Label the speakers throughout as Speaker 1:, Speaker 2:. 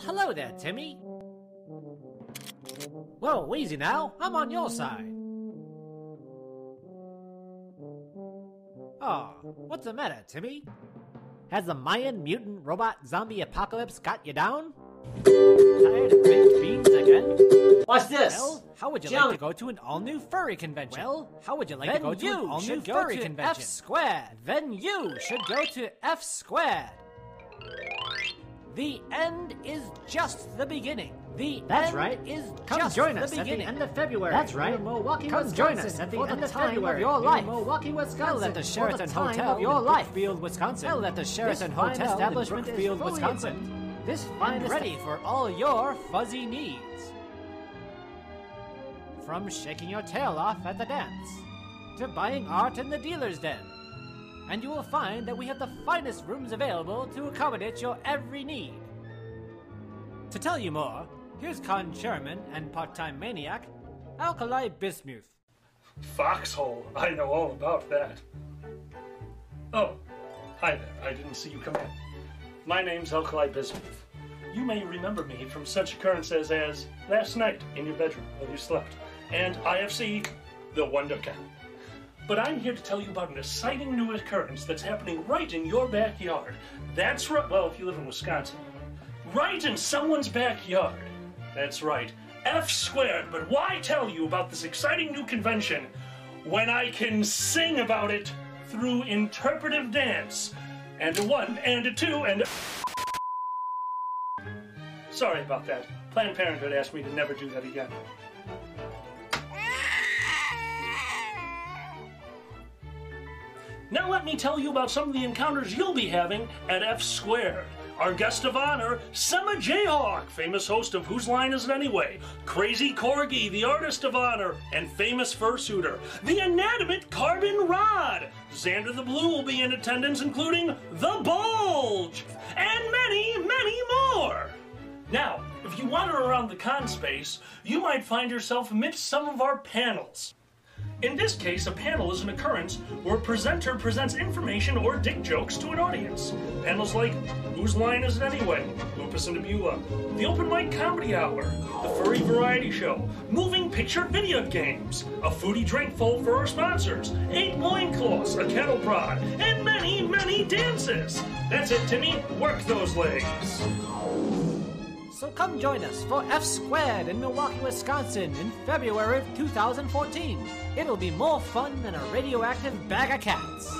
Speaker 1: Well, hello there, Timmy. Whoa, easy now. I'm on your side. Oh, what's the matter, Timmy? Has the Mayan mutant robot zombie apocalypse got you down? Tired of baked beans again?
Speaker 2: Watch this.
Speaker 1: Well, how would you
Speaker 2: Jump.
Speaker 1: like to go to an all-new furry convention? Well, how would you like to go to an all-new furry convention? F squared. Then you should go to F squared. The end is just the beginning. The
Speaker 2: That's
Speaker 1: end
Speaker 2: right.
Speaker 1: is
Speaker 2: Come
Speaker 1: just
Speaker 2: join
Speaker 1: the
Speaker 2: us at the end of February.
Speaker 1: That's right.
Speaker 2: in Milwaukee,
Speaker 1: Come
Speaker 2: Wisconsin.
Speaker 1: join us at the
Speaker 2: for
Speaker 1: end
Speaker 2: the
Speaker 1: of
Speaker 2: time
Speaker 1: February
Speaker 2: of your life. in.
Speaker 1: Milwaukee, Wisconsin.
Speaker 2: Held at the Sheraton
Speaker 1: the
Speaker 2: Hotel
Speaker 1: of your
Speaker 2: in
Speaker 1: life.
Speaker 2: Brookfield, Wisconsin.
Speaker 1: Held at the Sheraton
Speaker 2: fine
Speaker 1: Hotel in
Speaker 2: establishment is
Speaker 1: Brookfield, Wisconsin.
Speaker 2: This
Speaker 1: and
Speaker 2: fine
Speaker 1: ready for all your fuzzy needs. From shaking your tail off at the dance to buying art in the dealer's den. And you will find that we have the finest rooms available to accommodate your every need. To tell you more, here's con chairman and part-time maniac, Alkali Bismuth.
Speaker 3: Foxhole. I know all about that. Oh, hi there. I didn't see you come in. My name's Alkali Bismuth. You may remember me from such occurrences as last night in your bedroom while you slept, and IFC, the Wonder Cat. But I'm here to tell you about an exciting new occurrence that's happening right in your backyard. That's right. Well, if you live in Wisconsin, right in someone's backyard. That's right. F squared. But why tell you about this exciting new convention when I can sing about it through interpretive dance? And a one, and a two, and a. Sorry about that. Planned Parenthood asked me to never do that again. Now let me tell you about some of the encounters you'll be having at F Squared. Our guest of honor, Sema Jayhawk, famous host of Whose Line Is It Anyway? Crazy Corgi, the artist of honor and famous fursuiter. The inanimate Carbon Rod. Xander the Blue will be in attendance, including The Bulge, and many, many more. Now, if you wander around the con space, you might find yourself amidst some of our panels. In this case, a panel is an occurrence where a presenter presents information or dick jokes to an audience. Panels like Whose Line Is It Anyway? Lupus and Abula, The Open Mic Comedy Hour, The Furry Variety Show, Moving Picture Video Games, A Foodie Drink Fold for our sponsors, Eight Loincloths, A Kettle Prod, and many, many dances. That's it, Timmy. Work those legs.
Speaker 1: So come join us for F Squared in Milwaukee, Wisconsin in February of 2014. It'll be more fun than a radioactive bag of cats.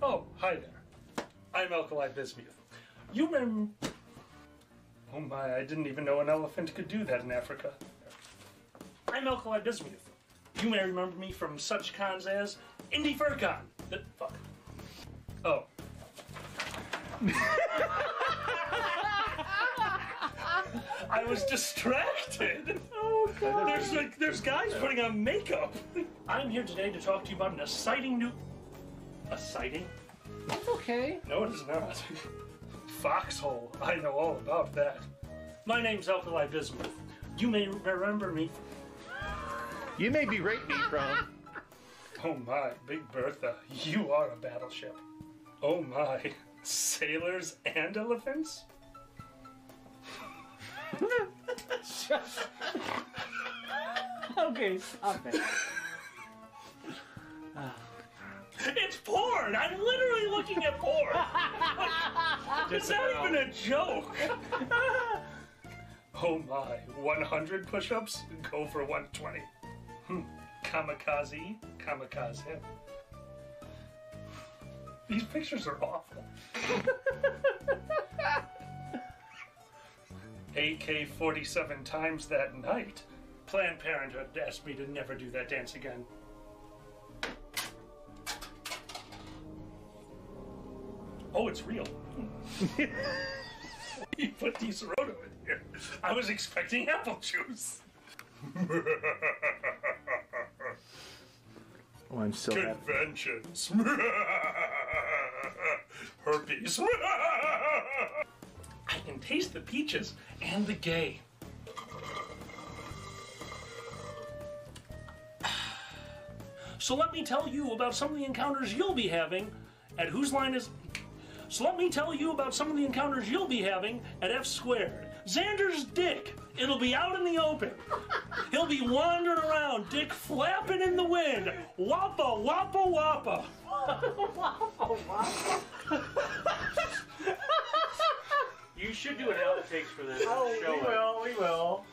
Speaker 3: Oh, hi there. I'm Alkali Bismuth. You rem. Oh my, I didn't even know an elephant could do that in Africa. I'm Alkali Bismuth. You may remember me from such cons as Indy FurCon. The, fuck. Oh. I was distracted. Oh god. There's like there's guys putting on makeup. I'm here today to talk to you about an exciting new a sighting?
Speaker 2: That's okay.
Speaker 3: No, it is not. Foxhole. I know all about that. My name's Alkali Bismuth. You may remember me.
Speaker 4: You may berate me from.
Speaker 3: Oh my, Big Bertha, you are a battleship. Oh my, sailors and elephants?
Speaker 2: Okay, stop it. Ah.
Speaker 3: It's porn! I'm literally looking at porn! it's not even a joke! oh my, 100 push ups? Go for 120. Hmm. Kamikaze, kamikaze. These pictures are awful. AK 47 times that night. Planned Parenthood asked me to never do that dance again. Oh, it's real. you put Disaronno in here. I was expecting apple juice.
Speaker 4: Oh, I'm so.
Speaker 3: Conventions.
Speaker 5: Herpes. I can taste the peaches and the gay. So let me tell you about some of the encounters you'll be having at Whose Line Is. So let me tell you about some of the encounters you'll be having at F Squared. Xander's dick. It'll be out in the open. He'll be wandering around, dick flapping in the wind. Wappa, wappa, wappa.
Speaker 1: You should do an outtakes for this.
Speaker 2: Oh,
Speaker 1: Show
Speaker 2: we
Speaker 1: it.
Speaker 2: will, we will.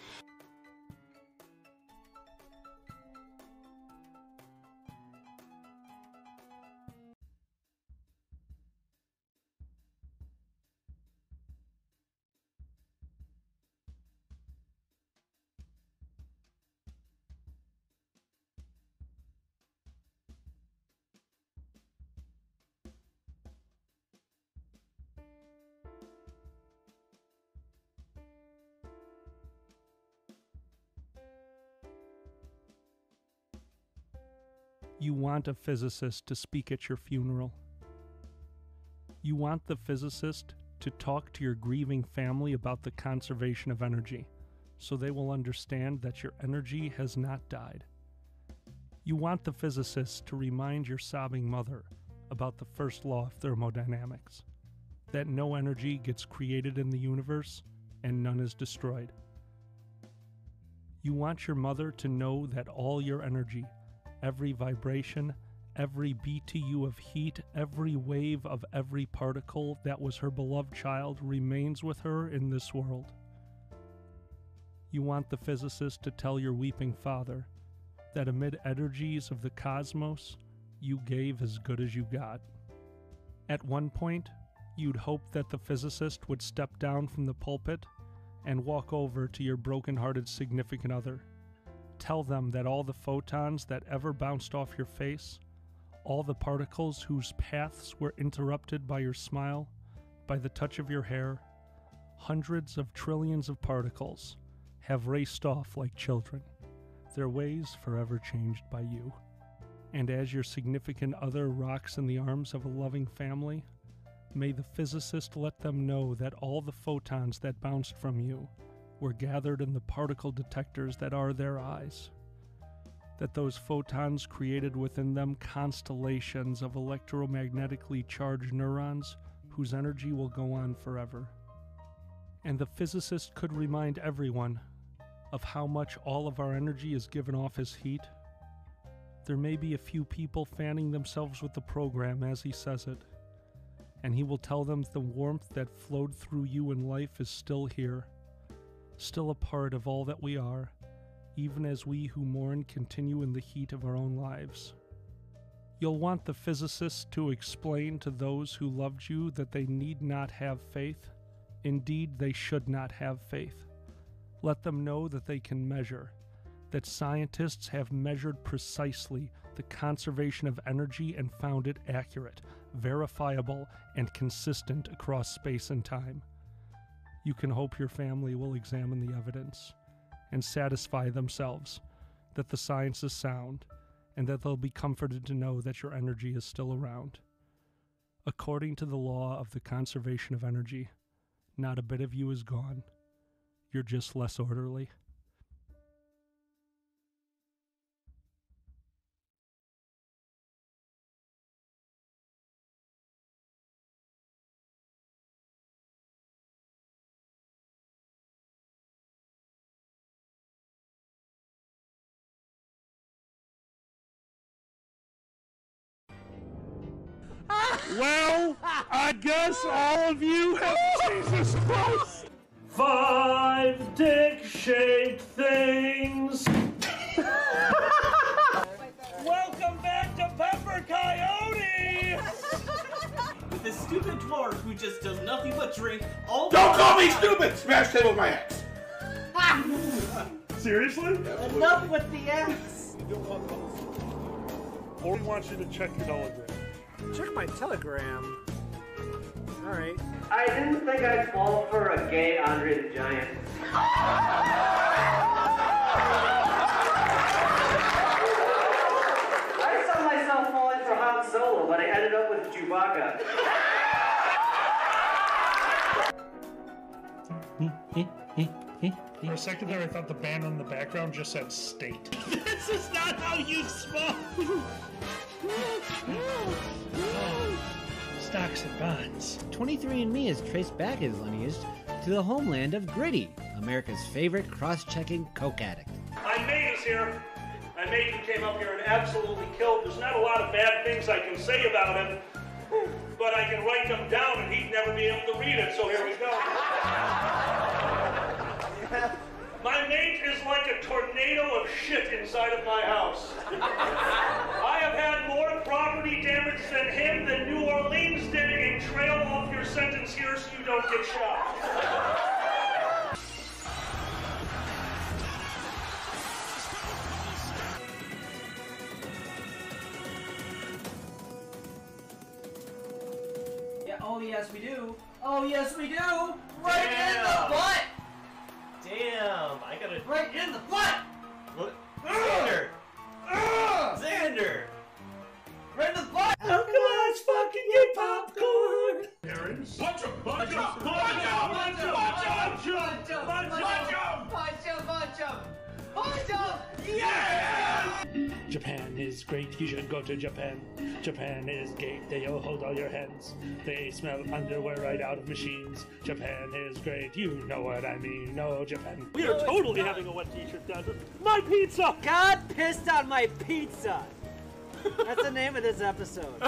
Speaker 3: You want a physicist to speak at your funeral. You want the physicist to talk to your grieving family about the conservation of energy so they will understand that your energy has not died. You want the physicist to remind your sobbing mother about the first law of thermodynamics that no energy gets created in the universe and none is destroyed. You want your mother to know that all your energy every vibration, every BTU of heat, every wave of every particle that was her beloved child remains with her in this world. You want the physicist to tell your weeping father that amid energies of the cosmos, you gave as good as you got. At one point, you'd hope that the physicist would step down from the pulpit and walk over to your broken-hearted significant other tell them that all the photons that ever bounced off your face, all the particles whose paths were interrupted by your smile, by the touch of your hair, hundreds of trillions of particles have raced off like children, their ways forever changed by you. And as your significant other rocks in the arms of a loving family, may the physicist let them know that all the photons that bounced from you were gathered in the particle detectors that are their eyes. That those photons created within them constellations of electromagnetically charged neurons whose energy will go on forever. And the physicist could remind everyone of how much all of our energy is given off as heat. There may be a few people fanning themselves with the program as he says it, and he will tell them the warmth that flowed through you in life is still here still a part of all that we are, even as we who mourn continue in the heat of our own lives. You'll want the physicist to explain to those who loved you that they need not have faith. Indeed, they should not have faith. Let them know that they can measure, that scientists have measured precisely the conservation of energy and found it accurate, verifiable, and consistent across space and time you can hope your family will examine the evidence and satisfy themselves that the science is sound and that they'll be comforted to know that your energy is still around. According to the law of the conservation of energy, not a bit of you is gone. You're just less orderly. Well, I guess all of you have Jesus Christ.
Speaker 5: Five dick shaped things. Welcome back to Pepper Coyote!
Speaker 6: With this stupid dwarf who just does nothing but drink all
Speaker 7: Don't call me stupid! Smash table with my ex.
Speaker 5: Seriously?
Speaker 6: Enough with the X.
Speaker 5: Or we want you to check your telegram.
Speaker 2: Check my telegram. Alright.
Speaker 1: I didn't think I'd fall for a gay Andre the Giant. I saw myself falling for Han Solo, but I ended up with Chewbacca.
Speaker 3: For a second there, I thought the band in the background just said state. this is not how you smoke! Stocks and bonds.
Speaker 8: 23andMe has traced back his lineage to the homeland of Gritty, America's favorite cross-checking coke addict.
Speaker 2: My mate is here. My mate who came up here and absolutely killed. There's not a lot of bad things I can say about him, but I can write them down and he'd never be able to read it, so here we go. My mate is like a tornado of shit inside of my house. I have had more property damage than him than New Orleans did and trail off your sentence here so you don't get shot.
Speaker 3: Great, hold all your hands. They smell underwear right out of machines. Japan is great, you know what I mean. No, Japan. We are totally having a wet t-shirt desert. My pizza!
Speaker 9: God pissed on my pizza. That's the name of this episode.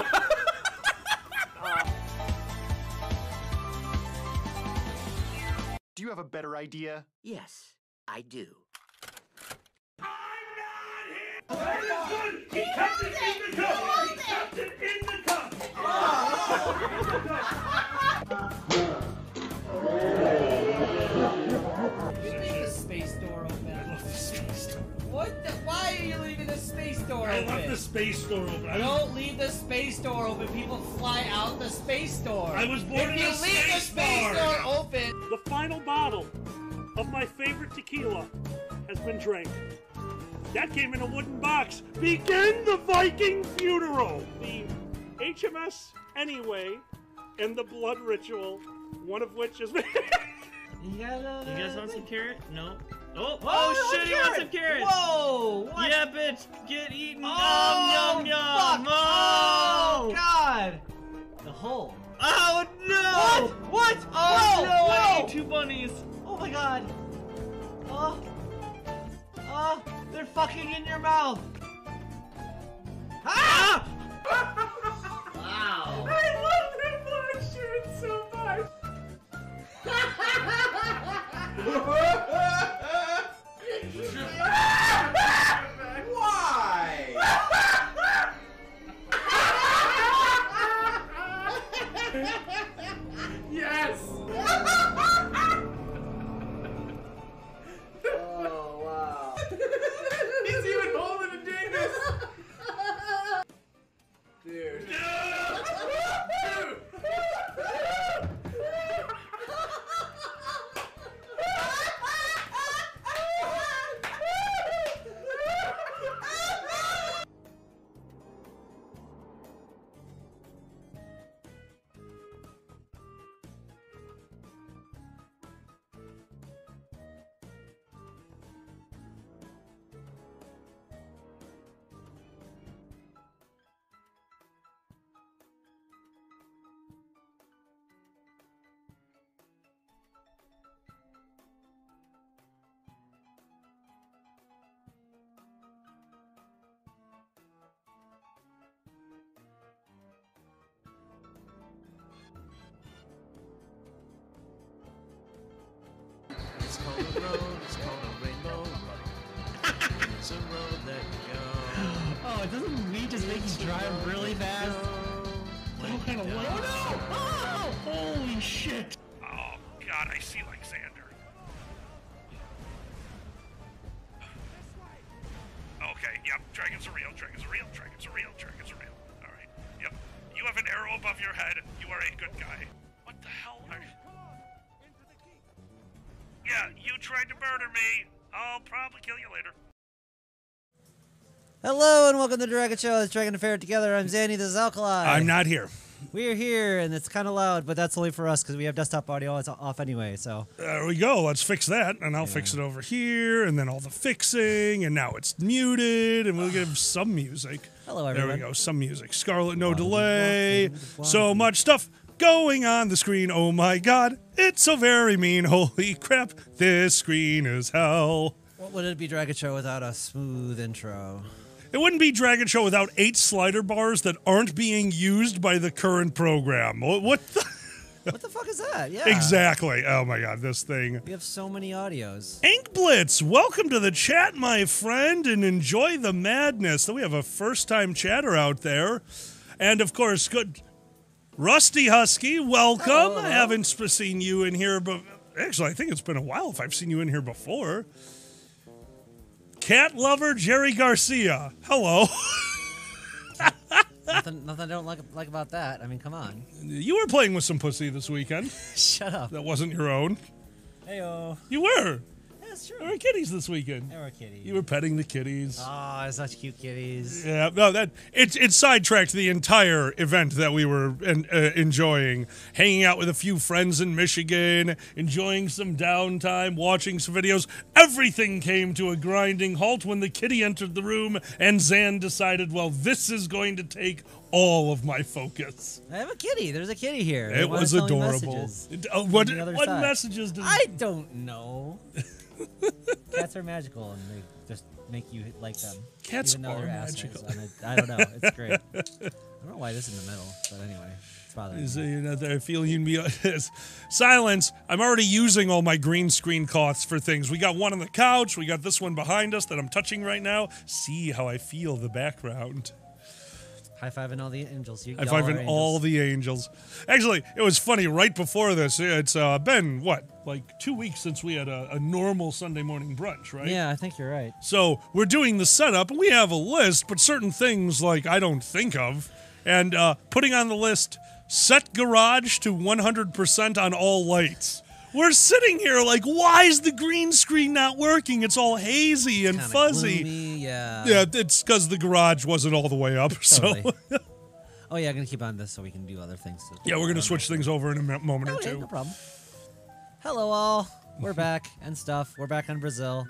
Speaker 4: Do you have a better idea?
Speaker 9: Yes, I do.
Speaker 2: He kept it in the cup! He kept it in the cup!
Speaker 1: Leave the space door open.
Speaker 3: I love the space door.
Speaker 1: What the? Why are you leaving the space door
Speaker 3: I
Speaker 1: open? What the? Why are you leaving the space door open? I
Speaker 3: love the space door open. I was,
Speaker 1: Don't leave the space door open. People fly out the space door.
Speaker 3: I was born
Speaker 1: if
Speaker 3: in
Speaker 1: you
Speaker 3: a
Speaker 1: leave the
Speaker 3: space
Speaker 1: space
Speaker 3: bar.
Speaker 1: door open.
Speaker 3: the final bottle of my favorite tequila has been drank. That came in a wooden box. Begin the Viking funeral. The HMS Anyway and the Blood Ritual, one of which is.
Speaker 1: You
Speaker 10: guys want some carrot? No. Oh, oh,
Speaker 1: Oh,
Speaker 10: shit, he wants some carrots!
Speaker 1: Whoa! What?
Speaker 10: Yeah, bitch, get eaten!
Speaker 1: Oh,
Speaker 10: Yum, yum, yum!
Speaker 1: fuck. Oh, God! The hole.
Speaker 10: Oh, no!
Speaker 1: What? What?
Speaker 10: Oh,
Speaker 1: Whoa,
Speaker 10: no! I
Speaker 1: whoa.
Speaker 10: ate two bunnies!
Speaker 1: Oh my God! Oh! Oh! They're fucking in your mouth! Ah! Wow! I love that black shirt so much!
Speaker 4: Why?
Speaker 1: Yes!
Speaker 4: Dude.
Speaker 10: It's It's a road that you go.
Speaker 1: Oh, doesn't me just make you drive really fast?
Speaker 3: What kind of Oh no! Oh! Holy shit! Oh god, I see like Xander. Okay, yep, dragons are real, dragons are real, dragons are real, dragons are real. Alright, yep. You have an arrow above your head, you are a good guy. What the hell are Yeah, you tried to murder me. I'll probably kill you later.
Speaker 9: Hello and welcome to the Dragon Show. Let's Dragon Affair together. I'm Xanni, this is Alkali.
Speaker 3: I'm not here.
Speaker 2: We're here, and it's kind of loud, but that's only for us because we have desktop audio. It's off anyway. So
Speaker 3: There we go. Let's fix that, and I'll fix it over here, and then all the fixing, and now it's muted, and we'll give some music.
Speaker 2: Hello, everyone.
Speaker 3: There we go. Some music. Scarlet, no delay. So much stuff going on the screen. Oh my God, it's so very mean. Holy crap, this screen is hell.
Speaker 2: what would it be, Dragon Show, without a smooth intro?
Speaker 3: It wouldn't be Dragon Show without eight slider bars that aren't being used by the current program. What? what the?
Speaker 2: What the fuck is that? Yeah,
Speaker 3: Exactly. Oh my God, this thing.
Speaker 2: We have so many audios.
Speaker 3: Ink Blitz, welcome to the chat, my friend, and enjoy the madness. So We have a first time chatter out there. And of course, good Rusty Husky, welcome. I haven't seen you in here, but actually, I think it's been a while if I've seen you in here before. Cat lover Jerry Garcia, hello.
Speaker 2: nothing, nothing I don't like like about that. I mean, come on.
Speaker 3: you were playing with some pussy this weekend.
Speaker 2: Shut up.
Speaker 3: That wasn't your own.
Speaker 2: Heyo.
Speaker 3: You were.
Speaker 2: That's true.
Speaker 3: There were kitties this weekend.
Speaker 2: There were kitties.
Speaker 3: You were petting the kitties.
Speaker 2: Oh, such cute kitties.
Speaker 3: Yeah, no, that it's it sidetracked the entire event that we were en- uh, enjoying, hanging out with a few friends in Michigan, enjoying some downtime, watching some videos. Everything came to a grinding halt when the kitty entered the room, and Zan decided, well, this is going to take all of my focus.
Speaker 2: I have a kitty. There's a kitty here.
Speaker 3: It was adorable.
Speaker 2: messages
Speaker 3: It- uh, what
Speaker 2: from the other
Speaker 3: what
Speaker 2: side.
Speaker 3: messages did
Speaker 2: I don't know. Cats are magical, and they just make you like them.
Speaker 3: Cats
Speaker 2: even though
Speaker 3: are
Speaker 2: they're
Speaker 3: magical.
Speaker 2: And I don't know. It's great. I don't know why this is in the middle, but anyway, it's bothering
Speaker 3: Is
Speaker 2: me.
Speaker 3: uh, you know, they're feeling me. Silence. I'm already using all my green screen cloths for things. We got one on the couch. We got this one behind us that I'm touching right now. See how I feel the background.
Speaker 2: High five and all the angels. You,
Speaker 3: I
Speaker 2: y'all
Speaker 3: five
Speaker 2: are
Speaker 3: in all the angels. Actually, it was funny. Right before this, it's uh, been what, like two weeks since we had a, a normal Sunday morning brunch, right?
Speaker 2: Yeah, I think you're right.
Speaker 3: So we're doing the setup, and we have a list, but certain things like I don't think of, and uh, putting on the list set garage to 100% on all lights. We're sitting here like, why is the green screen not working? It's all hazy and
Speaker 2: Kinda
Speaker 3: fuzzy.
Speaker 2: gloomy, yeah.
Speaker 3: Yeah, it's because the garage wasn't all the way up.
Speaker 2: Totally.
Speaker 3: So
Speaker 2: Oh yeah, I'm gonna keep on this so we can do other things.
Speaker 3: yeah, we're gonna switch things over in a moment or oh,
Speaker 2: Okay,
Speaker 3: two.
Speaker 2: no problem. Hello all. We're back and stuff. We're back on Brazil,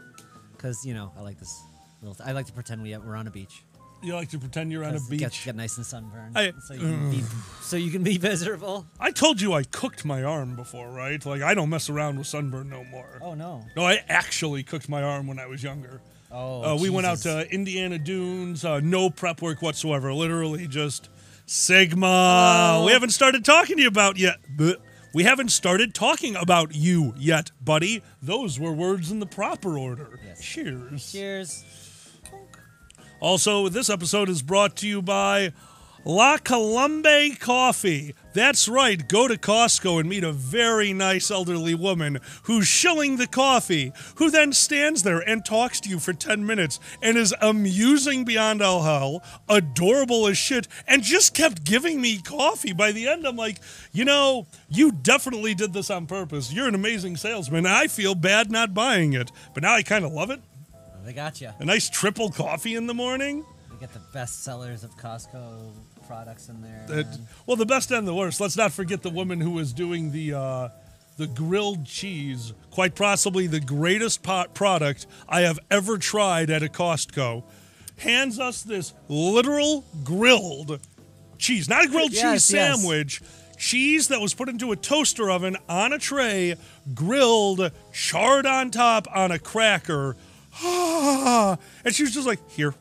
Speaker 2: cause you know I like this. Little I like to pretend we we're on a beach.
Speaker 3: You like to pretend you're on a beach.
Speaker 2: Get, get nice and sunburned.
Speaker 3: I-
Speaker 2: so you can be so you can be miserable.
Speaker 3: I told you I cooked my arm before, right? Like I don't mess around with sunburn no more.
Speaker 2: Oh no.
Speaker 3: No, I actually cooked my arm when I was younger.
Speaker 2: Oh.
Speaker 3: Uh, we went out to Indiana Dunes, uh, no prep work whatsoever. Literally just Sigma. We haven't started talking to you about yet. We haven't started talking about you yet, buddy. Those were words in the proper order. Cheers.
Speaker 2: Cheers.
Speaker 3: Also, this episode is brought to you by La Colombe Coffee. That's right, go to Costco and meet a very nice elderly woman who's shilling the coffee, who then stands there and talks to you for 10 minutes and is amusing beyond all hell, adorable as shit, and just kept giving me coffee. By the end, I'm like, you know, you definitely did this on purpose. You're an amazing salesman. I feel bad not buying it, but now I kind of love it.
Speaker 2: They got you.
Speaker 3: A nice triple coffee in the morning.
Speaker 2: They get the best sellers of Costco products in there.
Speaker 3: That- well, the best and the worst. Let's not forget the woman who was doing the uh, the grilled cheese. Quite possibly the greatest pot product I have ever tried at a Costco. Hands us this literal grilled cheese, not a grilled
Speaker 2: Yes,
Speaker 3: cheese
Speaker 2: yes.
Speaker 3: sandwich. Cheese that was put into a toaster oven on a tray, grilled, charred on top on a cracker. and she was just like, here.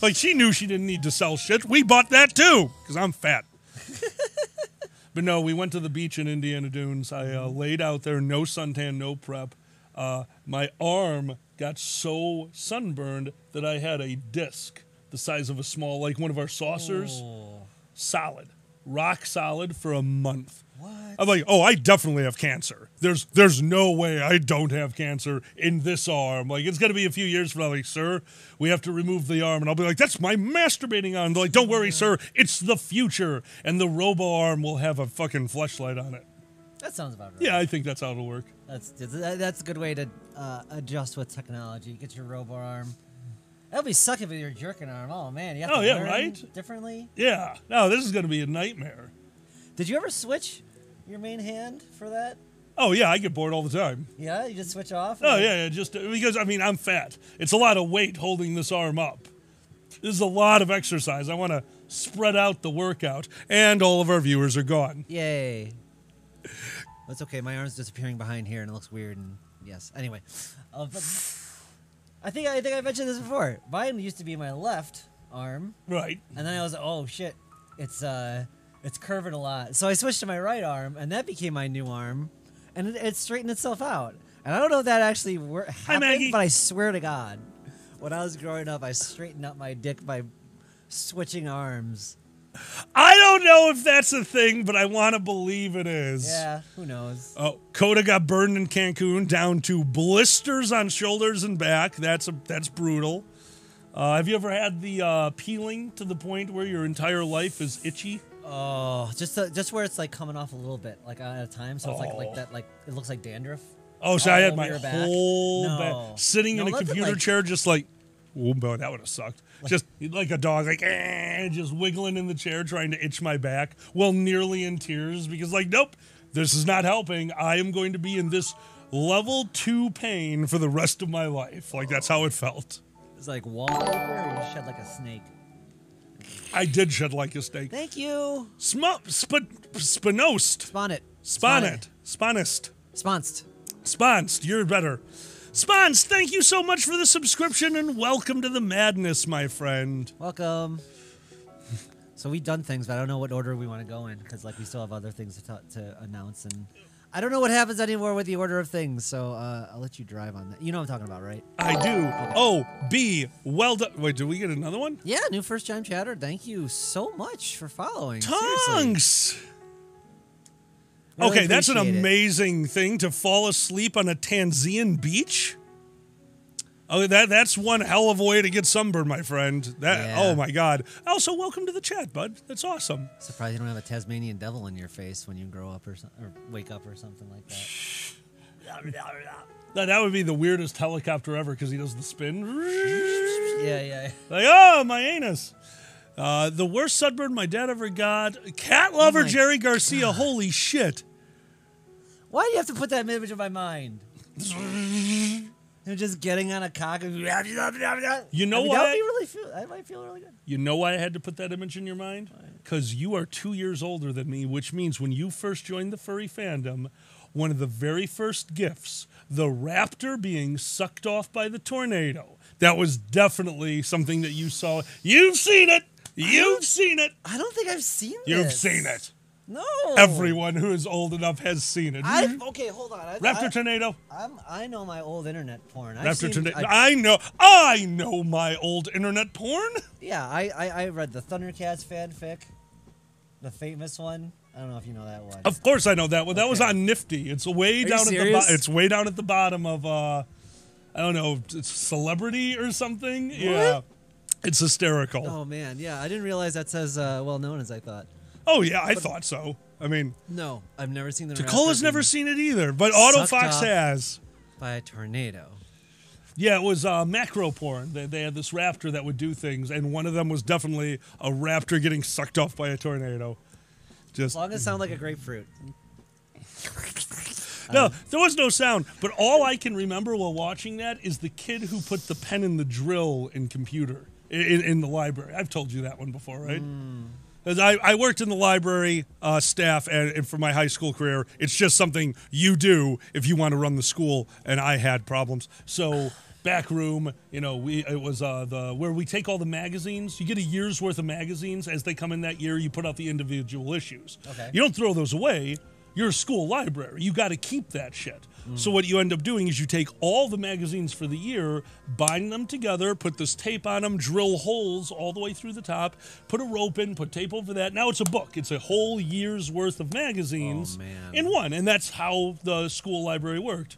Speaker 3: Like she knew she didn't need to sell shit. We bought that too because I'm fat. but no, we went to the beach in Indiana Dunes. I uh, laid out there, no suntan, no prep. Uh, my arm got so sunburned that I had a disc the size of a small, like one of our saucers, solid, rock solid for a month. I'm like, oh, I definitely have cancer. There's there's no way I don't have cancer in this arm. Like it's gonna be a few years from now. Like, sir, we have to remove the arm, and I'll be like, that's my masturbating arm. They're like, don't worry, sir, it's the future, and the robo arm will have a fucking fleshlight on it.
Speaker 2: That sounds about right.
Speaker 3: Yeah, I think that's how it'll work.
Speaker 2: That's that's that's a good way to uh, adjust with technology. Get your robo arm. That'll be sucking with your jerking arm. Oh man, you have
Speaker 3: Oh,
Speaker 2: to
Speaker 3: yeah,
Speaker 2: learn
Speaker 3: right?
Speaker 2: differently.
Speaker 3: Yeah, no, this is gonna be a nightmare.
Speaker 2: Did you ever switch your main hand for that?
Speaker 3: Oh yeah, I get bored all the time.
Speaker 2: Yeah, you just switch off.
Speaker 3: Oh yeah, yeah, just because I mean I'm fat. It's a lot of weight holding this arm up. This is a lot of exercise. I want to spread out the workout, and all of our viewers are gone.
Speaker 2: Yay. That's okay. My arm's disappearing behind here, and it looks weird. And yes. Anyway, uh, I think I think I mentioned this before. Mine used to be my left arm,
Speaker 3: Right.
Speaker 2: and then I was oh shit, it's uh, it's curving a lot. So I switched to my right arm, and that became my new arm, and it, it straightened itself out. And I don't know if that actually wor- happened,
Speaker 3: Maggie.
Speaker 2: but I swear to God, when I was growing up, I straightened up my dick by switching arms.
Speaker 3: I don't know if that's a thing, but I want to believe it is.
Speaker 2: Yeah, who knows?
Speaker 3: Oh, Coda got burned in Cancun down to blisters on shoulders and back. That's a that's brutal. Uh, have you ever had the uh, peeling to the point where your entire life is itchy?
Speaker 2: Oh, just uh, just where it's like coming off a little bit, like at a time. So it's like like
Speaker 3: Oh.
Speaker 2: that, like it looks like dandruff.
Speaker 3: Oh, so I had my
Speaker 2: your back.
Speaker 3: whole
Speaker 2: No.
Speaker 3: back sitting
Speaker 2: No,
Speaker 3: in a computer
Speaker 2: like-
Speaker 3: chair, just like, oh, boy, that would have sucked. just like a dog, like eh, just wiggling in the chair, trying to itch my back, well, nearly in tears because, like, nope, this is not helping. I am going to be in this level two pain for the rest of my life. Like that's how it felt.
Speaker 2: It's like wallpaper, or you shed like a snake.
Speaker 3: I did shed like a snake.
Speaker 2: Thank you.
Speaker 3: Sm- sp- spinost.
Speaker 2: Spawn it.
Speaker 3: Sponist.
Speaker 2: Sponst.
Speaker 3: Sponst, you're better. Spons, thank you so much for the subscription and welcome to the madness, my friend.
Speaker 2: Welcome. so we've done things, but I don't know what order we want to go in because like we still have other things to, to announce, and I don't know what happens anymore with the order of things. So uh, I'll let you drive on that. You know what I'm talking about, right?
Speaker 3: I do. Oh, B, well done. Wait, do we get another one?
Speaker 2: Yeah, new first time chatter. Thank you so much for following.
Speaker 3: Tongues.
Speaker 2: Really
Speaker 3: okay, that's an
Speaker 2: appreciate it.
Speaker 3: amazing thing to fall asleep on a Tanzanian beach. Oh, that that's one hell of a way to get sunburned, my friend. That
Speaker 2: Yeah.
Speaker 3: oh my god. Also, welcome to the chat, bud. That's awesome.
Speaker 2: Surprised you don't have a Tasmanian devil in your face when you grow up or, so- or wake up or something like that.
Speaker 3: That, that would be the weirdest helicopter ever because he does the spin.
Speaker 2: Yeah, yeah.
Speaker 3: Like, oh, my anus. Uh, the worst sunburn my dad ever got. Cat lover
Speaker 2: Oh
Speaker 3: Jerry Garcia. Holy shit.
Speaker 2: Why do you have to put that image in my mind? You're just getting on a cock. And
Speaker 3: You know
Speaker 2: I mean, That would be really feel. That might feel really good.
Speaker 3: You know why I had to put that image in your mind? Because you are two years older than me, which means when you first joined the furry fandom, one of the very first gifts, the raptor being sucked off by the tornado, that was definitely something that you saw. You've seen it. You've seen it.
Speaker 2: I don't think I've seen that
Speaker 3: You've
Speaker 2: this.
Speaker 3: seen it.
Speaker 2: No.
Speaker 3: Everyone who is old enough has seen it.
Speaker 2: I okay. Hold on. I,
Speaker 3: Raptor
Speaker 2: I,
Speaker 3: tornado.
Speaker 2: I'm, I know my old internet porn. I've
Speaker 3: Raptor tornado.
Speaker 2: I-
Speaker 3: I know. I know my old internet porn.
Speaker 2: yeah, I, I I read the Thundercats fanfic, the famous one. I don't know if you know that one.
Speaker 3: Of course, I know that one. That was on Nifty. It's way
Speaker 2: you
Speaker 3: down at the
Speaker 2: serious?
Speaker 3: bo- It's way down at the bottom of uh, I don't know, it's celebrity or something. Yeah, it's hysterical. Oh,
Speaker 2: Oh man, yeah, I didn't realize that's as uh, well known as I thought.
Speaker 3: Yeah, I thought so. I mean,
Speaker 2: No, I've never seen the.
Speaker 3: Tacola's never seen it either, but Auto
Speaker 2: Fox
Speaker 3: has.
Speaker 2: by a tornado.
Speaker 3: Yeah, it was uh, macro porn. They, they had this raptor that would do things, and one of them was definitely a raptor getting sucked off by a tornado.
Speaker 2: As
Speaker 3: Just
Speaker 2: long as it sounds like a grapefruit.
Speaker 3: No, there was no sound. But all I can remember while watching that is the kid who put the pen in the drill in computer in, in the library. I've told you that one before, right? 'Cause I, I worked in the library uh, staff, and, and for my high school career, it's just something you do if you want to run the school. And I had problems, so back room, you know, we it was uh, the where we take all the magazines. You get a year's worth of magazines as they come in that year. You put out the individual issues.
Speaker 2: Okay.
Speaker 3: You don't throw those away. You're a school library. You got to keep that shit. So what you end up doing is you take all the magazines for the year, bind them together, put this tape on them, drill holes all the way through the top, put a rope in, put tape over that. Now it's a book. It's a whole year's worth of magazines oh,
Speaker 2: man.
Speaker 3: in one, and that's how the school library worked.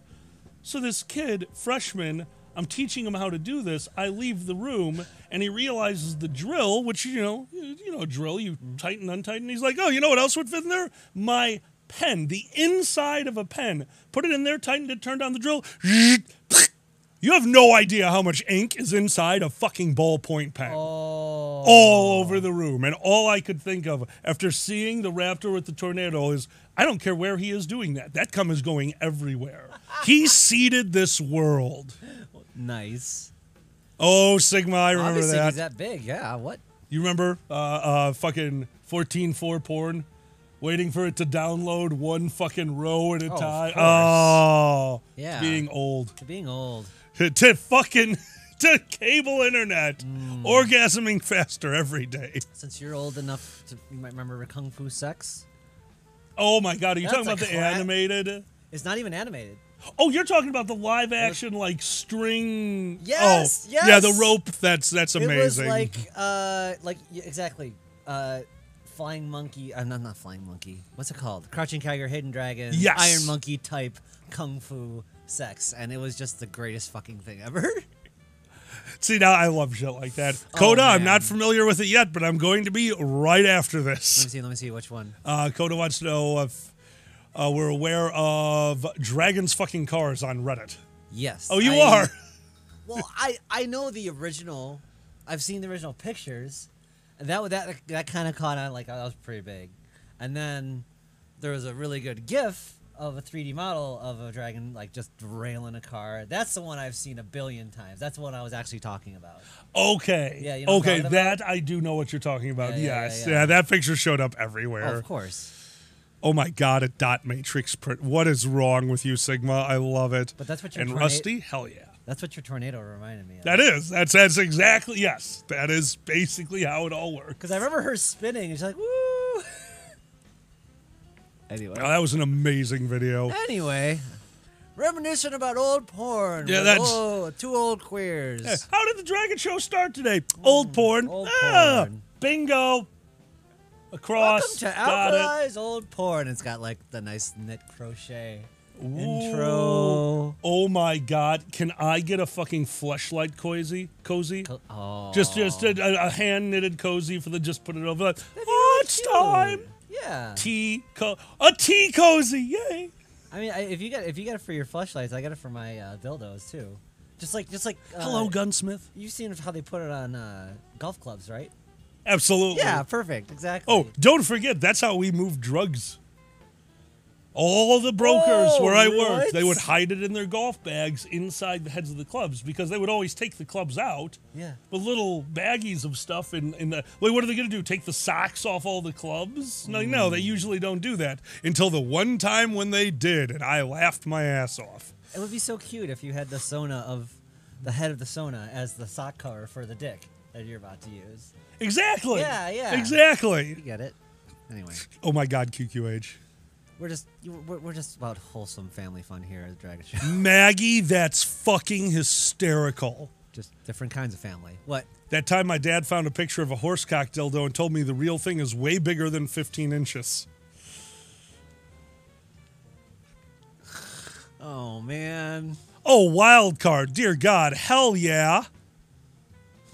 Speaker 3: So this kid, freshman, I'm teaching him how to do this. I leave the room and he realizes the drill, which you know, you know, drill, you mm-hmm. tighten, untighten. He's like, "Oh, you know what else would fit in there? My pen, the inside of a pen. Put it in there, tightened it, turned on the drill. You have no idea how much ink is inside a fucking ballpoint pen.
Speaker 2: Oh.
Speaker 3: all over the room. And all I could think of after seeing the raptor with the tornado is I don't care where he is doing that. That cum is going everywhere. he seeded this world.
Speaker 2: Nice.
Speaker 3: Oh, Sigma, I remember
Speaker 2: Obviously,
Speaker 3: that.
Speaker 2: he's that big. Yeah. What?
Speaker 3: You remember uh, uh, fucking 14.4 porn? Waiting for it to download one fucking row at a
Speaker 2: Oh,
Speaker 3: time. Oh,
Speaker 2: Yeah.
Speaker 3: being old.
Speaker 2: To being old.
Speaker 3: to fucking to cable internet,
Speaker 2: Mm.
Speaker 3: orgasming faster every day.
Speaker 2: Since you're old enough to, you might remember Kung Fu Sex.
Speaker 3: Oh my god, are you
Speaker 2: That's
Speaker 3: talking about the
Speaker 2: cla-
Speaker 3: animated?
Speaker 2: It's not even animated.
Speaker 3: Oh, you're talking about the live action like string.
Speaker 2: Yes,
Speaker 3: oh, Yeah, the rope. That's that's amazing.
Speaker 2: It was like, uh, like yeah, exactly, uh, flying monkey. Uh, no, not flying monkey. What's it called? Crouching Tiger, Hidden Dragon,
Speaker 3: Yes.
Speaker 2: Iron Monkey type kung fu sex, and it was just the greatest fucking thing ever.
Speaker 3: See now, I love shit like that.
Speaker 2: Oh,
Speaker 3: I'm not familiar with it yet, but I'm going to be right after this.
Speaker 2: let me see. Let me see which one.
Speaker 3: Uh, Coda wants to know if uh, we're aware of dragons fucking cars on Reddit.
Speaker 2: Yes.
Speaker 3: Oh, you
Speaker 2: I-
Speaker 3: are.
Speaker 2: Well, I I know the original. I've seen the original pictures, that that that kind of caught on. Like oh, that was pretty big, and then there was a really good GIF of a 3D model of a dragon like just railing a car. That's the one I've seen a billion times. That's the one I was actually talking about.
Speaker 3: Okay.
Speaker 2: Yeah, you know
Speaker 3: okay, that I do know what you're talking about.
Speaker 2: Yeah, yeah, yeah,
Speaker 3: yes.
Speaker 2: yeah.
Speaker 3: that picture showed up
Speaker 2: Oh,
Speaker 3: everywhere.
Speaker 2: of course.
Speaker 3: Oh my god, a dot matrix print. What is wrong with you, Sigma? I love it.
Speaker 2: But that's what your
Speaker 3: And Rusty, hell yeah.
Speaker 2: That's what your tornado reminded me of.
Speaker 3: That is. That's that's exactly yes. That is basically how it all works.
Speaker 2: Because I remember her spinning, and she's like, "Woo!" anyway.
Speaker 3: Oh, that was an amazing video.
Speaker 2: Anyway, reminiscing about old porn.
Speaker 3: Yeah, that's-
Speaker 2: oh, two old queers.
Speaker 3: Yeah, How did the Dragon Show start today? Old porn.
Speaker 2: Mm, old
Speaker 3: ah,
Speaker 2: porn.
Speaker 3: Bingo. Across.
Speaker 2: Welcome to. Alkali's Old Porn. It's got like the nice knit crochet
Speaker 3: Ooh.
Speaker 2: intro.
Speaker 3: Oh my god! Can I get a fucking fleshlight cozy? Cozy?
Speaker 2: Oh,
Speaker 3: Just just a, a hand knitted cozy for the just put it over. Oh, it's time.
Speaker 2: yeah.
Speaker 3: Tea co- a tea cozy. Yay!
Speaker 2: I mean, I, if you get if you get it for your flashlights, I got it for my uh, dildos too. Just like just like. Uh,
Speaker 3: Hello, gunsmith.
Speaker 2: You've seen how they put it on uh, golf clubs, right?
Speaker 3: Absolutely.
Speaker 2: Yeah, perfect, exactly.
Speaker 3: Oh, don't forget that's how we move drugs. All the brokers
Speaker 2: Oh,
Speaker 3: where I
Speaker 2: what?
Speaker 3: worked, they would hide it in their golf bags inside the heads of the clubs because they would always take the clubs out.
Speaker 2: Yeah.
Speaker 3: With little baggies of stuff in, in the. Wait, what are they going to do? Take the socks off all the clubs? No, no,
Speaker 2: Mm.
Speaker 3: they usually don't do that until the one time when they did, and I laughed my ass off.
Speaker 2: It would be so cute if you had the Sona of the head of the Sona as the sock cover for the dick that you're about to use.
Speaker 3: Exactly.
Speaker 2: Yeah, yeah.
Speaker 3: Exactly.
Speaker 2: You get it. Anyway,
Speaker 3: Oh my God, QQH.
Speaker 2: We're just we're, we're just about wholesome family fun here at the Dragon Show.
Speaker 3: Maggie, that's fucking hysterical.
Speaker 2: just different kinds of family. What?
Speaker 3: That time my dad found a picture of a horse horsecock dildo and told me the real thing is way bigger than 15 inches.
Speaker 2: Oh man.
Speaker 3: Oh, wild card. Dear God. Hell yeah.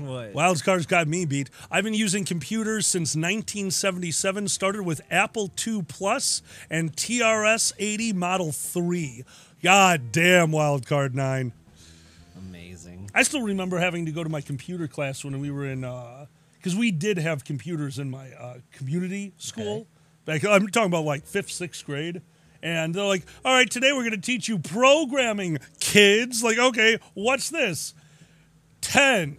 Speaker 2: What?
Speaker 3: Wild card's got me beat. I've been using computers since 1977. Started with Apple II Plus and TRS 80 Model 3. God damn, Wild Card 9.
Speaker 2: Amazing.
Speaker 3: I still remember having to go to my computer class when we were in, because we did have computers in my uh, community school. Back, I'm talking about like fifth, sixth grade. And they're like, all right, today we're going to teach you programming, kids. Like, okay, what's this? 10,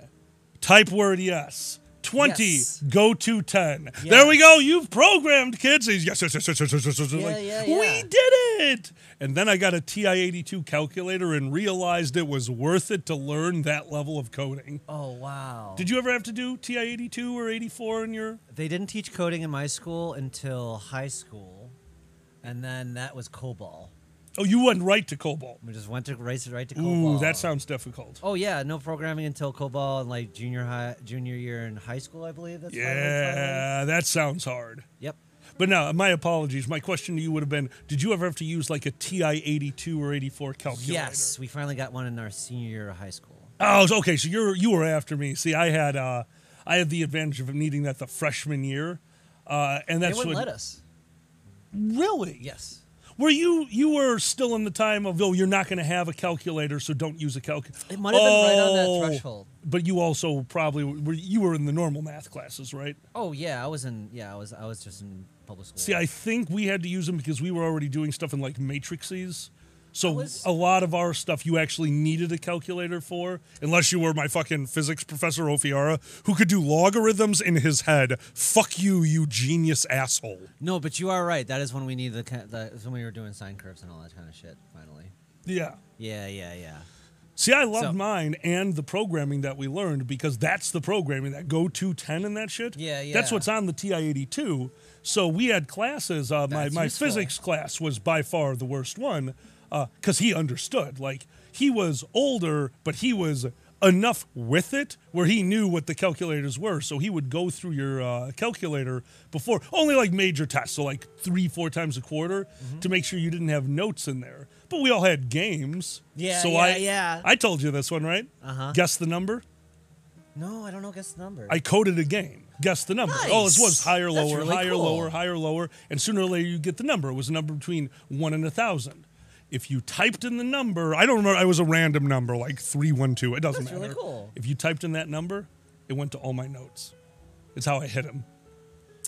Speaker 3: type word yes. 20,
Speaker 2: yes.
Speaker 3: go to 10.
Speaker 2: Yeah.
Speaker 3: There we go. You've programmed kids. Yes, yes, yes, yes, yes, yes, yes.
Speaker 2: Yeah,
Speaker 3: like,
Speaker 2: yeah, yeah.
Speaker 3: We did it. And then I got a TI 82 calculator and realized it was worth it to learn that level of coding.
Speaker 2: Oh, wow.
Speaker 3: Did you ever have to do TI 82 or 84 in your?
Speaker 2: They didn't teach coding in my school until high school. And then that was COBOL.
Speaker 3: Oh, you went right to COBOL.
Speaker 2: We just went to right, right to COBOL.
Speaker 3: Ooh, that sounds difficult.
Speaker 2: Oh yeah, no programming until COBOL in like junior high, junior year in high school, I believe. That's
Speaker 3: Yeah, that sounds hard.
Speaker 2: Yep.
Speaker 3: But now, my apologies. My question to you would have been Did you ever have to use like a TI 82 or 84 calculator?
Speaker 2: Yes, we finally got one in our senior year of high school.
Speaker 3: Oh, okay. So you're you were after me. See, I had uh, I had the advantage of needing that the freshman year, uh, and that's
Speaker 2: they wouldn't
Speaker 3: what.
Speaker 2: let us.
Speaker 3: Really?
Speaker 2: Yes.
Speaker 3: Were you you were still in the time of oh you're not going to have a calculator so don't use a calculator.
Speaker 2: It might have been right on that oh, threshold.
Speaker 3: But you also probably were you were in the normal math classes, right?
Speaker 2: Oh yeah, I was in. Yeah, I was. I was just in public school.
Speaker 3: See, I think we had to use them because we were already doing stuff in like matrices. So
Speaker 2: was-
Speaker 3: a lot of our stuff you actually needed a calculator for, unless you were my fucking physics professor Ofiara, who could do logarithms in his head. Fuck you, you genius asshole.
Speaker 2: No, but you are right. That is when we need the, the when we were doing sine curves and all that kind of shit. Finally.
Speaker 3: Yeah.
Speaker 2: Yeah, yeah, yeah.
Speaker 3: See, I loved
Speaker 2: So-
Speaker 3: mine and the programming that we learned because that's the programming that Go to ten and that shit.
Speaker 2: Yeah, yeah.
Speaker 3: That's what's on the TI 82. So we had classes. Uh, my my
Speaker 2: useful.
Speaker 3: physics class was by far the worst one because he understood. Like, he was older, but he was enough with it where he knew what the calculators were. So he would go through your uh, calculator before, only like major tests, so like three, four times a quarter
Speaker 2: Mm-hmm.
Speaker 3: to make sure you didn't have notes in there. But we all had games.
Speaker 2: Yeah,
Speaker 3: so
Speaker 2: yeah,
Speaker 3: I,
Speaker 2: yeah.
Speaker 3: I told you this one, right?
Speaker 2: Uh-huh.
Speaker 3: Guess the number.
Speaker 2: No, I don't know. Guess the number.
Speaker 3: I coded a game. Guess the number. Oh, this was higher,
Speaker 2: That's
Speaker 3: lower,
Speaker 2: really
Speaker 3: higher,
Speaker 2: cool.
Speaker 3: lower, higher, lower, and sooner or later you get the number. It was a number between one and a thousand. If you typed in the number, I don't remember. I was a random number, like three one two. It doesn't
Speaker 2: That's
Speaker 3: matter.
Speaker 2: really cool.
Speaker 3: If you typed in that number, it went to all my notes. It's how I hit him.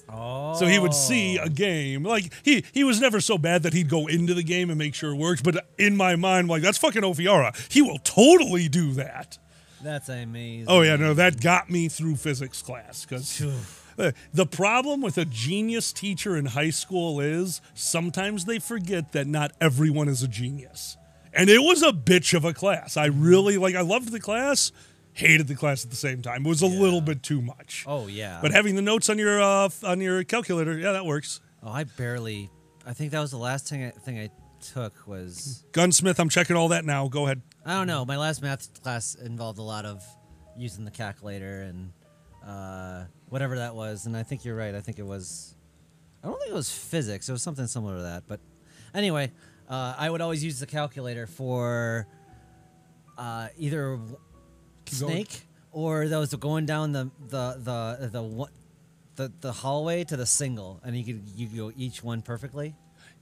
Speaker 2: oh.
Speaker 3: So he would see a oh. game. Like he he was never so bad that he'd go into the game and make sure it works. But in my mind, like that's fucking Ofiara. He will totally do that.
Speaker 2: That's amazing.
Speaker 3: Oh yeah, no, that got me through physics class because the problem with a genius teacher in high school is sometimes they forget that not everyone is a genius, and it was a bitch of a class. I really like. I loved the class, hated the class at the same time. It was a little bit too much.
Speaker 2: Oh yeah.
Speaker 3: But having the notes on your uh, on your calculator, yeah, that works.
Speaker 2: oh, I barely. I think that was the last thing I, thing I took was
Speaker 3: Gunsmith, I'm checking all that now. Go ahead.
Speaker 2: I don't know. My last math class involved a lot of using the calculator and uh, whatever that was. And I think you're right. I think it was. I don't think it was physics. It was something similar to that. But anyway, uh, I would always use the calculator for uh, either w-
Speaker 3: Keep going.
Speaker 2: snake or those going down the the the the one. The, the hallway to the single, and you could you could go each one perfectly.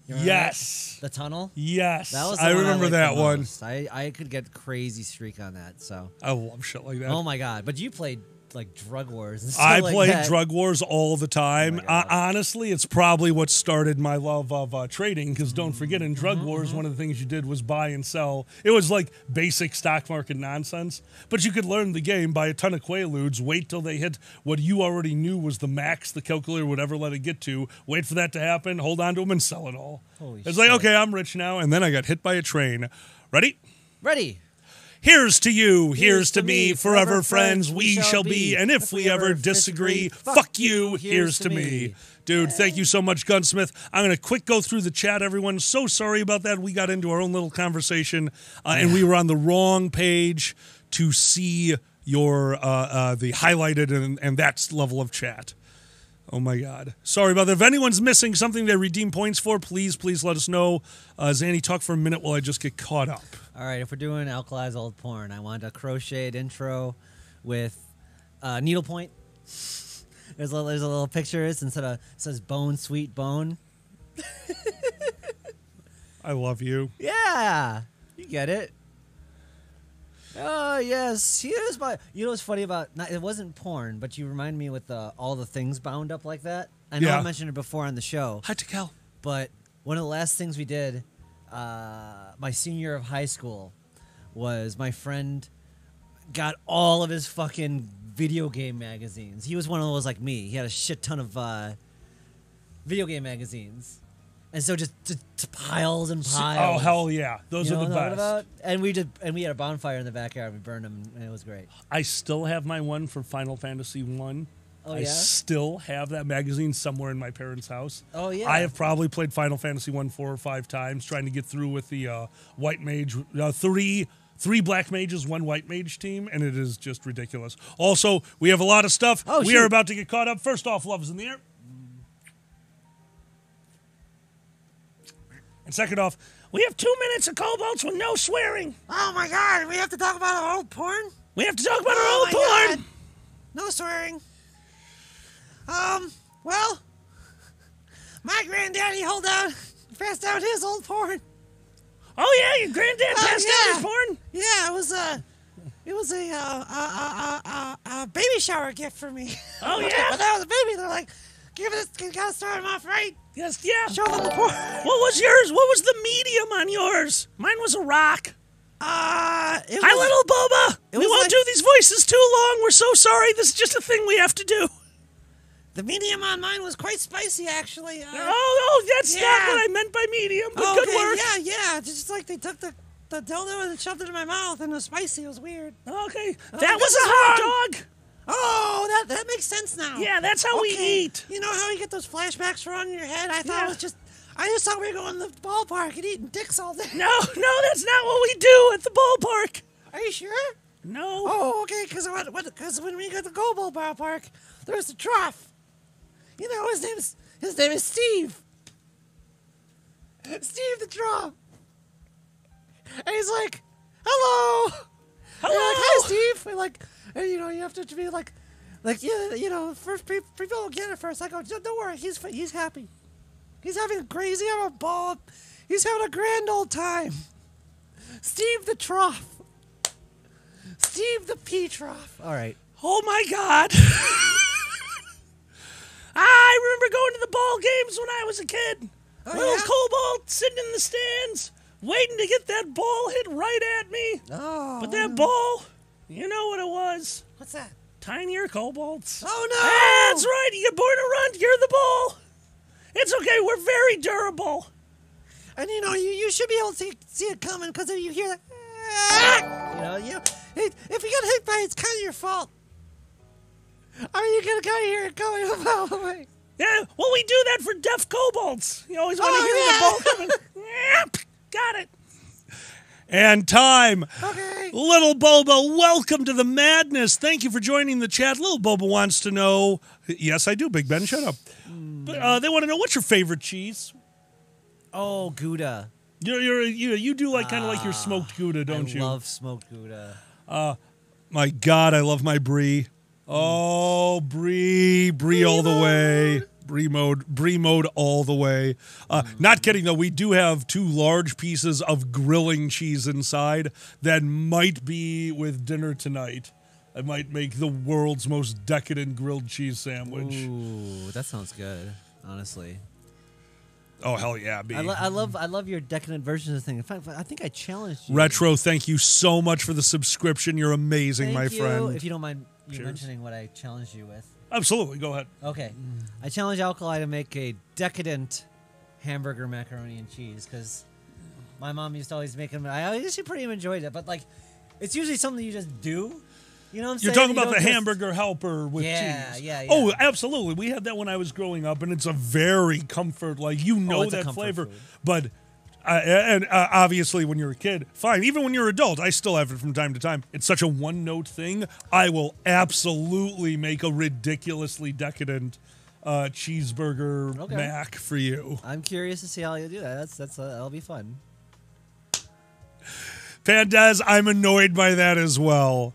Speaker 2: You remember that?
Speaker 3: Yes.
Speaker 2: the tunnel.
Speaker 3: Yes,
Speaker 2: That was
Speaker 3: I remember
Speaker 2: the
Speaker 3: that one.
Speaker 2: I, I could get crazy streak on that. So
Speaker 3: I love shit like that.
Speaker 2: oh my god! But you played like drug wars. And stuff
Speaker 3: I
Speaker 2: like
Speaker 3: played
Speaker 2: that. Oh
Speaker 3: Drug Wars all the time.
Speaker 2: my
Speaker 3: uh, honestly, it's probably what started my love of uh, trading. Because don't forget, in
Speaker 2: Mm-hmm,
Speaker 3: Drug Wars, one of the things you did was buy and sell. It was like basic stock market nonsense, but you could learn the game by a ton of Quaaludes. Wait till they hit what you already knew was the max the calculator would ever let it get to. Wait for that to happen. Hold on to them and sell it all.
Speaker 2: Holy
Speaker 3: it's like okay, I'm rich now, and then I got hit by a train. Ready?
Speaker 2: Ready.
Speaker 3: Here's to you, here's, to me, forever friends we shall be. And if we ever disagree, fuck you, here's to me. Dude, thank you so much, Gunsmith. I'm going to quick go through the chat, everyone. So sorry about that. We got into our own little conversation uh, and we were on the wrong page to see your, uh, uh, the highlighted and, and that level of chat. Oh my God. Sorry about that. If anyone's missing something they redeem points for, please, please let us know. Uh, Xanni, talk for a minute while I just get caught up.
Speaker 2: All right, if we're doing Alkali's old porn, I want a crocheted intro with uh, needlepoint. There's a, little- there's a little picture. It's instead of it says bone, sweet bone.
Speaker 3: I love you.
Speaker 2: Yeah, you get it. Oh yes, here's my. You know what's funny about? Not, it wasn't porn, but you remind me with uh, all the things bound up like that. I know
Speaker 3: Yeah.
Speaker 2: I mentioned it before on the show.
Speaker 3: Hi, Cal.
Speaker 2: But one of the last things we did, uh, my senior year of high school, was my friend got all of his fucking video game magazines. He was one of those like me. He had a shit ton of uh, video game magazines, and so just, just, just piles and piles.
Speaker 3: Oh hell yeah, those
Speaker 2: You know
Speaker 3: are the best.
Speaker 2: about? And we did, and we had a bonfire in the backyard. We burned them, and it was great.
Speaker 3: I still have my one for Final Fantasy One.
Speaker 2: Oh,
Speaker 3: I
Speaker 2: yeah?
Speaker 3: still have that magazine somewhere in my parents' house.
Speaker 2: Oh, yeah.
Speaker 3: I have probably played Final Fantasy One four or five times, trying to get through with the uh, white mage. Uh, three three black mages, one white mage team, and it is just ridiculous. Also, we have a lot of stuff.
Speaker 2: Oh,
Speaker 3: we
Speaker 2: shoot.
Speaker 3: are about to get caught up. First off, love is in the air. And second off, we have two minutes of cobalts with no swearing.
Speaker 2: Oh my god, we have to talk about our old porn?
Speaker 3: We have to talk about
Speaker 2: Oh
Speaker 3: our old porn.
Speaker 2: God. No swearing. Um, well, my granddaddy, hold on. passed down his old porn.
Speaker 11: Oh yeah, your granddad
Speaker 2: Oh,
Speaker 11: passed
Speaker 2: yeah.
Speaker 11: down his porn.
Speaker 2: Yeah, it was a, it was a, uh, a, a, a, a, baby shower gift for me.
Speaker 11: Oh, yeah? When?
Speaker 2: I was a baby, they're like, give you gotta start him off right.
Speaker 11: Yes, yeah.
Speaker 2: Show them the porn.
Speaker 11: What was yours? What was the medium on yours? Mine was a rock.
Speaker 2: Uh, it
Speaker 11: Hi, little Boba.
Speaker 2: it
Speaker 11: We won't
Speaker 2: like-
Speaker 11: do these voices too long. We're so sorry. This is just a thing we have to do.
Speaker 2: The medium on mine was quite spicy, actually. Uh,
Speaker 11: Oh, no, that's
Speaker 2: yeah.
Speaker 11: not what I meant by medium. But
Speaker 2: Oh,
Speaker 11: good
Speaker 2: okay,
Speaker 11: work.
Speaker 2: Yeah, yeah. It's just like they took the, the dildo and shoved it in my mouth, and it was spicy. It was weird.
Speaker 11: Okay,
Speaker 2: Oh,
Speaker 11: that was a hot dog.
Speaker 2: Oh, that that makes sense now.
Speaker 11: Yeah, that's how we eat.
Speaker 2: You know how you get those flashbacks run in your head? I thought
Speaker 11: Yeah.
Speaker 2: it was just. I just thought we were going to the ballpark and eating dicks all day.
Speaker 11: No, no, that's not what we do at the ballpark.
Speaker 2: Are you sure?
Speaker 11: No.
Speaker 2: Oh, okay. Because when, when we go to the Go Bowl ballpark, there's a trough. You know his name is his name is Steve. Steve the trough. And he's like, "Hello."
Speaker 11: Hello.
Speaker 2: Like, Hi, Steve. And like, and you know, you have to be like, like yeah, you know, first pe- people don't get it first. I go, "Don't worry. He's he's happy. He's having a crazy having a ball. He's having a grand old time. Steve the trough. Steve the pea trough. All right.
Speaker 11: Oh my God. I remember going to the ball games when I was a kid.
Speaker 2: Oh,
Speaker 11: Little
Speaker 2: yeah?
Speaker 11: Cobalt sitting in the stands, waiting to get that ball hit right at me.
Speaker 2: Oh.
Speaker 11: But that ball, you know what it was?
Speaker 2: What's that?
Speaker 11: Tinier Cobalts.
Speaker 2: Oh no!
Speaker 11: That's right. You're born to run. You're the ball. It's okay. We're very durable.
Speaker 2: And you know, you, you should be able to see, see it coming because if you hear that, "Ah," you know, you it, if you get hit by it, it's kind of your fault. Are you gonna kind of hear it coming a mile away?
Speaker 11: Yeah. Well, we do that for deaf Cobalts. You always want to
Speaker 2: Oh,
Speaker 11: hear
Speaker 2: yeah.
Speaker 11: the ball coming. Got it.
Speaker 3: And time.
Speaker 2: Okay.
Speaker 3: Little Boba, welcome to the madness. Thank you for joining the chat. Little Boba wants to know. Yes, I do. Big Ben, shut up. But, uh, they want to know what's your favorite cheese.
Speaker 2: Oh, Gouda.
Speaker 3: You're, you're, you you do like kind of like your smoked Gouda, don't you?
Speaker 2: I
Speaker 3: you?
Speaker 2: love smoked Gouda.
Speaker 3: Uh, my God, I love my brie. Oh, brie, brie all the way. Brie mode, brie mode all the way. Uh, Not kidding though, we do have two large pieces of grilling cheese inside that might be with dinner tonight. I might make the world's most decadent grilled cheese sandwich.
Speaker 2: Ooh, that sounds good. Honestly,
Speaker 3: Oh hell yeah.
Speaker 2: I, lo- I love I love your decadent versions of things. In fact, I think I challenged you.
Speaker 3: Retro, thank you so much for the subscription. You're amazing,
Speaker 2: Thank
Speaker 3: my
Speaker 2: you.
Speaker 3: friend.
Speaker 2: If you don't mind you
Speaker 3: Cheers.
Speaker 2: mentioning what I challenged you with.
Speaker 3: Absolutely, go ahead.
Speaker 2: Okay. I challenge Alkali to make a decadent hamburger macaroni and cheese because my mom used to always make them. I actually pretty much enjoyed it, but like, it's usually something you just do. You know what I'm saying?
Speaker 3: You're
Speaker 2: saying?
Speaker 3: talking
Speaker 2: You
Speaker 3: about the
Speaker 2: just-
Speaker 3: hamburger helper with
Speaker 2: Yeah,
Speaker 3: cheese.
Speaker 2: yeah, yeah.
Speaker 3: Oh, absolutely. We had that when I was growing up, and it's a very comfort. Like you
Speaker 2: oh, know Oh,
Speaker 3: that flavor,
Speaker 2: food.
Speaker 3: but uh, and uh, obviously when you're a kid, fine. Even when you're an adult, I still have it from time to time. It's such a one note thing. I will absolutely make a ridiculously decadent uh, cheeseburger
Speaker 2: Okay.
Speaker 3: mac for you.
Speaker 2: I'm curious to see how you do that. That's that's uh, that'll be fun.
Speaker 3: Pandaz, I'm annoyed by that as well.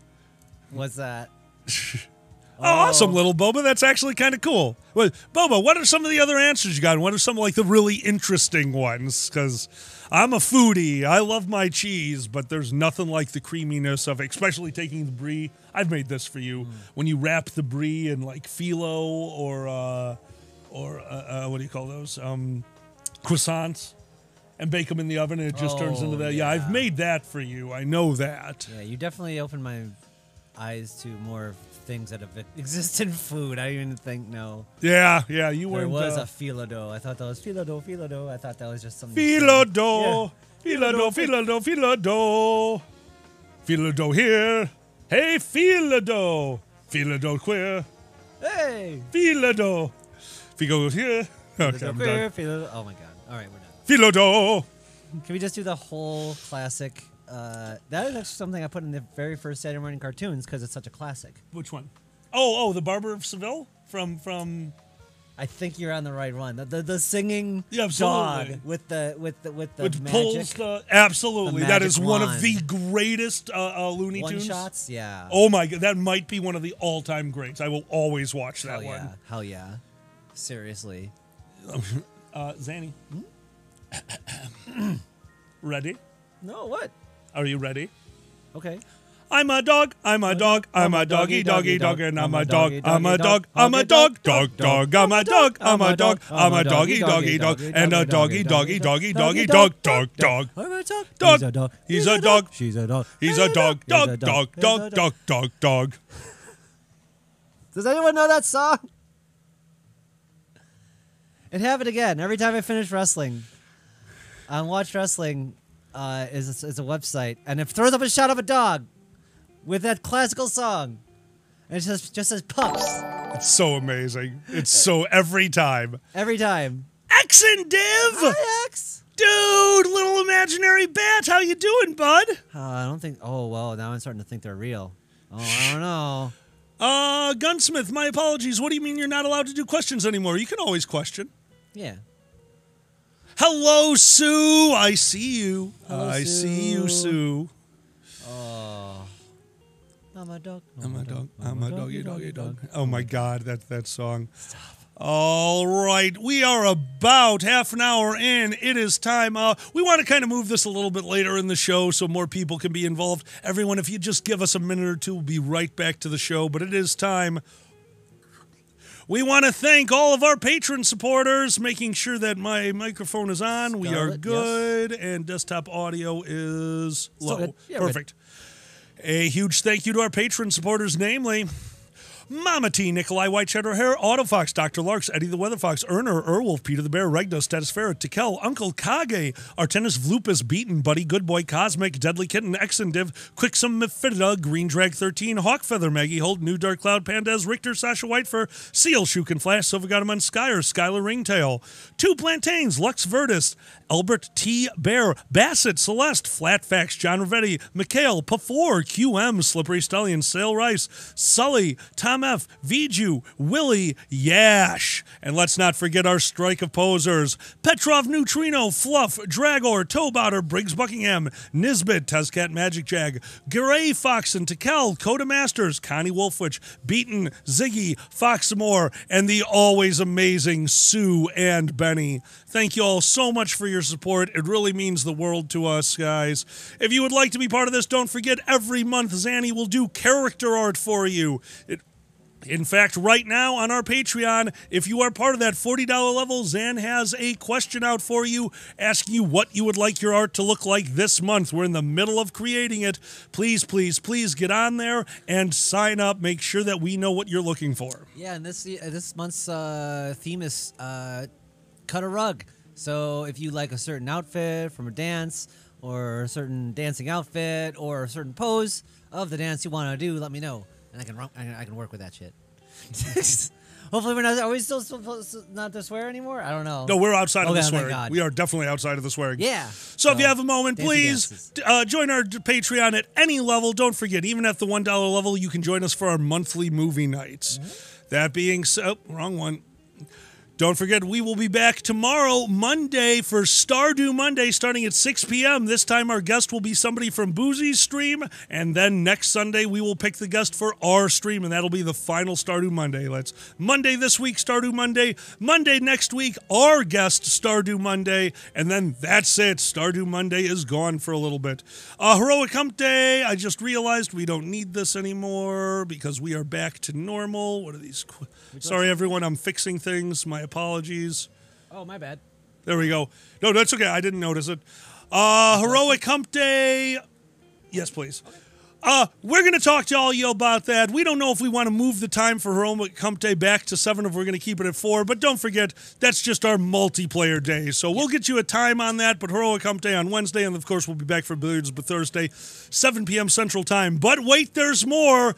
Speaker 2: What's that?
Speaker 3: Oh, awesome, little Boba. That's actually kind of cool. Well, Boba, what are some of the other answers you got? And what are some like the really interesting ones? Because I'm a foodie. I love my cheese, but there's nothing like the creaminess of, especially taking the brie. I've made this for you. When you wrap the brie in like phyllo or uh, or uh, uh, what do you call those? Um, croissants. And bake them in the oven, and it just turns into
Speaker 2: Oh,
Speaker 3: that. Yeah. I've made that for you. I know that.
Speaker 2: Yeah, you definitely opened my eyes to more things that have exist in food. I didn't even think no.
Speaker 3: Yeah, yeah. You weren't.
Speaker 2: was
Speaker 3: uh,
Speaker 2: a phyllo dough. I thought that was phyllo dough, phyllo dough. I thought that was just something.
Speaker 3: Philo
Speaker 2: silly.
Speaker 3: do, philo do, philo do, philo do, philo do here. Hey, philo do, philo do queer,
Speaker 2: Hey.
Speaker 3: philo do. Figo goes here. Okay, I'm done.
Speaker 2: Oh my god. All right, we're done.
Speaker 3: Philo do.
Speaker 2: Can we just do the whole classic? Uh, that is actually something I put in the very first Saturday morning cartoons because it's such a classic.
Speaker 3: Which one? Oh, oh, the Barber of Seville from from.
Speaker 2: I think you're on the right one. The the, the singing
Speaker 3: Yeah, absolutely.
Speaker 2: dog with the with the with the
Speaker 3: Which
Speaker 2: magic
Speaker 3: pulls the absolutely
Speaker 2: the
Speaker 3: that
Speaker 2: magic
Speaker 3: is one of the greatest uh, uh, Looney
Speaker 2: one
Speaker 3: Tunes.
Speaker 2: shots. Yeah.
Speaker 3: Oh my god, that might be one of the all-time greats. I will always watch that
Speaker 2: Hell yeah.
Speaker 3: one.
Speaker 2: Hell yeah. Seriously.
Speaker 3: Uh, Xanni. ready?
Speaker 2: No, what?
Speaker 3: Are you ready?
Speaker 2: Okay.
Speaker 3: I'm a dog, I'm a dog, I'm a doggy, doggy, dog, and I'm a dog, I'm a dog, I'm a dog, dog, dog, I'm a dog, I'm a dog, I'm a doggy, doggy, dog, and a doggy, doggy, doggy, doggy, dog, dog, dog.
Speaker 2: Dog. He's a dog.
Speaker 3: He's a dog.
Speaker 2: She's a dog.
Speaker 3: He's a dog, dog, dog, dog, dog, dog, dog.
Speaker 2: Does anyone know that song? It happened again. Every time I finish wrestling, on Watch Wrestling uh, is is a website, and it throws up a shot of a dog with that classical song, and it just just says pups
Speaker 3: It's so amazing. It's so every time.
Speaker 2: every time.
Speaker 3: X and Div!
Speaker 2: Hi, X.
Speaker 3: Dude, little imaginary bat, how you doing, bud?
Speaker 2: Uh, I don't think. Oh well, now I'm starting to think they're real. Oh, I don't know.
Speaker 3: Uh, Gunsmith, my apologies. What do you mean you're not allowed to do questions anymore? You can always question.
Speaker 2: Yeah.
Speaker 3: Hello, Sue. I see you.
Speaker 2: Hello,
Speaker 3: I see you,
Speaker 2: Sue.
Speaker 3: Sue.
Speaker 2: Oh. I'm a dog.
Speaker 3: I'm a dog. I'm a doggy, doggy, dog. Oh my God, that that song. Stop. All right, we are about half an hour in. It is time. Uh, we want to kind of move this a little bit later in the show so more people can be involved. Everyone, if you just give us a minute or two, we'll be right back to the show. But it is time. We want to thank all of our patron supporters, making sure that my microphone is on. we are
Speaker 2: Scarlett, yes.
Speaker 3: good, and desktop audio is
Speaker 2: Still
Speaker 3: low.
Speaker 2: Yeah, good.
Speaker 3: Perfect. A huge thank you to our patron supporters, namely Mama T, Nikolai White Cheddar Hair, Autofox, Dr. Larks, Eddie the Weather Fox, Erner, Erwolf, Peter the Bear, Regno, Status Statusfera, Tikel, Uncle Kage, Artenis Vlupus, Beaten, Buddy, Good Boy, Cosmic, Deadly Kitten, Exendiv, Quicksome Mephitta, Green Drag 13, Hawkfeather, Maggie Holt, New Dark Cloud, Pandez, Richter, Sasha Whitefur, Seal, Shook and Flash, Silvergottom Skyer, Skylar Ringtail, Two Plantains, Lux Vertus, Albert T. Bear, Bassett, Celeste, Flatfax, John Ravetti, Mikhail, Pafor, QM, Slippery Stallion, Sale Rice, Sully, Tom F., Viju, Willie, Yash. And let's not forget our strike of posers Petrov, Neutrino, Fluff, Dragor, Towbotter, Briggs Buckingham, Nisbet, Tezcat Magic Jag, Gray Foxen, Tekel, Coda Masters, Connie Wolfwich, Beaton, Ziggy, Foxamore, and the always amazing Sue and Benny. Thank you all so much for your support. It really means the world to us, guys. If you would like to be part of this, don't forget every month Xanni will do character art for you. It in fact, right now on our Patreon, if you are part of that $40 level, Zan has a question out for you asking you what you would like your art to look like this month. We're in the middle of creating it. Please, please, please get on there and sign up. Make sure that we know what you're looking for.
Speaker 2: Yeah, and this uh, this month's uh, theme is uh, cut a rug. So if you like a certain outfit from a dance, or a certain dancing outfit, or a certain pose of the dance you want to do, let me know, and I can I can, I can work with that shit. Hopefully, we're not. Are we still supposed to not to swear anymore? I don't know.
Speaker 3: No, we're outside of the
Speaker 2: oh, thank
Speaker 3: swearing.
Speaker 2: God.
Speaker 3: We are definitely outside of the swearing.
Speaker 2: Yeah.
Speaker 3: So, if you have a moment, please uh, join our Patreon at any level. Don't forget, even at the $1 level, you can join us for our monthly movie nights. That being said, oh, wrong one. Don't forget, we will be back tomorrow, Monday, for Stardew Monday, starting at 6 p.m. This time, our guest will be somebody from Boozy's stream. And then next Sunday, we will pick the guest for our stream, and that'll be the final Stardew Monday. Let's Monday this week, Stardew Monday. Monday next week, our guest, Stardew Monday. And then that's it. Stardew Monday is gone for a little bit. Uh, Heroic Hump Day, I just realized we don't need this anymore because we are back to normal. What are these? Sorry, everyone, I'm fixing things. My apologies.
Speaker 2: Oh, my bad.
Speaker 3: There we go. No, that's okay. I didn't notice it. Uh, Heroic Hump Day. Yes, please. Uh, we're going to talk to all you about that. We don't know if we want to move the time for Heroic Hump Day back to 7, if we're going to keep it at 4. But don't forget, that's just our multiplayer day. So we'll get you a time on that. But Heroic Hump Day on Wednesday. And of course, we'll be back for Billiards but Thursday, 7 p.m. Central Time. But wait, there's more.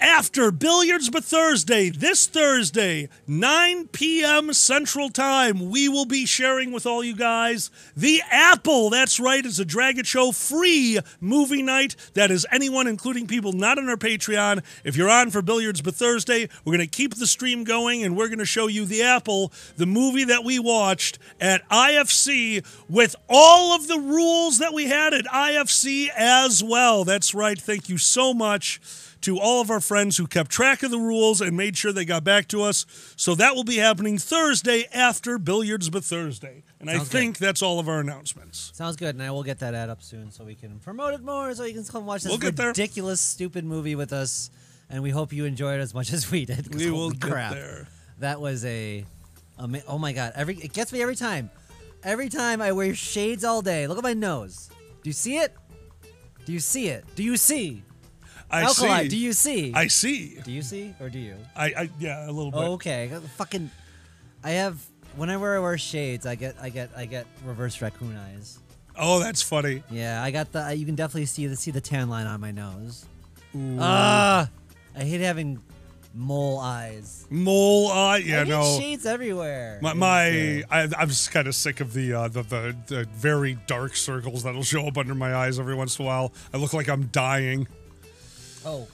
Speaker 3: After Billiards but Thursday, this Thursday, 9 p.m. Central Time, we will be sharing with all you guys The Apple. That's right, it's a Dragon Show free movie night. That is anyone, including people not on our Patreon. If you're on for Billiards but Thursday, we're going to keep the stream going and we're going to show you The Apple, the movie that we watched at IFC with all of the rules that we had at IFC as well. That's right. Thank you so much to all of our friends who kept track of the rules and made sure they got back to us. So that will be happening Thursday after Billiards but Thursday. And I
Speaker 2: Sounds good.
Speaker 3: think that's all of our announcements.
Speaker 2: Sounds good, and I will get that ad up soon so we can promote it more, so you can come watch this
Speaker 3: We'll
Speaker 2: ridiculous, stupid movie with us. And we hope you enjoy it as much as we did.
Speaker 3: We will get
Speaker 2: crap,
Speaker 3: there.
Speaker 2: That was a, ama- oh my god! Every it gets me every time. Every time I wear shades all day. Look at my nose. Do you see it? Do you see it? Do you see?
Speaker 3: I
Speaker 2: Alkali,
Speaker 3: see.
Speaker 2: do you see?
Speaker 3: I see.
Speaker 2: Do you see or do you?
Speaker 3: I, I yeah, a little bit.
Speaker 2: Okay, I fucking. I have whenever I wear shades, I get I get I get reverse raccoon eyes.
Speaker 3: Oh, that's funny.
Speaker 2: Yeah, I got the. You can definitely see the see the tan line on my nose.
Speaker 3: Ooh.
Speaker 2: Ah, I hate having mole eyes.
Speaker 3: Mole eye. Yeah,
Speaker 2: I
Speaker 3: no.
Speaker 2: shades everywhere.
Speaker 3: My, my I, I'm just kind of sick of the, uh, the the the very dark circles that'll show up under my eyes every once in a while. I look like I'm dying.
Speaker 2: Oh,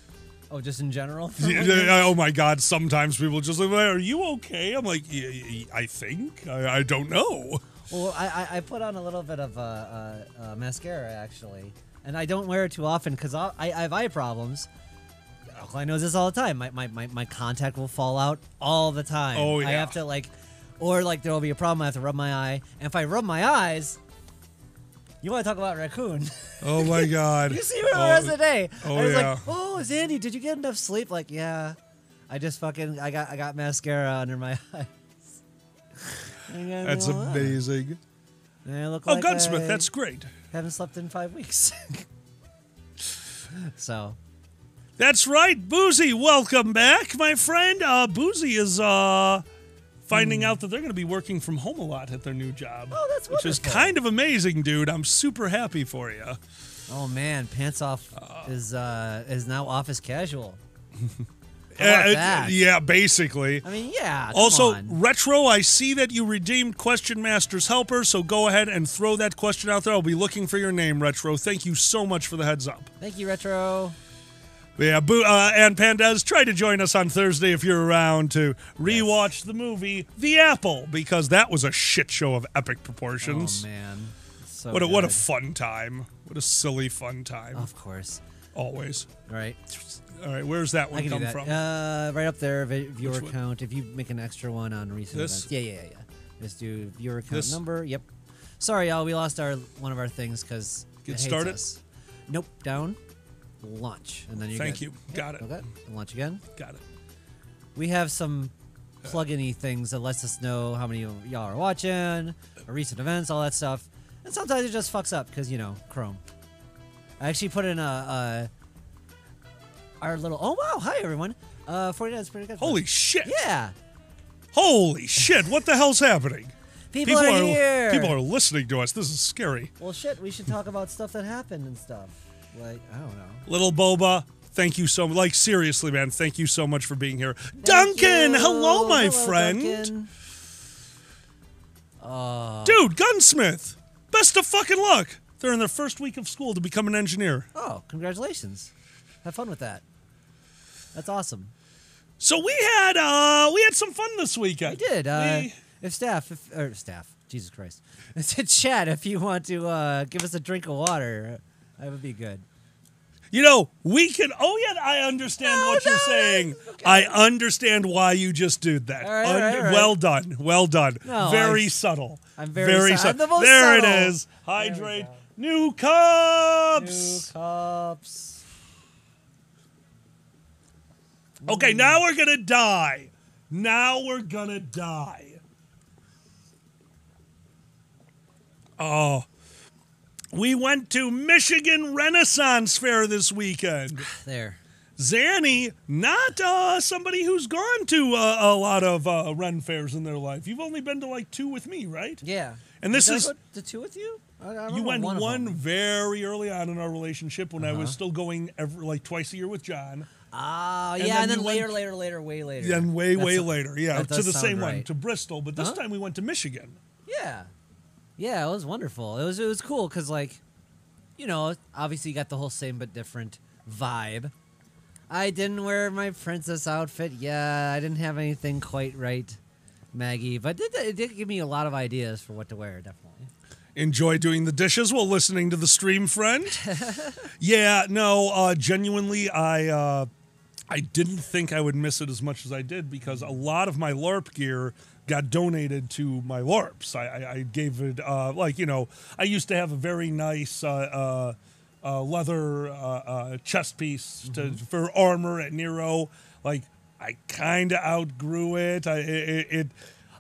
Speaker 2: oh, just in general.
Speaker 3: Oh my god! Sometimes people just like, "Are you okay?" I'm like, "Y- y- "I think I, I don't know."
Speaker 2: Well, I, I I put on a little bit of uh, uh, uh, mascara actually, and I don't wear it too often because I, I have eye problems. Alkali knows this all the time. My, my, my, my contact will fall out all the time.
Speaker 3: Oh, yeah.
Speaker 2: I have to like, or like there will be a problem. I have to rub my eye, and if I rub my eyes, you want to talk about raccoon?
Speaker 3: Oh my god!
Speaker 2: you see the
Speaker 3: oh,
Speaker 2: rest of the day.
Speaker 3: Oh
Speaker 2: I was
Speaker 3: yeah.
Speaker 2: like, oh, Zandy, did you get enough sleep? Like, yeah. I just fucking I got I got mascara under my eyes.
Speaker 3: That's amazing.
Speaker 2: And I look
Speaker 3: Oh,
Speaker 2: like
Speaker 3: gunsmith,
Speaker 2: I
Speaker 3: that's great.
Speaker 2: Haven't slept in five weeks. so
Speaker 3: That's right, Boozy. Welcome back, my friend. Uh, Boozy is uh, finding out that they're going to be working from home a lot at their new job.
Speaker 2: Oh, that's
Speaker 3: Which is kind of amazing, dude. I'm super happy for you.
Speaker 2: Oh man, pants off is uh is now office casual.
Speaker 3: Uh,
Speaker 2: about
Speaker 3: it-
Speaker 2: that?
Speaker 3: yeah, basically.
Speaker 2: I mean, yeah.
Speaker 3: Also,
Speaker 2: on.
Speaker 3: Retro, I see that you redeemed Question Master's Helper, so go ahead and throw that question out there. I'll be looking for your name, Retro. Thank you so much for the heads up.
Speaker 2: thank you, retro.
Speaker 3: Yeah, Boo, uh, and Pandaz, try to join us on Thursday if you're around to rewatch the movie The Apple, because that was a shit show of epic proportions.
Speaker 2: Oh man, so
Speaker 3: what a what a fun time! What a silly fun time!
Speaker 2: Of course.
Speaker 3: Always.
Speaker 2: All right.
Speaker 3: All right, where's that one come
Speaker 2: that.
Speaker 3: from?
Speaker 2: Uh, right up there, vi- viewer count. If you make an extra one on recent
Speaker 3: This?
Speaker 2: events, yeah, yeah, yeah, yeah. Just do viewer count
Speaker 3: This?
Speaker 2: number. Yep. Sorry, y'all. We lost our one of our things because
Speaker 3: Get started?
Speaker 2: Us. Nope. Down. Launch, and then you.
Speaker 3: Thank you. Got it.
Speaker 2: Okay. Launch again.
Speaker 3: Got it.
Speaker 2: We have some plug-in-y things that lets us know how many of y'all are watching, recent events, all that stuff. And sometimes it just fucks up because you know Chrome. I actually put in a, a our little. Oh wow! Hi everyone. Uh, 49 is pretty good.
Speaker 3: Holy shit!
Speaker 2: Yeah.
Speaker 3: Holy shit! What the hell's happening?
Speaker 2: People, are, here.
Speaker 3: People are listening to us. This is scary.
Speaker 2: Well, shit. We should talk about stuff that happened and stuff. Like I don't know.
Speaker 3: Little Boba, thank you so Like seriously, man, thank you so much for being here. Duncan,
Speaker 2: you.
Speaker 3: hello, my
Speaker 2: Hello,
Speaker 3: friend.
Speaker 2: Duncan. Uh,
Speaker 3: Dude, gunsmith. Best of fucking luck. They're in their first week of school to become an engineer.
Speaker 2: Oh, congratulations. Have fun with that. That's awesome.
Speaker 3: So we had uh we had some fun this weekend.
Speaker 2: We did. Uh,
Speaker 3: We-
Speaker 2: if staff, if, or staff, Jesus Christ, it's a chat. If you want to uh, give us a drink of water, that would be good.
Speaker 3: You know, we can. Oh yeah, I understand oh, what you're saying. I understand why you just did that.
Speaker 2: All right, all right, all right.
Speaker 3: Well done, well done.
Speaker 2: No,
Speaker 3: very
Speaker 2: I-
Speaker 3: subtle.
Speaker 2: I'm very su- I'm the most
Speaker 3: there
Speaker 2: subtle.
Speaker 3: it is. Hydrate. New cups.
Speaker 2: New cups.
Speaker 3: Okay, hmm. now we're gonna die. Now we're gonna die. Oh. We went to Michigan Renaissance Fair this weekend.
Speaker 2: There.
Speaker 3: Xanni, not uh, somebody who's gone to uh, a lot of uh, Ren fairs in their life. You've only been to like two with me, right?
Speaker 2: Yeah.
Speaker 3: And this
Speaker 2: Did
Speaker 3: is
Speaker 2: to two with you.
Speaker 3: You went
Speaker 2: one,
Speaker 3: one, very early on in our relationship when I was
Speaker 2: Uh-huh.
Speaker 3: still going every like twice a year with John.
Speaker 2: Ah,
Speaker 3: And
Speaker 2: yeah,
Speaker 3: then
Speaker 2: and then later,
Speaker 3: went-
Speaker 2: later, later, way later.
Speaker 3: Then way,
Speaker 2: That's
Speaker 3: way
Speaker 2: a-
Speaker 3: later, yeah, to the same one, to Bristol. But this
Speaker 2: Huh?
Speaker 3: time we went to Michigan.
Speaker 2: Yeah, yeah, it was wonderful. It was it was cool because like, you know, obviously you got the whole same but different vibe. I didn't wear my princess outfit. Yeah, I didn't have anything quite right, Maggie. But it, did- it did give me a lot of ideas for what to wear. Definitely.
Speaker 3: enjoy doing the dishes while listening to the stream, friend. yeah, no, uh, genuinely, I uh, I didn't think I would miss it as much as I did because a lot of my LARP gear got donated to my LARPs. I, I, I gave it uh, like you know I used to have a very nice. Uh, uh, uh, leather uh, uh, chest piece to, for armor at Nero. Like I kind of outgrew it. I it, it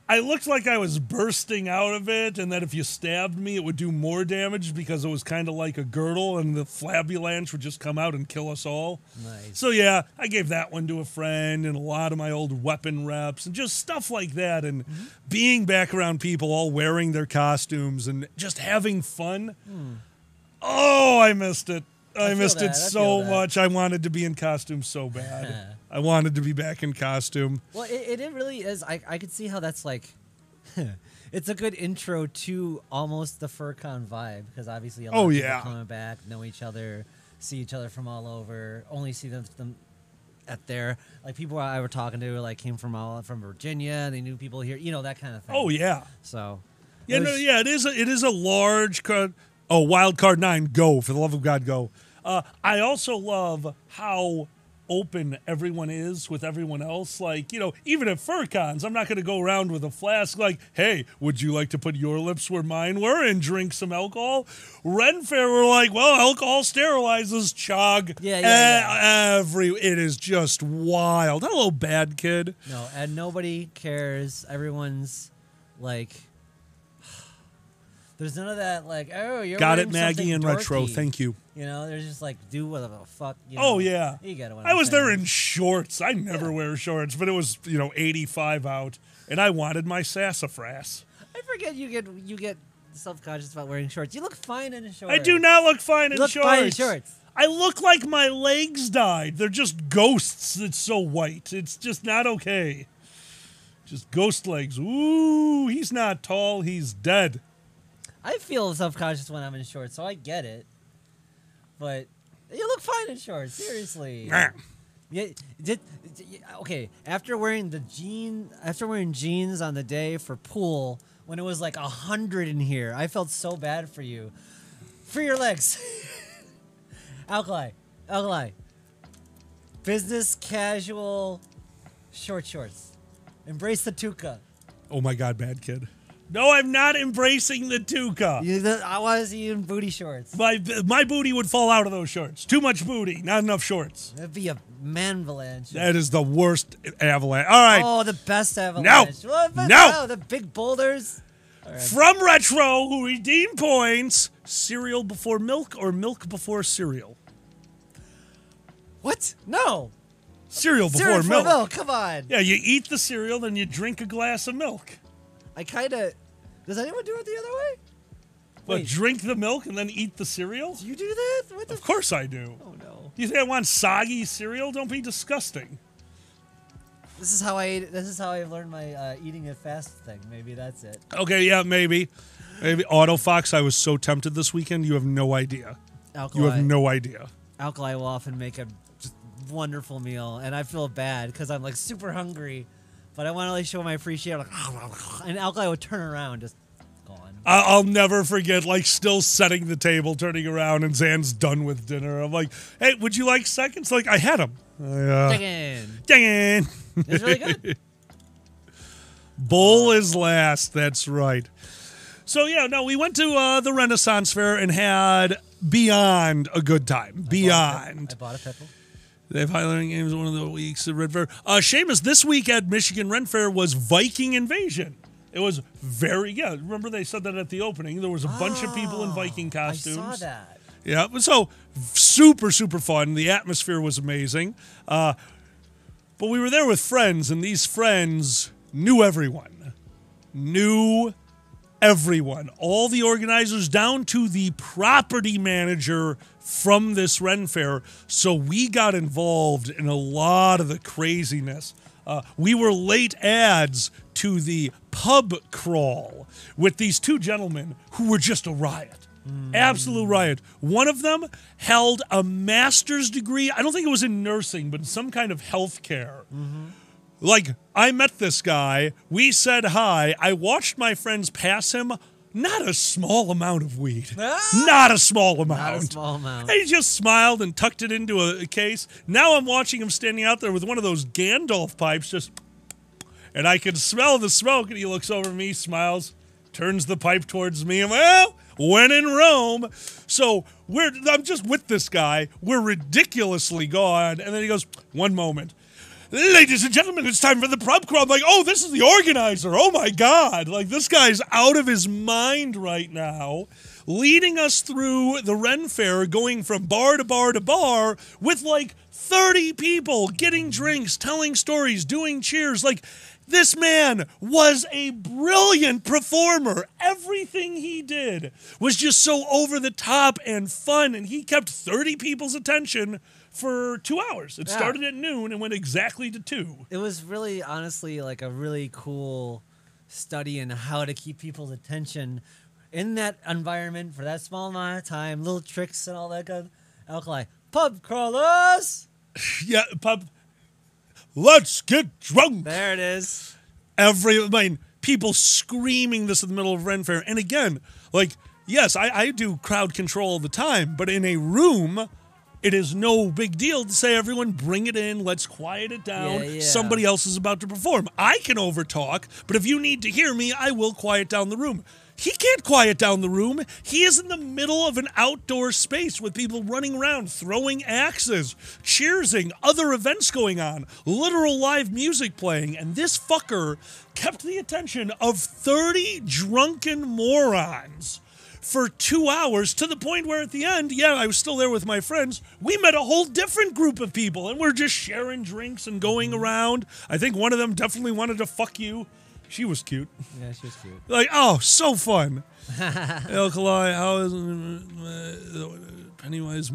Speaker 3: I looked like I was bursting out of it, and that if you stabbed me, it would do more damage because it was kind of like a girdle, and the flabulence would just come out and kill us all.
Speaker 2: Nice.
Speaker 3: So yeah, I gave that one to a friend, and a lot of my old weapon reps, and just stuff like that, and mm-hmm. being back around people all wearing their costumes and just having fun. Hmm. Oh, I missed it. I,
Speaker 2: I
Speaker 3: missed
Speaker 2: that, I
Speaker 3: it
Speaker 2: feel
Speaker 3: so much. I wanted to be in costume so bad. I wanted to be back in costume.
Speaker 2: Well, it, it really is. I, I could see how that's like. it's a good intro to almost the FurCon vibe because obviously a lot
Speaker 3: Oh,
Speaker 2: of people
Speaker 3: yeah.
Speaker 2: coming back, know each other, see each other from all over, only see them, them at their like people I were talking to like came from all from Virginia. They knew people here, you know that kind of thing.
Speaker 3: Oh yeah.
Speaker 2: So
Speaker 3: Yeah,
Speaker 2: it
Speaker 3: no, yeah, it is. A, it is a large card. Oh, wild card nine, go for the love of God, go. Uh, I also love how open everyone is with everyone else. Like you know, even at FurCons, I'm not going to go around with a flask like, "Hey, would you like to put your lips where mine were and drink some alcohol?" Ren Fair were like, "Well, alcohol sterilizes, chug."
Speaker 2: Yeah, yeah,
Speaker 3: E- Every it is just wild. Hello, bad kid.
Speaker 2: No, and nobody cares. Everyone's like, there's none of that like, oh, you're
Speaker 3: Got it, Maggie and Retro. Thank you.
Speaker 2: You know, they're just like, do whatever the fuck. You
Speaker 3: oh,
Speaker 2: know, Oh
Speaker 3: yeah,
Speaker 2: you what
Speaker 3: I was there in shorts. I never wear shorts, but it was you know 85 out, and I wanted my sassafras.
Speaker 2: I forget you get you get self conscious about wearing shorts. You look fine in shorts.
Speaker 3: I do not look fine in
Speaker 2: look
Speaker 3: shorts.
Speaker 2: fine in shorts.
Speaker 3: I look like my legs died. They're just ghosts. It's so white. It's just not okay. Just ghost legs. Ooh, he's not tall. He's dead.
Speaker 2: I feel self conscious when I'm in shorts, so I get it. But you look fine in shorts. Seriously. Yeah, did, okay. After wearing the jean, after wearing jeans on the day for pool, when it was like a hundred in here, I felt so bad for you, for your legs. Alkali, alkali. Business casual, short shorts. Embrace the tuka.
Speaker 3: Oh my god, bad kid. No, I'm not embracing the.
Speaker 2: You, the, I want to see you in booty shorts.
Speaker 3: My my booty would fall out of those shorts. Too much booty, not enough shorts.
Speaker 2: That'd be a man avalanche.
Speaker 3: That is the worst avalanche. All right.
Speaker 2: Oh, the best avalanche. Well, but
Speaker 3: No.
Speaker 2: Oh, the big boulders. Right.
Speaker 3: From Retro, who redeem points, cereal before milk or milk before cereal?
Speaker 2: What? No.
Speaker 3: Cereal before
Speaker 2: Cereal
Speaker 3: milk.
Speaker 2: milk, come on.
Speaker 3: Yeah, you eat the cereal, then you drink a glass of milk.
Speaker 2: I kind of. Does anyone do it the other way?
Speaker 3: But
Speaker 2: Wait.
Speaker 3: drink the milk and then eat the cereal?
Speaker 2: Do you do that? What the?
Speaker 3: Of course I do.
Speaker 2: Oh no.
Speaker 3: You think I want soggy cereal? Don't be disgusting.
Speaker 2: This is how I ate. This is how I've learned my uh, eating it fast thing. Maybe that's it.
Speaker 3: Okay, yeah, maybe. Maybe Auto Fox, I was so tempted this weekend, you have no idea.
Speaker 2: Alkali.
Speaker 3: You have no idea.
Speaker 2: Alkali will often make a just wonderful meal, and I feel bad because I'm like super hungry, but I want to like show my appreciation. Like, and Alkali would turn around, just gone.
Speaker 3: I- I'll never forget, like, still setting the table, turning around, and Zan's done with dinner. I'm like, hey, would you like seconds? Like, I had them. Uh,
Speaker 2: Chicken.
Speaker 3: Dang it.
Speaker 2: It's really good.
Speaker 3: Bull is last. That's right. So yeah, no, we went to uh, the Renaissance Fair and had beyond a good time. Beyond.
Speaker 2: I bought a pickle.
Speaker 3: They have Highland Games one of the weeks at Ren Fair. Uh, Seamus, this week at Michigan Ren Fair was Viking Invasion. It was very yeah. Remember they said that at the opening. There was a bunch of people in Viking costumes.
Speaker 2: I saw that.
Speaker 3: Yeah, so super super fun. The atmosphere was amazing. Uh, but we were there with friends, and these friends knew everyone, knew everyone, all the organizers down to the property manager from this Ren Fair. So we got involved in a lot of the craziness. Uh, we were late ads to the pub crawl with these two gentlemen who were just a riot. Absolute riot. One of them held a master's degree. I don't think it was in nursing, but in some kind of health care. Like, I met this guy. We said hi. I watched my friends pass him not a small amount of weed. Ah! Not a small amount.
Speaker 2: Not a small amount.
Speaker 3: He just smiled and tucked it into a, a case. Now I'm watching him standing out there with one of those Gandalf pipes, just, and I can smell the smoke. And he looks over at me, smiles, turns the pipe towards me, and well, when in Rome. So we're I'm just with this guy. We're ridiculously gone, and then he goes, one moment. Ladies and gentlemen, it's time for the pub crawl. I'm like, oh, this is the organizer. Oh my God. Like, this guy's out of his mind right now, leading us through the Ren Fair, going from bar to bar to bar with like 30 people getting drinks, telling stories, doing cheers. Like, this man was a brilliant performer. Everything he did was just so over the top and fun, and he kept 30 people's attention for two hours. It
Speaker 2: Yeah.
Speaker 3: started at noon and went exactly to two.
Speaker 2: It was really, honestly, like a really cool study in how to keep people's attention in that environment for that small amount of time. Little tricks and all that good alkali. Pub crawlers.
Speaker 3: Yeah, pub. Let's get drunk.
Speaker 2: There it is.
Speaker 3: Every, I mean, people screaming this in the middle of Ren Fair. And again, like, yes, I, I do crowd control all the time, but in a room, it is no big deal to say, everyone, bring it in, let's quiet it down.
Speaker 2: Yeah, yeah.
Speaker 3: Somebody else is about to perform. I can overtalk, but if you need to hear me, I will quiet down the room. He can't quiet down the room. He is in the middle of an outdoor space with people running around, throwing axes, cheersing, other events going on, literal live music playing, and this fucker kept the attention of 30 drunken morons for two hours to the point where at the end, yeah, I was still there with my friends. We met a whole different group of people and we're just sharing drinks and going around. I think one of them definitely wanted to fuck you. She was cute.
Speaker 2: Yeah, she was cute.
Speaker 3: Like, oh, so fun. Alkali, how is uh, Pennywise?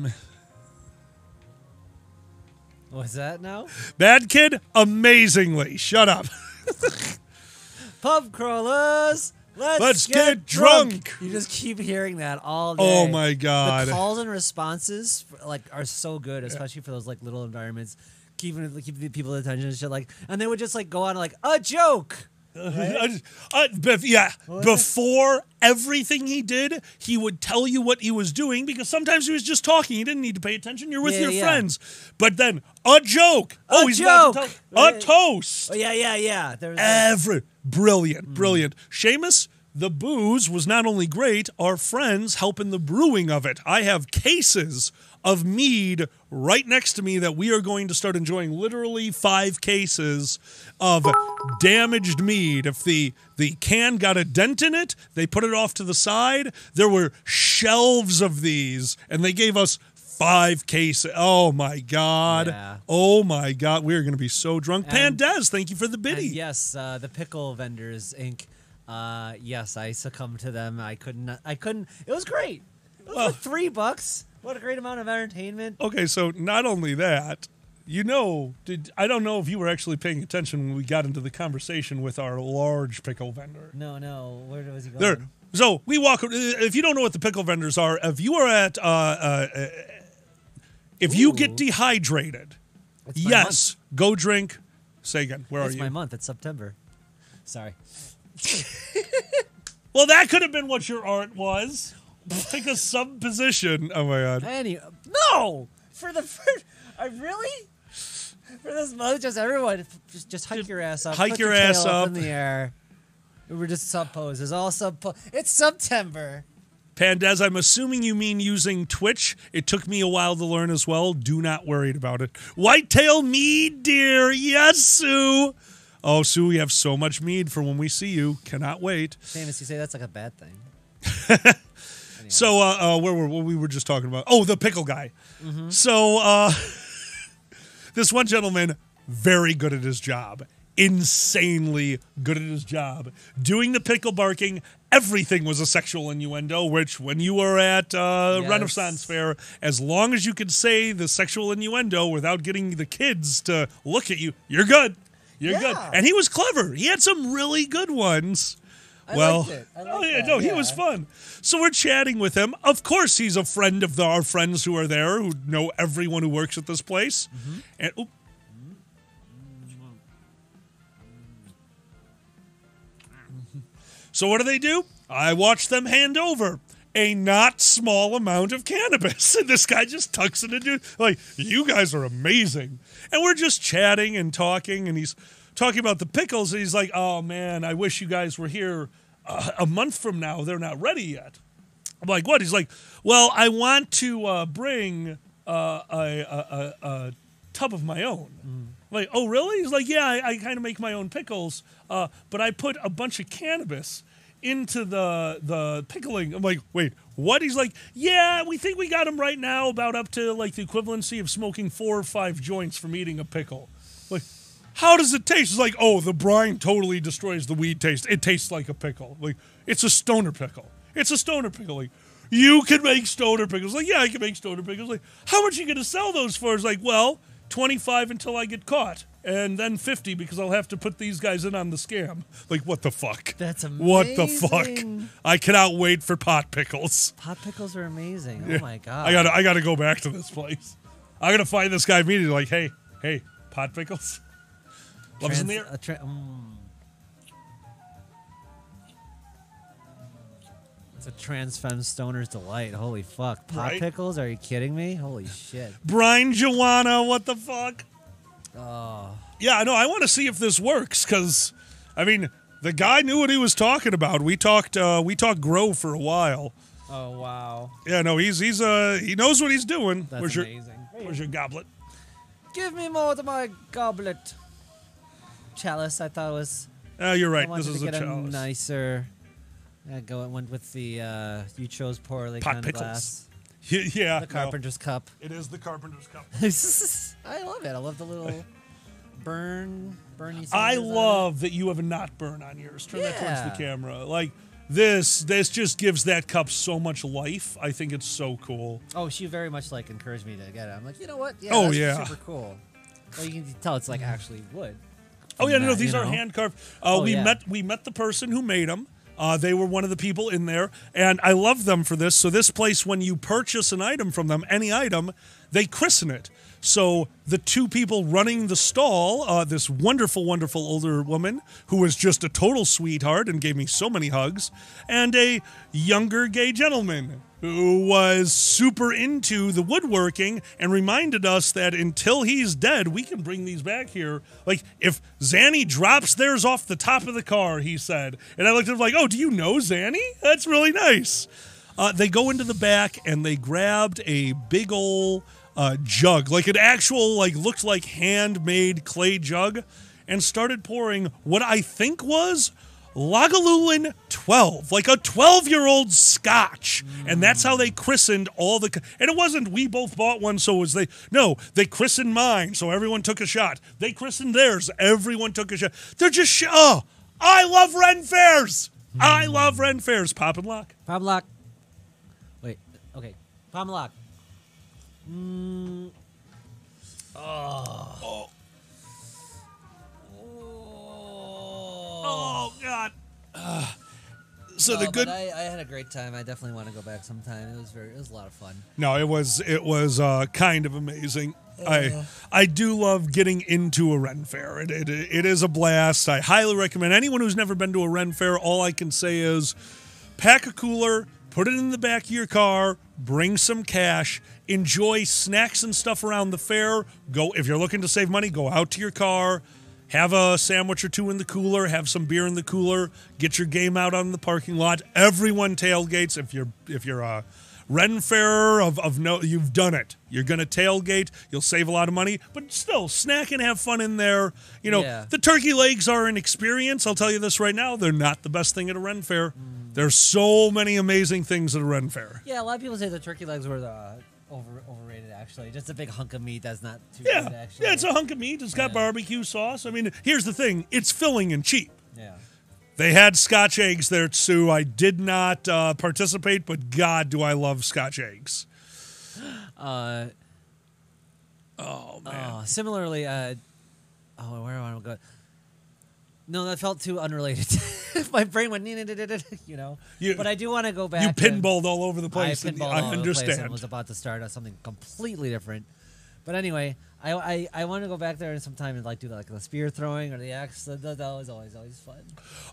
Speaker 2: What's that now?
Speaker 3: Bad kid, amazingly. Shut up.
Speaker 2: Pub crawlers. Let's,
Speaker 3: Let's get drunk.
Speaker 2: You just keep hearing that all oh day.
Speaker 3: Oh my God.
Speaker 2: The calls and responses like are so good, especially for those like little environments, keeping keeping the people attention and shit. Like, and they would just like go on like a joke.
Speaker 3: Uh, bef- yeah, before everything he did, he would tell you what he was doing because sometimes he was just talking. He didn't need to pay attention. You're with
Speaker 2: Yeah,
Speaker 3: your
Speaker 2: yeah.
Speaker 3: friends. But then a joke. oh,
Speaker 2: A
Speaker 3: he's about to
Speaker 2: joke.
Speaker 3: tell a toast.
Speaker 2: Oh yeah, yeah, yeah. There's
Speaker 3: Every brilliant,
Speaker 2: Hmm.
Speaker 3: brilliant. Seamus, the booze was not only great, our friends help in the brewing of it. I have cases of mead right next to me that we are going to start enjoying literally five cases of damaged mead. If the the can got a dent in it, they put it off to the side. There were shelves of these, and they gave us five cases. Oh my god.
Speaker 2: Yeah.
Speaker 3: Oh my god. We're gonna be so drunk.
Speaker 2: And-
Speaker 3: Pandez, thank you for the biddy.
Speaker 2: Yes, uh, the Pickle Vendors Inc. Uh, yes, I succumbed to them. I couldn't. I couldn't. It was great. It was three bucks. What a great amount of entertainment.
Speaker 3: Okay, so not only that, you know, did I don't know if you were actually paying attention when we got into the conversation with our large pickle vendor.
Speaker 2: No, no. Where was he going?
Speaker 3: There. So we walk. If you don't know what the pickle vendors are, if you are at, uh, uh, uh, if you get dehydrated, yes, go drink. Say again. Where
Speaker 2: it's
Speaker 3: are you?
Speaker 2: It's my month. It's September. Sorry.
Speaker 3: Well, that could have been what your art was. Pick a sub position. Oh my god.
Speaker 2: Any no for the first. I really for this month. Just everyone, just just hike your ass up.
Speaker 3: hike your
Speaker 2: tail
Speaker 3: ass up.
Speaker 2: in the air. We're just sub poses. All sub. Po- it's September.
Speaker 3: Pandez, I'm assuming you mean using Twitch. It took me a while to learn as well. Do not worry about it. Whitetail mead, dear. Yes, Sue. Oh, Sue, we have so much mead for when we see you. Cannot wait.
Speaker 2: Famous, you say that's like a bad thing.
Speaker 3: So, uh, uh, where were we were just talking about? Oh, the pickle guy. So, uh, this one gentleman, very good at his job, insanely good at his job, doing the pickle barking. Everything was a sexual innuendo. Which, when you were at uh,
Speaker 2: Yes.
Speaker 3: Renaissance Fair, as long as you could say the sexual innuendo without getting the kids to look at you, you're good. You're good. And he was clever. He had some really good ones.
Speaker 2: I
Speaker 3: well,
Speaker 2: liked it. I
Speaker 3: oh yeah,
Speaker 2: that,
Speaker 3: no, he was fun. So we're chatting with him. Of course, he's a friend of the, our friends who are there, who know everyone who works at this place.
Speaker 2: Mm-hmm.
Speaker 3: And oop. so what do they do? I watch them hand over a not small amount of cannabis. And this guy just tucks it into like, you guys are amazing. And we're just chatting and talking, and he's talking about the pickles, and he's like, Oh man, I wish you guys were here a month from now. They're not ready yet. I'm like, what? He's like, well, I want to uh, bring uh, a, a, a, a tub of my own. I'm like, oh, really? He's like, yeah, I, I kind of make my own pickles, uh, but I put a bunch of cannabis into the the pickling. I'm like, wait, what? He's like, yeah, we think we got him right now about up to like the equivalency of smoking four or five joints from eating a pickle. Like, how does it taste? It's like, oh, the brine totally destroys the weed taste. It tastes like a pickle. Like, it's a stoner pickle. It's a stoner pickle. Like, you can make stoner pickles. Like, yeah, I can make stoner pickles. Like, how much are you going to sell those for? It's like, well, 25 until I get caught. And then 50 because I'll have to put these guys in on the scam. Like, what the fuck?
Speaker 2: That's amazing.
Speaker 3: What the fuck? I cannot wait for pot pickles.
Speaker 2: Pot pickles are amazing.
Speaker 3: Yeah.
Speaker 2: Oh my god.
Speaker 3: I gotta, I gotta go back to this place. I gotta find this guy immediately. Like, hey, hey, pot pickles. Love's in the air.
Speaker 2: a tra- mm. It's a trans femme stoner's delight. Holy fuck. Pot
Speaker 3: Right?
Speaker 2: pickles? Are you kidding me? Holy shit.
Speaker 3: Brine Joanna, what the fuck?
Speaker 2: Oh.
Speaker 3: Yeah, I know. I want to see if this works because, I mean, the guy knew what he was talking about. We talked, uh, we talked grow for a while.
Speaker 2: Oh wow.
Speaker 3: Yeah, no, he's he's uh he knows what he's doing.
Speaker 2: That's
Speaker 3: where's your
Speaker 2: amazing.
Speaker 3: Where's your goblet?
Speaker 2: Give me more of my goblet. Chalice, I thought was.
Speaker 3: Uh, you're right.
Speaker 2: I wanted
Speaker 3: This is
Speaker 2: to
Speaker 3: a
Speaker 2: get
Speaker 3: chalice.
Speaker 2: nicer. I go went with the uh, you chose poorly
Speaker 3: Pot
Speaker 2: kind
Speaker 3: pickles.
Speaker 2: of glass.
Speaker 3: Yeah, yeah,
Speaker 2: The
Speaker 3: no.
Speaker 2: carpenter's cup.
Speaker 3: It is the carpenter's cup.
Speaker 2: I love it. I love the little burn, burny.
Speaker 3: I
Speaker 2: it.
Speaker 3: love that you have a not burn on yours. Turn that towards the camera. Like this, this just gives that cup so much life. I think it's so cool.
Speaker 2: Oh, she very much like encouraged me to get it. I'm like, you know what? Yeah,
Speaker 3: Oh,
Speaker 2: that's
Speaker 3: yeah.
Speaker 2: super cool. Well, you can tell it's like actually wood.
Speaker 3: Oh yeah, no, no, these are
Speaker 2: know?
Speaker 3: hand carved. Uh,
Speaker 2: Oh,
Speaker 3: we
Speaker 2: yeah.
Speaker 3: met we met the person who made them. Uh, they were one of the people in there, and I love them for this. So this place, when you purchase an item from them, any item, they christen it. So the two people running the stall, uh, this wonderful, wonderful older woman who was just a total sweetheart and gave me so many hugs, and a younger gay gentleman who was super into the woodworking and reminded us that until he's dead, we can bring these back here. Like, if Xanni drops theirs off the top of the car, he said. And I looked at him like, oh, do you know Xanni? That's really nice. Uh, they go into the back and they grabbed a big ol' uh, jug, like an actual, like, looked like handmade clay jug, and started pouring what I think was Lagavulin 12, like a 12 year old scotch. And that's how they christened all the. And it wasn't we both bought one, so it was they. No, they christened mine, so everyone took a shot. They christened theirs, everyone took a shot. They're just. Sh- oh, I love Ren Fairs. I love Ren Fairs. Pop and lock.
Speaker 2: Pop lock. Wait. Okay. Pop lock. Mm. Oh.
Speaker 3: Oh, God. Ugh. so
Speaker 2: No,
Speaker 3: the good.
Speaker 2: I, I had a great time. I definitely want to go back sometime. It was very. It was a lot of fun.
Speaker 3: No, it was it was uh, kind of amazing. I I do love getting into a Ren Fair. It, it it is a blast. I highly recommend anyone who's never been to a Ren Fair. All I can say is, pack a cooler, put it in the back of your car, bring some cash, enjoy snacks and stuff around the fair. Go if you're looking to save money, go out to your car. Have a sandwich or two in the cooler. Have some beer in the cooler. Get your game out on the parking lot. Everyone tailgates. If you're if you're a Ren Fair of, of no, you've done it. You're gonna tailgate. You'll save a lot of money, but still snack and have fun in there. You know,
Speaker 2: Yeah.
Speaker 3: the turkey legs are an experience. I'll tell you this right now. They're not the best thing at a Ren Fair. There's so many amazing things at a Ren Fair.
Speaker 2: Yeah, a lot of people say the turkey legs were uh, over overrated. Actually, just a big hunk of meat that's not too
Speaker 3: Yeah,
Speaker 2: good. Actually,
Speaker 3: yeah, it's a hunk of meat. It's got barbecue sauce. I mean, here's the thing: it's filling and cheap.
Speaker 2: Yeah.
Speaker 3: They had Scotch eggs there, too. I did not uh, participate, but God, do I love Scotch eggs.
Speaker 2: Uh,
Speaker 3: oh man.
Speaker 2: Uh, similarly, uh, oh, where do I want to go? No, that felt too unrelated. My brain went, you know.
Speaker 3: You-
Speaker 2: but I do want to go back.
Speaker 3: You pinballed all over the place.
Speaker 2: I
Speaker 3: and
Speaker 2: pinballed
Speaker 3: I
Speaker 2: all over the place and was about to start on something completely different. But anyway, I I, I want to go back there sometime and like do like the spear throwing or the axe. That, that was always always fun.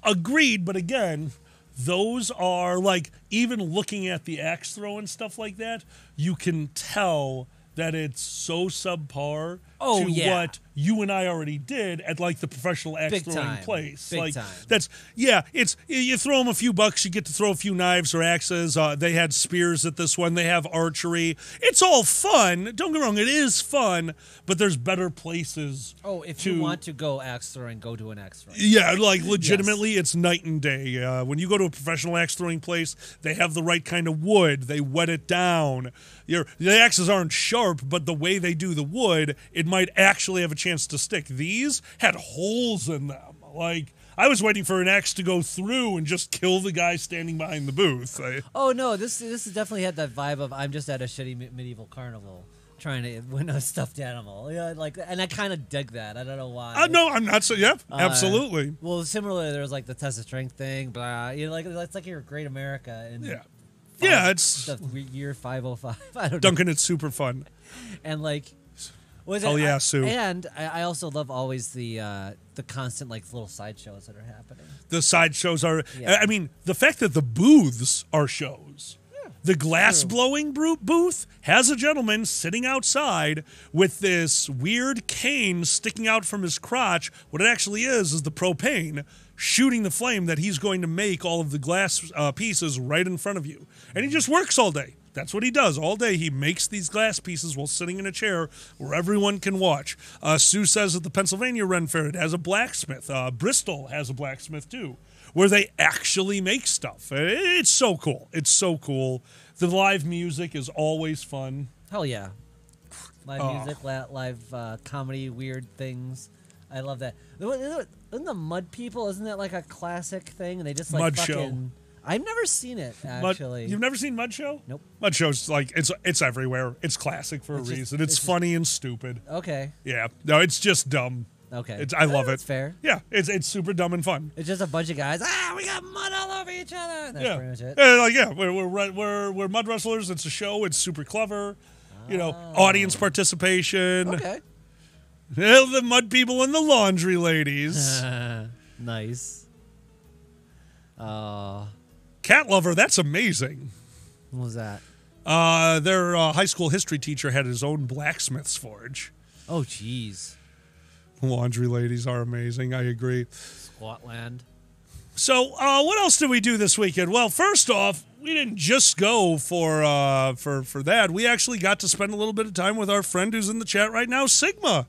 Speaker 3: Agreed, but again, those are like even looking at the axe throw and stuff like that, you can tell that it's so subpar
Speaker 2: Oh,
Speaker 3: to
Speaker 2: yeah.
Speaker 3: what you and I already did at like the professional axe
Speaker 2: Big
Speaker 3: throwing
Speaker 2: time.
Speaker 3: place.
Speaker 2: Big
Speaker 3: like
Speaker 2: time.
Speaker 3: that's yeah, it's you throw them a few bucks, you get to throw a few knives or axes. Uh, they had spears at this one. They have archery. It's all fun. Don't get me wrong, it is fun, but there's better places.
Speaker 2: Oh, if
Speaker 3: to,
Speaker 2: you want to go axe throwing, go to an axe throwing.
Speaker 3: yeah, like legitimately, it's night and day. Uh, when you go to a professional axe throwing place, they have the right kind of wood. They wet it down. Your the axes aren't sharp, but the way they do the wood, it might actually have a chance to stick. These had holes in them. Like I was waiting for an axe to go through and just kill the guy standing behind the booth. I,
Speaker 2: Oh no, this this definitely had that vibe of I'm just at a shitty me- medieval carnival trying to win a stuffed animal. Yeah, like, and I kind of dig that. I don't know why.
Speaker 3: uh, no, I'm not so. Yep,
Speaker 2: Uh,
Speaker 3: absolutely.
Speaker 2: Well, similarly, there was like the test of strength thing, blah. You know, like it's like your Great America and
Speaker 3: Yeah. Yeah, it's-
Speaker 2: the year 505. I don't know.
Speaker 3: Duncan, it's super fun.
Speaker 2: and like was
Speaker 3: Hell
Speaker 2: it,
Speaker 3: yeah,
Speaker 2: I-
Speaker 3: Sue.
Speaker 2: And I, I also love always the uh, the constant like little sideshows that are happening.
Speaker 3: the sideshows are
Speaker 2: Yeah.
Speaker 3: i mean the fact that the booths are shows the glass blowing booth has a gentleman sitting outside with this weird cane sticking out from his crotch what it actually is is the propane shooting the flame that he's going to make all of the glass uh, pieces right in front of you and he just works all day that's what he does all day. He makes these glass pieces while sitting in a chair where everyone can watch. Uh, Sue says that the Pennsylvania Ren Fair it has a blacksmith. Uh, Bristol has a blacksmith too, where they actually make stuff. It's so cool. It's so cool. The live music is always fun.
Speaker 2: Hell yeah. Live
Speaker 3: Oh.
Speaker 2: music, live uh, comedy, weird things. I love that. Isn't the Mud People? Isn't that like a classic thing? And they just like
Speaker 3: Mud Show.
Speaker 2: I've never seen it
Speaker 3: Mud-
Speaker 2: actually.
Speaker 3: you've never seen Mud Show?
Speaker 2: Nope.
Speaker 3: Mud Show's like it's it's everywhere. It's classic for
Speaker 2: It's
Speaker 3: a
Speaker 2: just-
Speaker 3: reason. It's,
Speaker 2: it's just-
Speaker 3: funny and stupid.
Speaker 2: Okay.
Speaker 3: Yeah. No, it's just dumb.
Speaker 2: Okay.
Speaker 3: It's, I love
Speaker 2: That's
Speaker 3: it.
Speaker 2: fair.
Speaker 3: Yeah, it's it's super dumb and fun.
Speaker 2: It's just a bunch of guys. Ah, we got mud all over each other. That's
Speaker 3: yeah.
Speaker 2: pretty much it.
Speaker 3: Yeah, like yeah, we're, we're we're we're mud wrestlers. It's a show. It's super clever. You know, audience participation.
Speaker 2: Oh. Okay.
Speaker 3: Yeah, the mud people and the laundry ladies.
Speaker 2: nice. Uh,
Speaker 3: Cat lover. That's amazing.
Speaker 2: what was that?
Speaker 3: Uh, their uh, high school history teacher had his own blacksmith's forge.
Speaker 2: Oh, jeez.
Speaker 3: Laundry ladies are amazing. I agree.
Speaker 2: Squatland.
Speaker 3: So, uh, what else did we do this weekend? Well, first off, we didn't just go for uh, for for that. We actually got to spend a little bit of time with our friend who's in the chat right now, Sigma.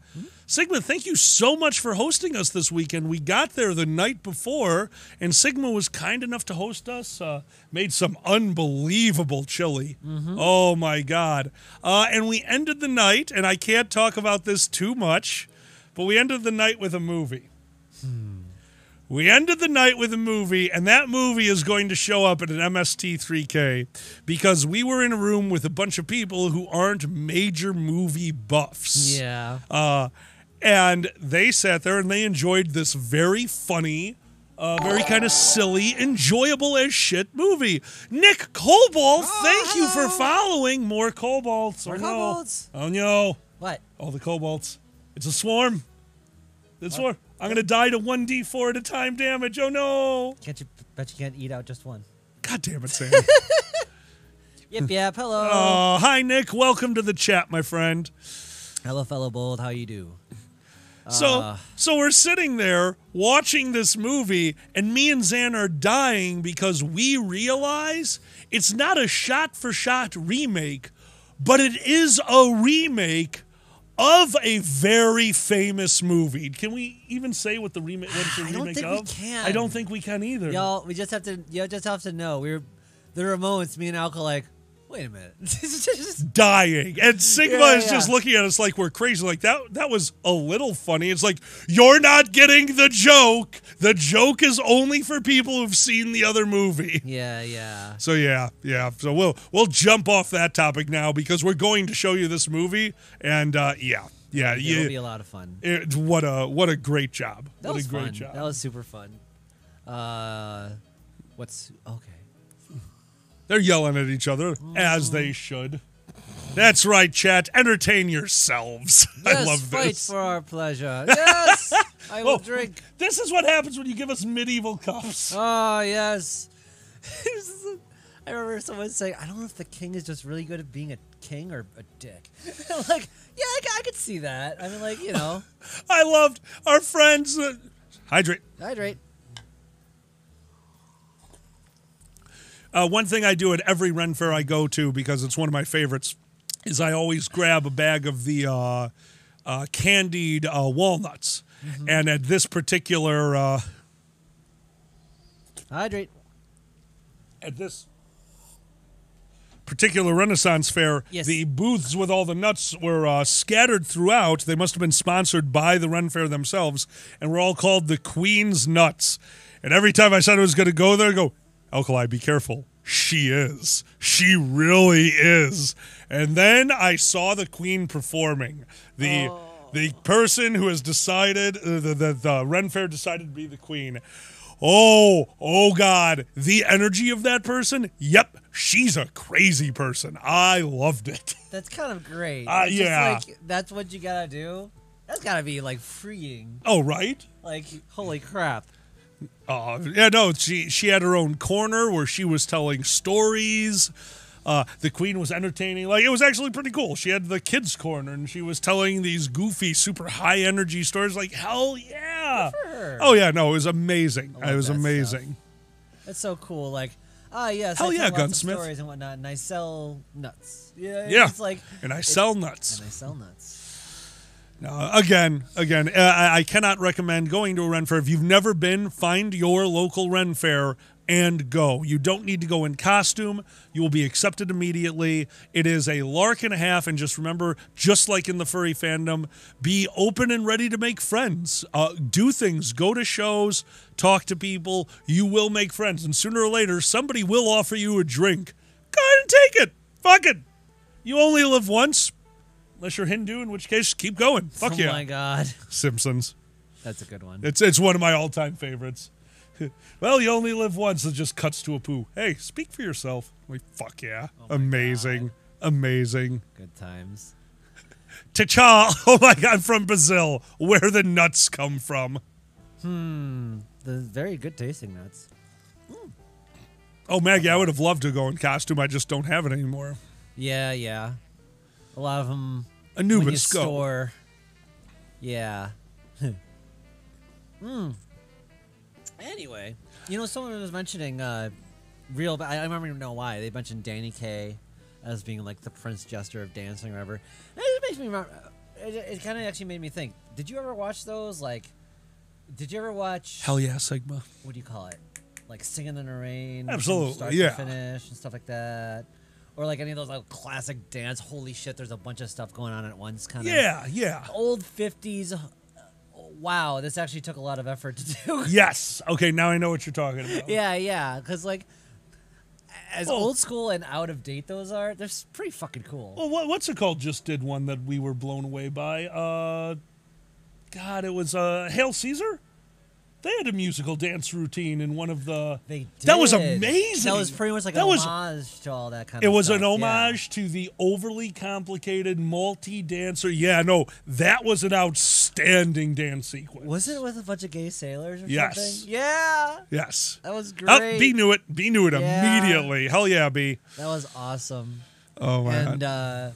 Speaker 3: Sigma, thank you so much for hosting us this weekend. We got there the night before, and Sigma was kind enough to host us. Uh, made some unbelievable chili. Oh my god! Uh, and we ended the night, and I can't talk about this too much, but we ended the night with a movie. We ended the night with a movie, and that movie is going to show up at an MST3K because we were in a room with a bunch of people who aren't major movie buffs.
Speaker 2: Yeah.
Speaker 3: Uh, and they sat there and they enjoyed this very funny, uh, very kind of silly, enjoyable as shit movie. Nick Cobalt, thank you for following. More Kobolds.
Speaker 2: More
Speaker 3: oh,
Speaker 2: Kobolds.
Speaker 3: No. Oh, no.
Speaker 2: What?
Speaker 3: All the Kobolds. It's a swarm. It's swarm. I'm going to die to 1d4 at a time damage. Oh, no.
Speaker 2: Can't you bet you can't eat out just one?
Speaker 3: God damn it, Sam.
Speaker 2: yep, yep. Hello.
Speaker 3: Oh, hi, Nick. Welcome to the chat, my friend.
Speaker 2: Hello, fellow bold. How you do?
Speaker 3: So,
Speaker 2: Uh,
Speaker 3: so we're sitting there watching this movie, and me and Zan are dying because we realize it's not a shot-for-shot remake, but it is a remake of a very famous movie. Can we even say what the remake? What it's a
Speaker 2: I don't
Speaker 3: remake
Speaker 2: think we can.
Speaker 3: I don't think we can either.
Speaker 2: Y'all, we just have to. Y'all just have to know. We were. There were moments me and Alka like, wait a minute.
Speaker 3: dying. And Sigma
Speaker 2: Yeah,
Speaker 3: is just looking at us like we're crazy. Like that that was a little funny. It's like, you're not getting the joke. The joke is only for people who've seen the other movie.
Speaker 2: yeah, yeah.
Speaker 3: So yeah, yeah. So we'll we'll jump off that topic now because we're going to show you this movie and uh yeah. Yeah,
Speaker 2: It'll
Speaker 3: yeah.
Speaker 2: be a lot of fun.
Speaker 3: It, what a what a great job.
Speaker 2: That
Speaker 3: what
Speaker 2: was
Speaker 3: a great
Speaker 2: fun.
Speaker 3: job.
Speaker 2: That was super fun. Uh, what's okay?
Speaker 3: They're yelling at each other as they should. That's right, chat. Entertain yourselves. I
Speaker 2: Yes,
Speaker 3: love
Speaker 2: fight
Speaker 3: this.
Speaker 2: for our pleasure. Yes, I will
Speaker 3: Oh,
Speaker 2: drink.
Speaker 3: This is what happens when you give us medieval cups.
Speaker 2: Oh yes, I remember someone saying, "I don't know if the king is just really good at being a king or a dick." Like, yeah, I could see that. I mean, like, you know,
Speaker 3: I loved our friends. Uh, hydrate.
Speaker 2: hydrate.
Speaker 3: Uh, one thing I do at every Ren Fair I go to because it's one of my favorites is I always grab a bag of the uh, uh, candied uh, walnuts, and at this particular uh,
Speaker 2: Hydrate.
Speaker 3: at this particular Renaissance fair,
Speaker 2: Yes.
Speaker 3: the booths with all the nuts were uh, scattered throughout. They must have been sponsored by the Ren Fair themselves, and were all called the Queen's Nuts. And every time I said I was going to go there, I go, Alkali, be careful. She is. She really is. And then I saw the Queen performing. The the person who has decided uh, the, the the Ren Fair decided to be the Queen. Oh, oh God. The energy of that person. Yep, she's a crazy person. I loved it.
Speaker 2: That's kind of great.
Speaker 3: Uh, yeah.
Speaker 2: like, that's what you gotta do. That's gotta be like freeing.
Speaker 3: Oh, right?
Speaker 2: Like, holy crap.
Speaker 3: Uh, yeah, no, she she had her own corner where she was telling stories. Uh, the queen was entertaining. Like it was actually pretty cool. She had the kids corner and she was telling these goofy, super high energy stories. Like hell yeah!
Speaker 2: her.
Speaker 3: Oh yeah, no, it was amazing. It was
Speaker 2: that stuff.
Speaker 3: amazing.
Speaker 2: That's so cool. Like, ah, yes,
Speaker 3: Hell
Speaker 2: I
Speaker 3: yeah, gunsmith.
Speaker 2: stories and whatnot, and I sell nuts. Yeah,
Speaker 3: Yeah,
Speaker 2: It's like,
Speaker 3: and I sell nuts.
Speaker 2: And I sell nuts.
Speaker 3: Uh, again, again, uh, I, I cannot recommend going to a Ren Fair. If you've never been, find your local Ren Fair and go. You don't need to go in costume. You will be accepted immediately. It is a lark and a half. And just remember, just like in the furry fandom, be open and ready to make friends. Uh, do things, go to shows, talk to people. You will make friends. And sooner or later, somebody will offer you a drink. Go ahead and take it. Fuck it. You only live once. Unless you're Hindu, in which case, keep going. Fuck
Speaker 2: oh
Speaker 3: yeah.
Speaker 2: Oh my god,
Speaker 3: Simpsons.
Speaker 2: that's a good one.
Speaker 3: It's it's one of my all time favorites. well, you only live once. It just cuts to a poo. Hey, speak for yourself. Like fuck yeah, amazing, amazing.
Speaker 2: Good times.
Speaker 3: T'Challa. Oh my god, I'm from Brazil, where the nuts come from.
Speaker 2: Hmm. The very good tasting nuts.
Speaker 3: Oh Maggie, I would have loved to go in costume. I just don't have it anymore.
Speaker 2: Yeah, yeah. A lot of them.
Speaker 3: Anubis,
Speaker 2: when you
Speaker 3: go.
Speaker 2: store. Yeah. Hmm. Anyway, you know, someone was mentioning uh, real. I, I don't even know why they mentioned Danny Kaye as being like the Prince Jester of dancing or whatever. And it makes me remember. It, it kind of actually made me think. Did you ever watch those? Like, did you ever watch?
Speaker 3: Hell yeah, Sigma.
Speaker 2: What do you call it? Like singing in the rain.
Speaker 3: Absolutely,
Speaker 2: start
Speaker 3: yeah.
Speaker 2: To finish and stuff like that. Or like any of those like classic dance. Holy shit! There's a bunch of stuff going on at once. Kind of.
Speaker 3: Yeah, yeah.
Speaker 2: Old fifties. Wow, this actually took a lot of effort to do.
Speaker 3: Yes. Okay, now I know what you're talking about.
Speaker 2: yeah, yeah. Because like, as
Speaker 3: Well-
Speaker 2: old school and out of date those are, they're pretty fucking cool.
Speaker 3: Well, what, what's it called? Just did one that we were blown away by. Uh, God, it was uh, Hail Caesar. They had a musical dance routine in one of the.
Speaker 2: They did.
Speaker 3: That was amazing.
Speaker 2: That was pretty much like
Speaker 3: That
Speaker 2: an
Speaker 3: was-
Speaker 2: homage to all that kind
Speaker 3: It
Speaker 2: of It
Speaker 3: was
Speaker 2: stuff.
Speaker 3: an
Speaker 2: yeah.
Speaker 3: homage to the overly complicated multi-dancer. Yeah, no, that was an outstanding dance sequence.
Speaker 2: Was it with a bunch of gay sailors or
Speaker 3: Yes.
Speaker 2: something? Yeah.
Speaker 3: Yes.
Speaker 2: That was
Speaker 3: Oh,
Speaker 2: great.
Speaker 3: B knew it. B knew it
Speaker 2: Yeah.
Speaker 3: immediately. Hell yeah, B.
Speaker 2: That was awesome.
Speaker 3: Oh my
Speaker 2: And
Speaker 3: God.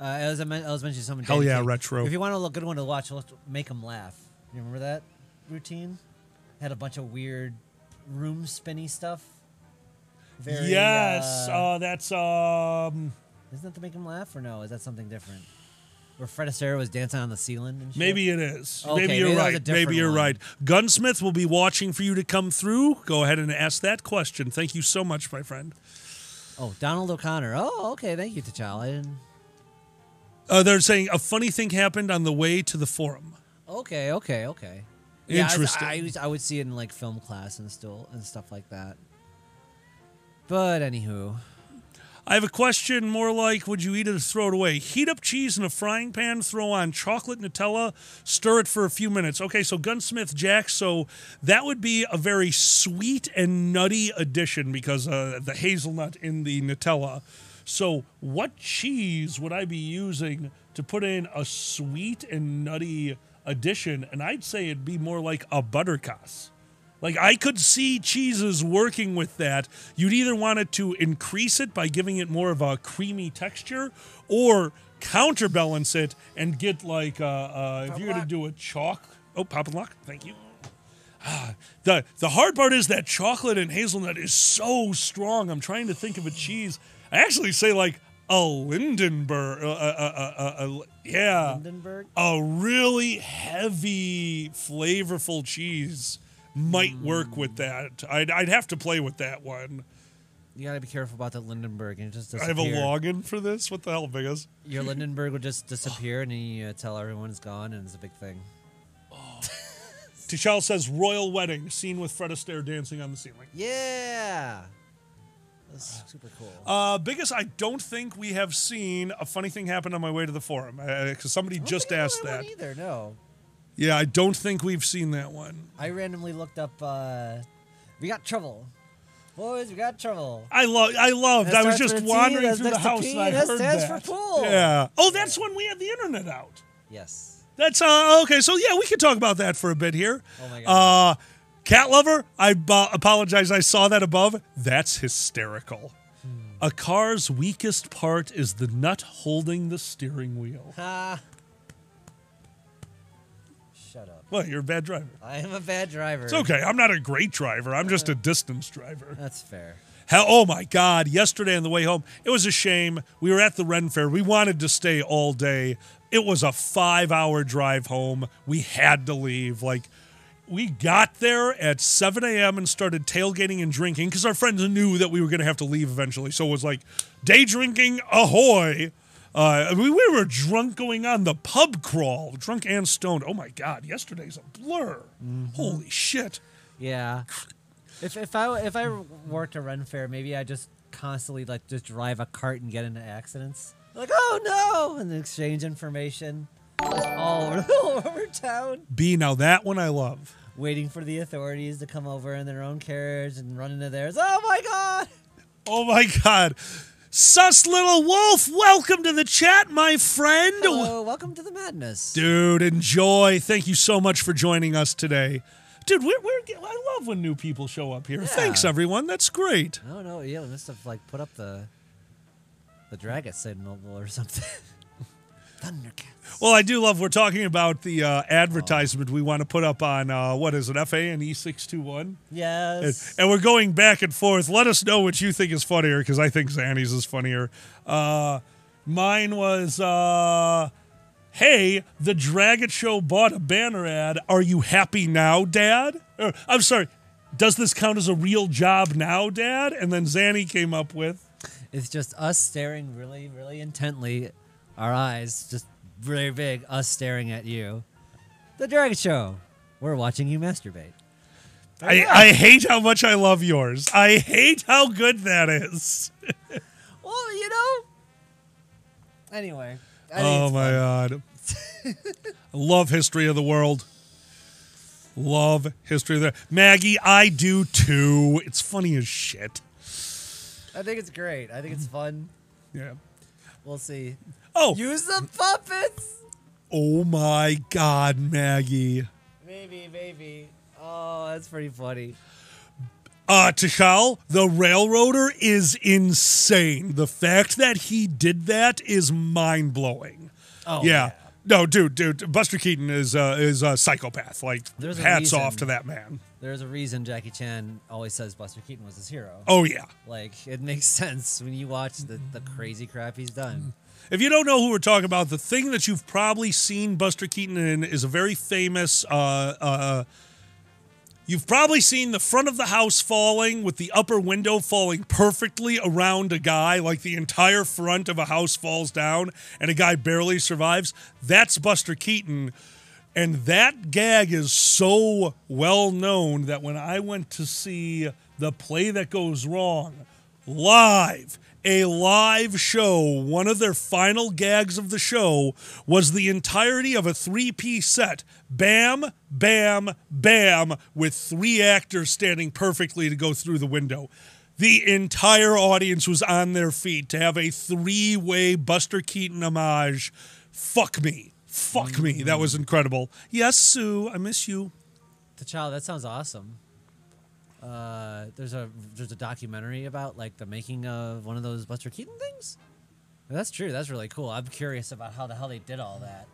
Speaker 2: uh, uh, as I, men- I was mentioning something.
Speaker 3: Hell yeah, retro.
Speaker 2: If you want a good one to watch, make them laugh. You remember that routine? Had a bunch of weird room spinny stuff. Very,
Speaker 3: yes.
Speaker 2: uh,
Speaker 3: Uh, that's um.
Speaker 2: isn't that to make him laugh or no? Is that something different? Where Fred Astaire was dancing on the ceiling and shit?
Speaker 3: Maybe it is.
Speaker 2: Okay,
Speaker 3: maybe you're
Speaker 2: maybe that was a
Speaker 3: right. Maybe you're
Speaker 2: one.
Speaker 3: right. Gunsmith will be watching for you to come through. Go ahead and ask that question. Thank you so much, my friend.
Speaker 2: Oh, Donald O'Connor. Oh, okay. Thank you, T'Challa.
Speaker 3: Uh, they're saying a funny thing happened on the way to the forum.
Speaker 2: Okay, okay, okay. Yeah, I-
Speaker 3: Interesting.
Speaker 2: I, I, was- I would see it in like film class and still and stuff like that. But anywho,
Speaker 3: I have a question more like would you eat it or throw it away? Heat up cheese in a frying pan, throw on chocolate Nutella, stir it for a few minutes. Okay, so Gunsmith Jack, so that would be a very sweet and nutty addition because uh, the hazelnut in the Nutella. So, what cheese would I be using to put in a sweet and nutty addition? And I'd say it'd be more like a buttercuss. Like I could see cheeses working with that. You'd either want it to increase it by giving it more of a creamy texture, or counterbalance it and get like uh, uh, if you're gonna do a chalk. Oh, pop and lock. Thank you. Ah, the the hard part is that chocolate and hazelnut is so strong. I'm trying to think of a cheese. I actually say like a Lindenberg. Uh, uh, uh, uh, uh, yeah,
Speaker 2: Lindenberg?
Speaker 3: a really heavy, flavorful cheese might work with that. I'd, I'd have to play with that one.
Speaker 2: You gotta be careful about the Lindenberg and it just
Speaker 3: I have a login for this. What the hell, Biggest?
Speaker 2: Your Lindenberg would just disappear and you uh, tell everyone it's gone and it's a big thing.
Speaker 3: Tichal says royal wedding scene with Fred Astaire dancing on the ceiling.
Speaker 2: Yeah. That's super cool.
Speaker 3: Uh, biggest, I don't think we have seen a funny thing happen on my way to the forum because somebody just asked that.
Speaker 2: Either, no.
Speaker 3: Yeah, I don't think we've seen that one.
Speaker 2: I randomly looked up uh we got trouble. Boys, we got trouble.
Speaker 3: I love. I loved. I was just
Speaker 2: with
Speaker 3: wandering through the house
Speaker 2: P,
Speaker 3: and I heard
Speaker 2: stands
Speaker 3: that.
Speaker 2: for pool.
Speaker 3: Yeah. Oh, that's when we had the internet out.
Speaker 2: Yes.
Speaker 3: That's uh okay. So yeah, we could talk about that for a bit here.
Speaker 2: Oh my
Speaker 3: Uh, cat lover. I apologize. I saw that above. That's hysterical.
Speaker 2: Hmm.
Speaker 3: A car's weakest part is the nut holding the steering wheel.
Speaker 2: Ha. Shut up.
Speaker 3: Well, you're a bad driver.
Speaker 2: I am a bad driver.
Speaker 3: It's okay. I'm not a great driver. I'm just a distance driver.
Speaker 2: That's fair.
Speaker 3: Hell, oh my God! Yesterday on the way home, it was a shame. We were at the Ren Fair. We wanted to stay all day. It was a five-hour drive home. We had to leave. Like, we got there at 7 a.m. and started tailgating and drinking because our friends knew that we were going to have to leave eventually. So it was like day drinking, ahoy! Uh, we, we were drunk going on the pub crawl, drunk and stoned. Oh my God! Yesterday's a blur. Holy shit!
Speaker 2: Yeah. If if I if I worked a Ren Fair, maybe I just constantly like just drive a cart and get into accidents. Like oh no, and exchange information all over, all over town,
Speaker 3: B now that one I love.
Speaker 2: Waiting for the authorities to come over in their own carriage and run into theirs. Oh my god!
Speaker 3: Oh my god. Sus little wolf, welcome to the chat, my friend.
Speaker 2: Hello, welcome to the madness.
Speaker 3: Dude, enjoy. Thank you so much for joining us today. Dude, we're, we're I love when new people show up here. Thanks everyone. That's great.
Speaker 2: I don't know. Yeah, we must have like put up the the dragon signal or something. Thundercats.
Speaker 3: Well, I do love we're talking about the uh, advertisement we want to put up on uh, what is it, FA and E621?
Speaker 2: Yes.
Speaker 3: And, and we're going back and forth. Let us know what you think is funnier because I think Xanni's is funnier. Uh, mine was, uh, hey, the Dragon Show bought a banner ad. Are you happy now, Dad? Or, I'm sorry, does this count as a real job now, Dad? And then Zanny came up with,
Speaker 2: It's just us staring really, really intently, our eyes just very big, us staring at you. The Dragon Show. We're watching you masturbate.
Speaker 3: I, I hate how much I love yours. I hate how good that is.
Speaker 2: Well, you know. Anyway.
Speaker 3: Oh my god. Love history of the world. Love history of the Maggie, I do too. It's funny as shit.
Speaker 2: I think it's great. I think it's fun.
Speaker 3: Yeah.
Speaker 2: We'll see.
Speaker 3: Oh.
Speaker 2: Use the puppets!
Speaker 3: Oh my god, Maggie.
Speaker 2: Maybe, maybe. Oh, that's pretty funny.
Speaker 3: Uh Tashal, the railroader is insane. The fact that he did that is mind blowing.
Speaker 2: Oh,
Speaker 3: yeah. No, dude, dude, Buster Keaton is uh, is a psychopath. Like,
Speaker 2: There's
Speaker 3: hats off to that man.
Speaker 2: There's a reason Jackie Chan always says Buster Keaton was his hero.
Speaker 3: Oh, yeah.
Speaker 2: Like, it makes sense when you watch the, the crazy crap he's done.
Speaker 3: If you don't know who we're talking about, the thing that you've probably seen Buster Keaton in is a very famous. Uh, uh, you've probably seen the front of the house falling with the upper window falling perfectly around a guy, like the entire front of a house falls down and a guy barely survives. That's Buster Keaton. And that gag is so well known that when I went to see the play that goes wrong live, a live show, one of their final gags of the show was the entirety of a three piece set. Bam, bam, bam, with three actors standing perfectly to go through the window. The entire audience was on their feet to have a three way Buster Keaton homage. Fuck me. Fuck me. That was mm. incredible. Yes, Sue, I miss you.
Speaker 2: T'Challa, that sounds awesome. Uh, there's a there's a documentary about like the making of one of those Buster Keaton things. That's true. That's really cool. I'm curious about how the hell they did all that.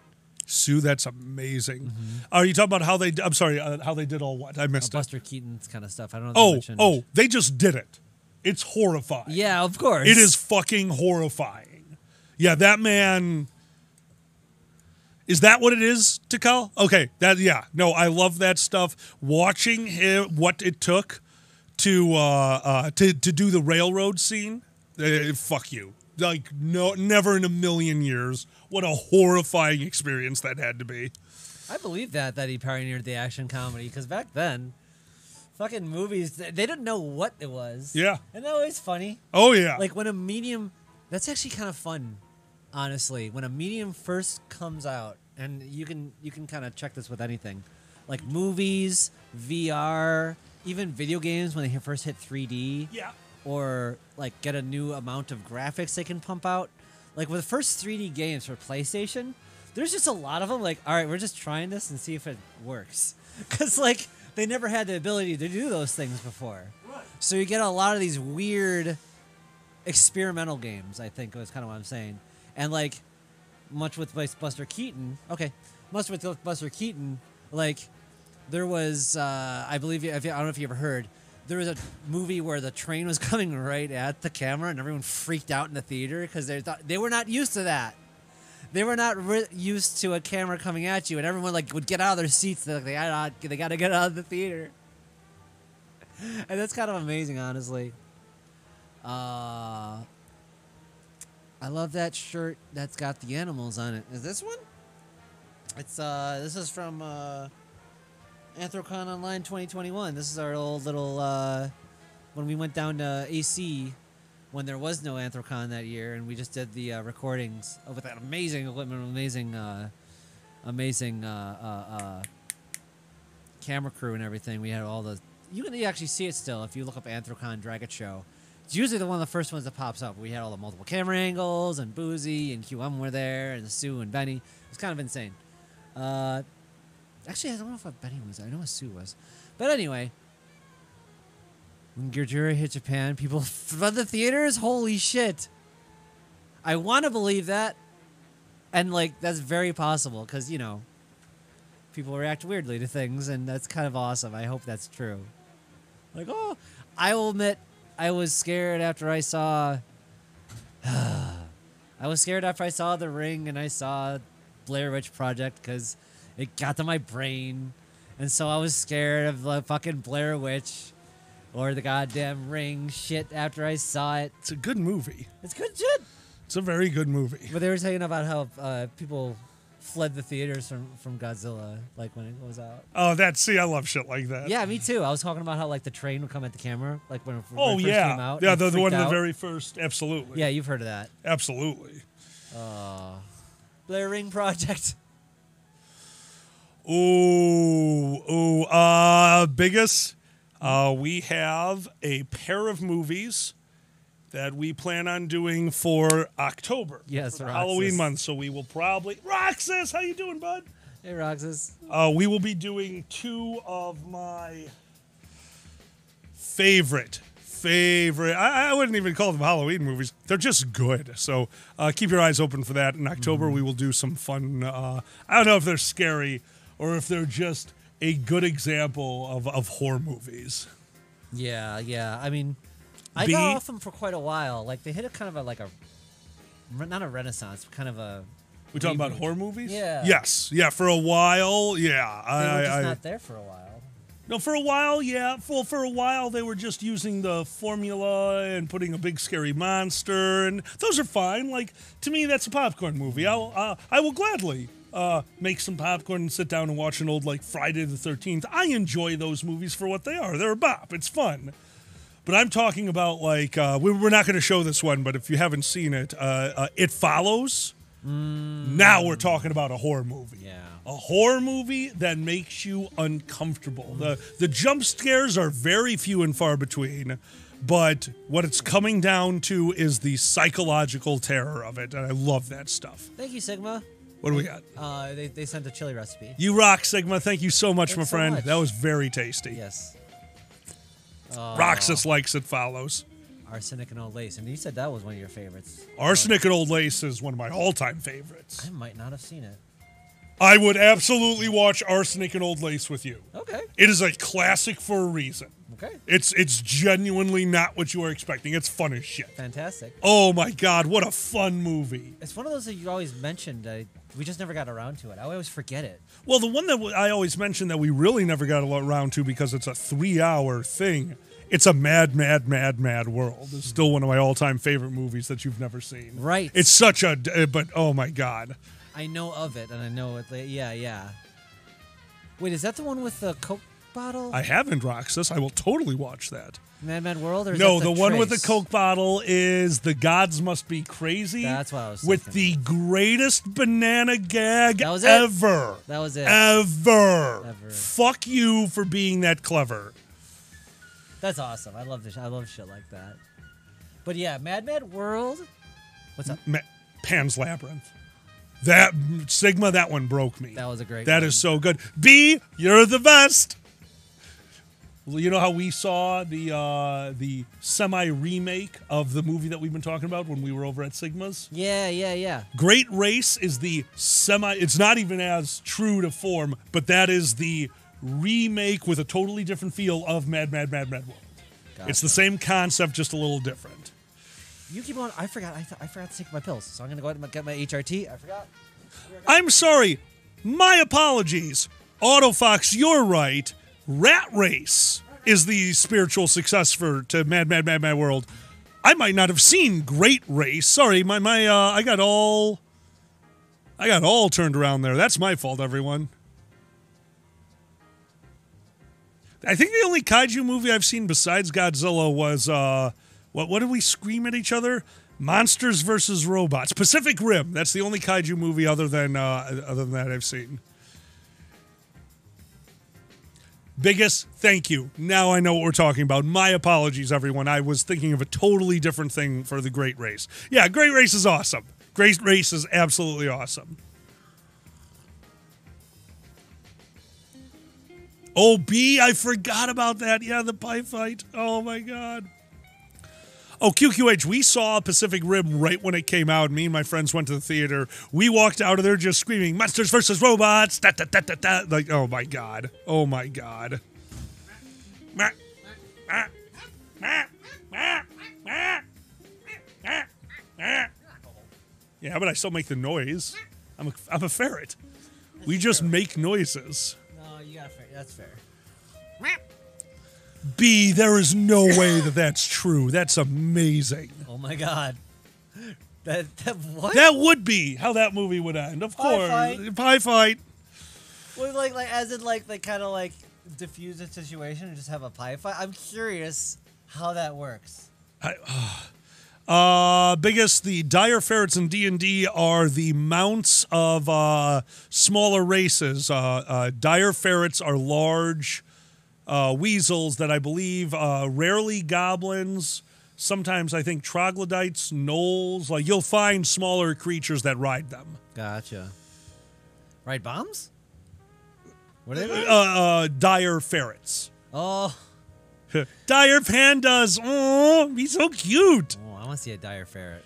Speaker 3: Sue, that's amazing.
Speaker 2: Mm-hmm.
Speaker 3: Are you talking about how they? I'm sorry, uh, how they did all what? I missed it.
Speaker 2: Buster Keaton's kind of stuff. I don't know.
Speaker 3: Oh, oh, they just did it. It's horrifying.
Speaker 2: Yeah, of course.
Speaker 3: It is fucking horrifying. Yeah, that man. Is that what it is, Tikal? Okay, that yeah. No, I love that stuff. Watching him, what it took to uh, uh to to do the railroad scene. eh, fuck you. Like no, never in a million years. What a horrifying experience that had to be.
Speaker 2: I believe that that he pioneered the action comedy because back then, fucking movies they they didn't know what it was.
Speaker 3: Yeah.
Speaker 2: and that was funny.
Speaker 3: Oh yeah.
Speaker 2: Like when a medium, that's actually kind of fun, honestly. When a medium first comes out, and you can you can kind of check this with anything, like movies, VR, even video games when they first hit 3D.
Speaker 3: Yeah.
Speaker 2: Or like get a new amount of graphics they can pump out. Like with the first 3D games for PlayStation, there's just a lot of them. Like, all right, we're just trying this and see if it works, because like they never had the ability to do those things before. So you get a lot of these weird experimental games. I think was kind of what I'm saying, and like much with Bus- Buster Keaton. Okay, much with Buster Keaton. Like there was, uh, I believe, I don't know if you ever heard. There was a movie where the train was coming right at the camera, and everyone freaked out in the theater because they thought they were not used to that. They were not re- used to a camera coming at you, and everyone like would get out of their seats. They're like, they got they got to get out of the theater, and that's kind of amazing, honestly. Uh, I love that shirt that's got the animals on it. Is this one? It's uh, this is from uh, Anthrocon Online 2021. This is our old little uh, when we went down to AC when there was no Anthrocon that year, and we just did the uh, recordings with that amazing equipment, amazing, uh, amazing uh, uh, uh, camera crew and everything. We had all the. You can actually see it still if you look up Anthrocon Drag It Show. It's usually the one of the first ones that pops up. We had all the multiple camera angles, and Boozy and QM were there, and Sue and Benny. It was kind of insane. Uh, actually, I don't know if Benny was. I know Sue was, but anyway. When Gojira hit Japan, people flood the theaters. Holy shit! I want to believe that, and like that's very possible because you know, people react weirdly to things, and that's kind of awesome. I hope that's true. Like, oh, I will admit, I was scared after I saw. I was scared after I saw The Ring and I saw Blair Witch Project because it got to my brain, and so I was scared of the fucking Blair Witch or the goddamn Ring shit after I saw it.
Speaker 3: It's a good movie.
Speaker 2: It's good shit.
Speaker 3: It's a very good movie.
Speaker 2: But they were talking about how uh, people fled the theaters from, from Godzilla, like when it was out.
Speaker 3: Oh, that see, I love shit like that.
Speaker 2: Yeah, me too. I was talking about how like the train would come at the camera, like when it, when
Speaker 3: Oh
Speaker 2: it first
Speaker 3: yeah,
Speaker 2: came out.
Speaker 3: yeah. The, the one of the very first. Absolutely.
Speaker 2: Yeah, you've heard of that.
Speaker 3: Absolutely.
Speaker 2: Uh, Blair Ring Project.
Speaker 3: Ooh, ooh. Uh, biggest. Uh, we have a pair of movies that we plan on doing for October.
Speaker 2: Yes,
Speaker 3: for
Speaker 2: Roxas.
Speaker 3: Halloween month. So we will probably Roxas, how you doing, bud?
Speaker 2: Hey, Roxas.
Speaker 3: Uh, we will be doing two of my favorite, favorite. I, I wouldn't even call them Halloween movies. They're just good. So uh, keep your eyes open for that. In October, we will do some fun. Uh, I don't know if they're scary or if they're just a good example of, of horror movies.
Speaker 2: Yeah, yeah. I mean, I
Speaker 3: B-
Speaker 2: got off them for quite a while. Like they hit a kind of a like a not a renaissance, but kind of a.
Speaker 3: We talking about horror movies?
Speaker 2: Yeah.
Speaker 3: Yes. Yeah. For a while. Yeah.
Speaker 2: They were
Speaker 3: I,
Speaker 2: just
Speaker 3: I,
Speaker 2: not there for a while.
Speaker 3: No, for a while, yeah. Well, for a while, they were just using the formula and putting a big scary monster, and those are fine. Like to me, that's a popcorn movie. I'll, uh, I will gladly uh, make some popcorn and sit down and watch an old like Friday the Thirteenth. I enjoy those movies for what they are. They're a bop. It's fun. But I'm talking about like uh, we, we're not going to show this one, but if you haven't seen it, uh, uh, it follows. Now we're talking about a horror movie.
Speaker 2: Yeah.
Speaker 3: A horror movie that makes you uncomfortable. The the jump scares are very few and far between, but what it's coming down to is the psychological terror of it, and I love that stuff.
Speaker 2: Thank you, Sigma.
Speaker 3: What do we got?
Speaker 2: Uh, they, they sent a chili recipe.
Speaker 3: You rock, Sigma. Thank you so much,
Speaker 2: Thanks
Speaker 3: my
Speaker 2: so
Speaker 3: friend.
Speaker 2: much.
Speaker 3: That was very tasty.
Speaker 2: Yes. Oh.
Speaker 3: Roxas likes it follows.
Speaker 2: Arsenic and Old Lace, and you said that was one of your favorites.
Speaker 3: Arsenic and Old Lace is one of my all-time favorites.
Speaker 2: I might not have seen it.
Speaker 3: I would absolutely watch Arsenic and Old Lace with you.
Speaker 2: Okay.
Speaker 3: It is a classic for a reason.
Speaker 2: Okay.
Speaker 3: It's it's genuinely not what you are expecting. It's fun as shit.
Speaker 2: Fantastic.
Speaker 3: Oh my god, what a fun movie.
Speaker 2: It's one of those that you always mentioned. I, we just never got around to it. I always forget it.
Speaker 3: Well, the one that w- I always mention that we really never got around to because it's a three-hour thing. It's a mad, mad, mad, mad world. It's still one of my all-time favorite movies that you've never seen.
Speaker 2: Right.
Speaker 3: It's such a, d- uh, but oh my god.
Speaker 2: I know of it, and I know it. Yeah, yeah. Wait, is that the one with the Coke bottle?
Speaker 3: I haven't Roxas. I will totally watch that.
Speaker 2: Mad Mad World? Or
Speaker 3: no, the, one with the Coke bottle is "The Gods Must Be Crazy."
Speaker 2: That's what I was
Speaker 3: with the greatest banana gag
Speaker 2: That was it.
Speaker 3: ever.
Speaker 2: That was it.
Speaker 3: Ever.
Speaker 2: Ever.
Speaker 3: Fuck you for being that clever.
Speaker 2: That's awesome. I love this. I love shit like that. But yeah, Mad Mad World. What's up?
Speaker 3: Ma- Pan's Labyrinth. That Sigma, that one broke me.
Speaker 2: That was a great
Speaker 3: That
Speaker 2: one.
Speaker 3: is so good. B, you're the best. You know how we saw the uh, the semi remake of the movie that we've been talking about when we were over at Sigma's.
Speaker 2: Yeah, yeah, yeah.
Speaker 3: Great Race is the semi. It's not even as true to form, but that is the remake with a totally different feel of Mad Mad Mad Mad World. It's the same concept, just a little different.
Speaker 2: You keep on. I forgot. I, th- I forgot to take my pills, so I'm gonna go ahead and get my HRT. I forgot.
Speaker 3: I'm sorry. My apologies. Autofox, you're right. Rat Race is the spiritual successor to Mad Mad Mad Mad World. I might not have seen Great Race. Sorry, my my uh, I got all I got all turned around there. That's my fault, everyone. I think the only kaiju movie I've seen besides Godzilla was uh what what did we scream at each other? Monsters versus Robots. Pacific Rim. That's the only kaiju movie other than uh other than that I've seen. Biggest thank you. Now I know what we're talking about. My apologies, everyone. I was thinking of a totally different thing for the Great Race. Yeah, Great Race is awesome. Great Race is absolutely awesome. Oh, B, I forgot about that. Yeah, the pie fight. Oh my god. Oh, QQH, we saw Pacific Rim right when it came out. Me and my friends went to the theater. We walked out of there just screaming, Monsters versus Robots! Da, da, da, da, da. Like, oh my god. Oh my god. Yeah, but I still make the noise. I'm a, I'm a ferret. We just make noises.
Speaker 2: No, you got fair. That's fair.
Speaker 3: B, there is no way that that's true. That's amazing.
Speaker 2: Oh my god. That that what?
Speaker 3: That would be how that movie would end. Of
Speaker 2: Pie
Speaker 3: course.
Speaker 2: fight.
Speaker 3: Pie fight.
Speaker 2: Well, like like as in like they kind of like diffuse the situation and just have a pie fight. I'm curious how that works.
Speaker 3: Uh, biggest the dire ferrets in D and D are the mounts of uh, smaller races. Uh, uh, dire ferrets are large uh, weasels that I believe uh, rarely goblins. Sometimes I think troglodytes, gnolls. Like you'll find smaller creatures that ride them.
Speaker 2: Gotcha. Ride bombs? What are
Speaker 3: Uh,
Speaker 2: they?
Speaker 3: uh, dire ferrets.
Speaker 2: Oh.
Speaker 3: dire pandas. Oh, he's so cute.
Speaker 2: Oh, I want to see a dire ferret.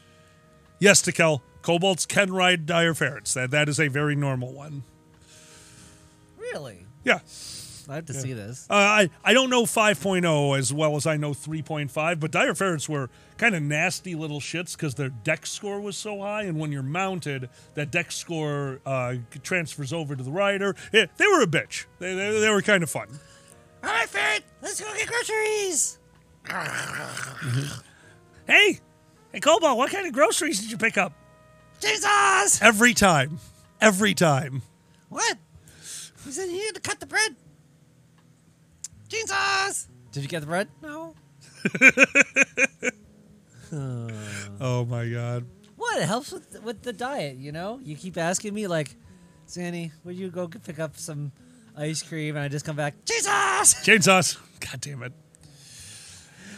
Speaker 3: Yes, Tikel. Kobolds can ride dire ferrets. That that is a very normal one.
Speaker 2: Really?
Speaker 3: Yeah.
Speaker 2: I have to see this.
Speaker 3: Uh, I I don't know 5.0 as well as I know 3.5, but dire ferrets were kind of nasty little shits because their dex score was so high, and when you're mounted, that dex score uh, transfers over to the rider. Yeah, they were a bitch. They they, they were kind of fun.
Speaker 2: All right, ferret. Let's go get groceries.
Speaker 3: Hey, hey, Kobold, what kind of groceries did you pick up?
Speaker 2: Jesus!
Speaker 3: Every time, every time.
Speaker 2: What? Who's in here to cut the bread? Jesus! Did you get the bread? No.
Speaker 3: Oh my god.
Speaker 2: What? It helps with with the diet, you know? You keep asking me like, Sandy, would you go pick up some ice cream? And I just come back, Jesus!
Speaker 3: Chainsaws. God damn it.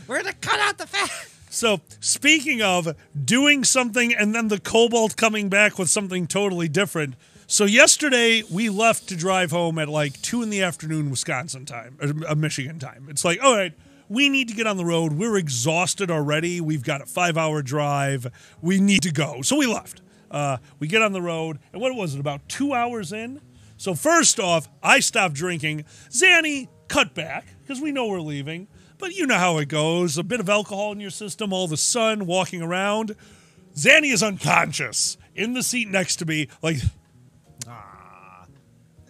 Speaker 2: We're gonna cut out the fat.
Speaker 3: So, speaking of doing something and then the Kobold coming back with something totally different. So, yesterday we left to drive home at like 2 in the afternoon, Wisconsin time, or uh, Michigan time. It's like, all right, we need to get on the road. We're exhausted already. We've got a five hour drive. We need to go. So we left. Uh, we get on the road, and what was it, about two hours in? So, first off, I stopped drinking. Xanni cut back because we know we're leaving. But you know how it goes a bit of alcohol in your system, all the sun, walking around. Xanni is unconscious in the seat next to me, like,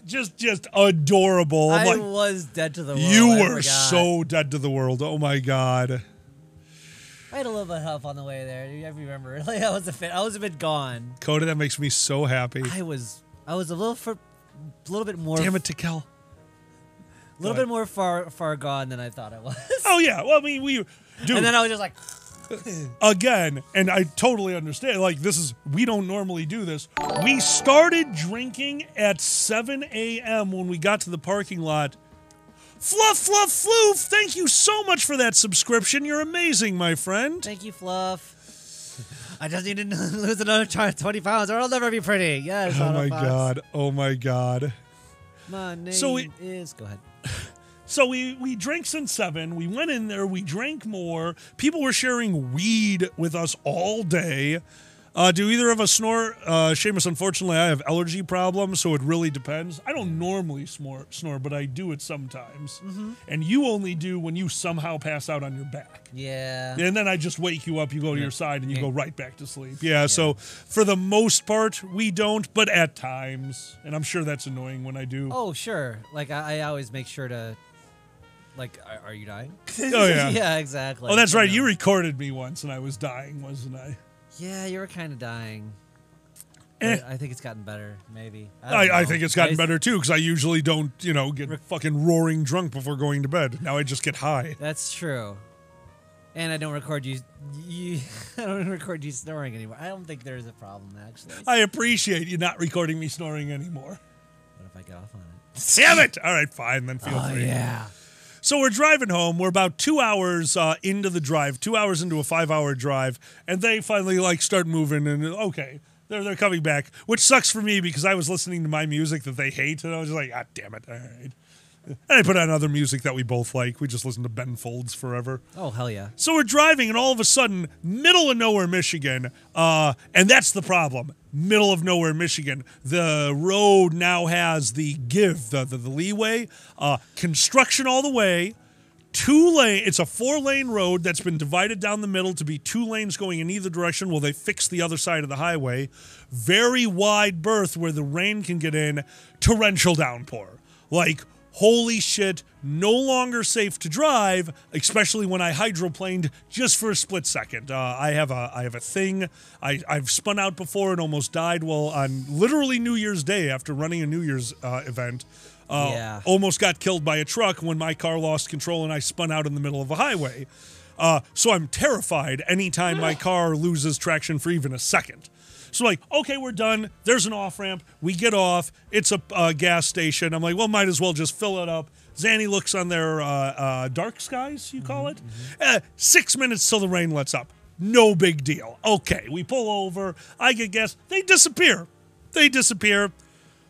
Speaker 3: just, just adorable. I'm
Speaker 2: I
Speaker 3: like,
Speaker 2: was dead to the world.
Speaker 3: you
Speaker 2: I
Speaker 3: were
Speaker 2: forgot.
Speaker 3: so dead to the world. Oh my god.
Speaker 2: I had a little bit of help on the way there. I remember. Like I was a bit, I was a bit gone.
Speaker 3: Coda, that makes me so happy.
Speaker 2: I was, I was a little for, a little bit more.
Speaker 3: Damn it, Tikel.
Speaker 2: A little bit more far, far gone than I thought I was.
Speaker 3: Oh yeah. Well, I mean, we, dude.
Speaker 2: And then I was just like,
Speaker 3: again, and I totally understand. Like this is we don't normally do this. We started drinking at 7 a.m. when we got to the parking lot. Fluff, fluff, floof! Thank you so much for that subscription. You're amazing, my friend.
Speaker 2: Thank you, Fluff. I just need to lose another 20 pounds or I'll never be pretty. Yes.
Speaker 3: Oh my god. Oh my god.
Speaker 2: My name
Speaker 3: So we-
Speaker 2: is. Go ahead.
Speaker 3: So we we drank since seven. We went in there. We drank more. People were sharing weed with us all day. Uh, do either of us snore? Uh, Seamus, unfortunately, I have allergy problems, so it really depends. I don't normally snore, snore but I do it sometimes.
Speaker 2: Mhm.
Speaker 3: And you only do when you somehow pass out on your back.
Speaker 2: Yeah.
Speaker 3: And then I just wake you up, you go to
Speaker 2: Yeah.
Speaker 3: your side, and you
Speaker 2: Yeah.
Speaker 3: go right back to sleep. Yeah, so for the most part, we don't, but at times. And I'm sure that's annoying when I do.
Speaker 2: Oh, sure. Like, I, I always make sure to. Like, are, are you dying?
Speaker 3: Oh, yeah.
Speaker 2: yeah, exactly.
Speaker 3: Oh, that's right.
Speaker 2: no.
Speaker 3: You recorded me once, and I was dying, wasn't I?
Speaker 2: Yeah, you were kind of dying.
Speaker 3: Eh.
Speaker 2: I think it's gotten better, maybe. don't
Speaker 3: I, I think it's gotten
Speaker 2: I-
Speaker 3: better too because I usually don't, you know, get fucking roaring drunk before going to bed. Now I just get high.
Speaker 2: That's true. And I don't record you. you I don't record you snoring anymore. I don't think there's a problem actually.
Speaker 3: I appreciate you not recording me snoring anymore.
Speaker 2: What if I get off on it?
Speaker 3: Damn it! All right, fine, then feel
Speaker 2: Oh,
Speaker 3: free.
Speaker 2: yeah.
Speaker 3: So we're driving home. We're about two hours uh, into the drive, two hours into a five-hour drive, and they finally like start moving. And okay, they're they're coming back, which sucks for me because I was listening to my music that they hate, and I was just like, ah, damn it! All right. And I put on other music that we both like. We just listen to Ben Folds forever.
Speaker 2: Oh hell yeah!
Speaker 3: So we're driving, and all of a sudden, middle of nowhere, Michigan, uh, and that's the problem. Middle of nowhere, Michigan. The road now has the give, the the, the leeway, uh, construction all the way. Two lane. It's a four lane road that's been divided down the middle to be two lanes going in either direction. While they fix the other side of the highway. Very wide berth where the rain can get in. Torrential downpour. Like holy shit, no longer safe to drive, especially when I hydroplaned just for a split second. Uh, I have a I have a thing. I, I've spun out before and almost died while on literally New Year's Day after running a New Year's uh, event. Uh,
Speaker 2: Yeah.
Speaker 3: Almost got killed by a truck when my car lost control and I spun out in the middle of a highway. Uh, so I'm terrified anytime my car loses traction for even a second. So like, okay, we're done. There's an off ramp. We get off. It's a uh, gas station. I'm like, well, might as well just fill it up. Xanni looks on their uh, uh, dark skies, you call it. Uh, six minutes till the rain lets up. No big deal. Okay, we pull over. I get gas. They disappear. They disappear.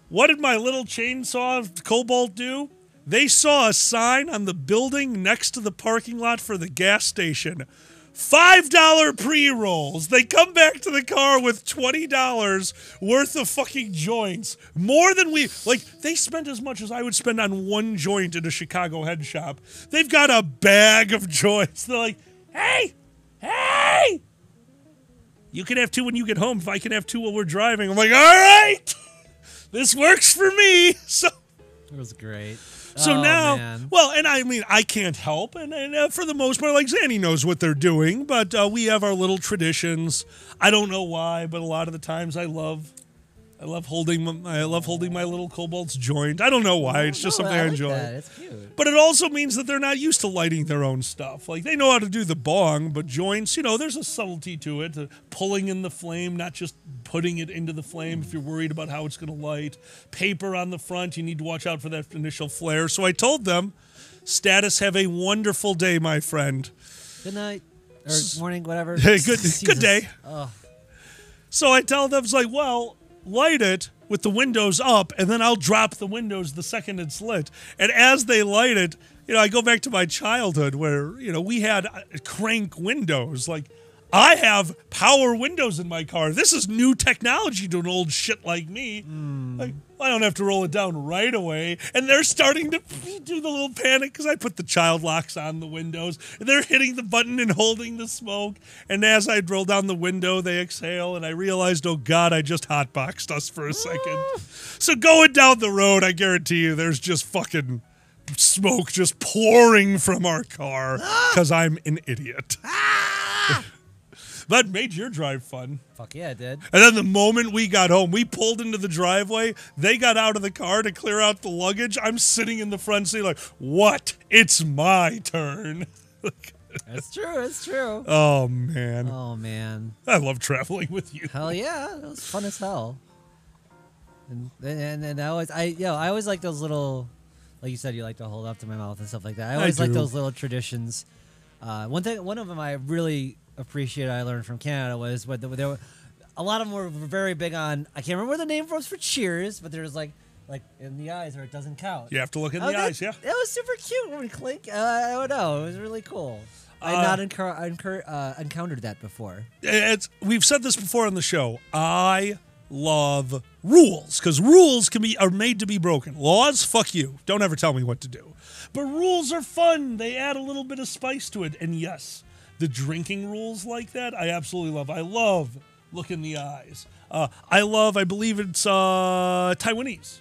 Speaker 3: What did my little chainsaw kobold do? They saw a sign on the building next to the parking lot for the gas station. $5 pre rolls. They come back to the car with $20 worth of fucking joints. More than we, like, they spent as much as I would spend on one joint in a Chicago head shop. They've got a bag of joints. They're like, hey, hey, you can have two when you get home if I can have two while we're driving. I'm like, all right, this works for me. So
Speaker 2: It was great.
Speaker 3: So
Speaker 2: Oh,
Speaker 3: now,
Speaker 2: man.
Speaker 3: well, and I mean, I can't help, and, and uh, for the most part, like Xanni knows what they're doing, but uh, we have our little traditions. I don't know why, but a lot of the times, I love, I love holding, my, I love holding my little kobold's joint. I don't know why; it's just
Speaker 2: No,
Speaker 3: something I,
Speaker 2: like
Speaker 3: enjoy.
Speaker 2: that. It's cute.
Speaker 3: But it also means that they're not used to lighting their own stuff. Like they know how to do the bong, but joints, you know, there's a subtlety to it. uh, pulling in the flame, not just putting it into the flame if you're worried about how it's going to light. Paper on the front, you need to watch out for that initial flare. So I told them, status, have a wonderful day, my friend.
Speaker 2: Good night or morning, whatever.
Speaker 3: Hey, good- good day.
Speaker 2: Oh,
Speaker 3: So I tell them, it's like, well, light it with the windows up, and then I'll drop the windows the second it's lit. And as they light it, you know, I go back to my childhood where, you know, we had uh, crank windows. Like, I have power windows in my car. This is new technology to an old shit like me. Hmm. Like, I don't have to roll it down right away. And they're starting to do the little panic because I put the child locks on the windows. And they're hitting the button and holding the smoke. And as I roll down the window, they exhale. And I realized, oh God, I just hotboxed us for a second. Ah. so going down the road, I guarantee you, there's just fucking smoke just pouring from our car ah. because I'm an idiot. Ah. That made your drive fun.
Speaker 2: Fuck yeah, it did.
Speaker 3: And then the moment we got home, we pulled into the driveway. They got out of the car to clear out the luggage. I'm sitting in the front seat, like, what? It's my turn.
Speaker 2: That's true. It's true.
Speaker 3: oh, man.
Speaker 2: Oh man.
Speaker 3: I love traveling with you.
Speaker 2: Hell yeah, it was fun as hell. And and and I always I you know I always like those little, like you said, you like to hold up to my mouth and stuff like that. I
Speaker 3: I
Speaker 2: always like those little traditions. Uh, one thing, one of them I really appreciate. I learned from Canada was what there were a lot of them were very big on. I can't remember the name was for Cheers, but there was like like in the eyes or it doesn't count.
Speaker 3: You have to look in
Speaker 2: Oh,
Speaker 3: the
Speaker 2: that-
Speaker 3: eyes, yeah.
Speaker 2: That was super cute when Clink. Uh, I don't know. It was really cool. I had
Speaker 3: Uh,
Speaker 2: not incur- incur- uh, encountered that before.
Speaker 3: it's we've said this before on the show. I love rules because rules can be are made to be broken. Laws, fuck you. Don't ever tell me what to do. But rules are fun. They add a little bit of spice to it. And yes, the drinking rules like that, I absolutely love. I love look in the eyes. Uh, I love. I believe it's uh, Taiwanese.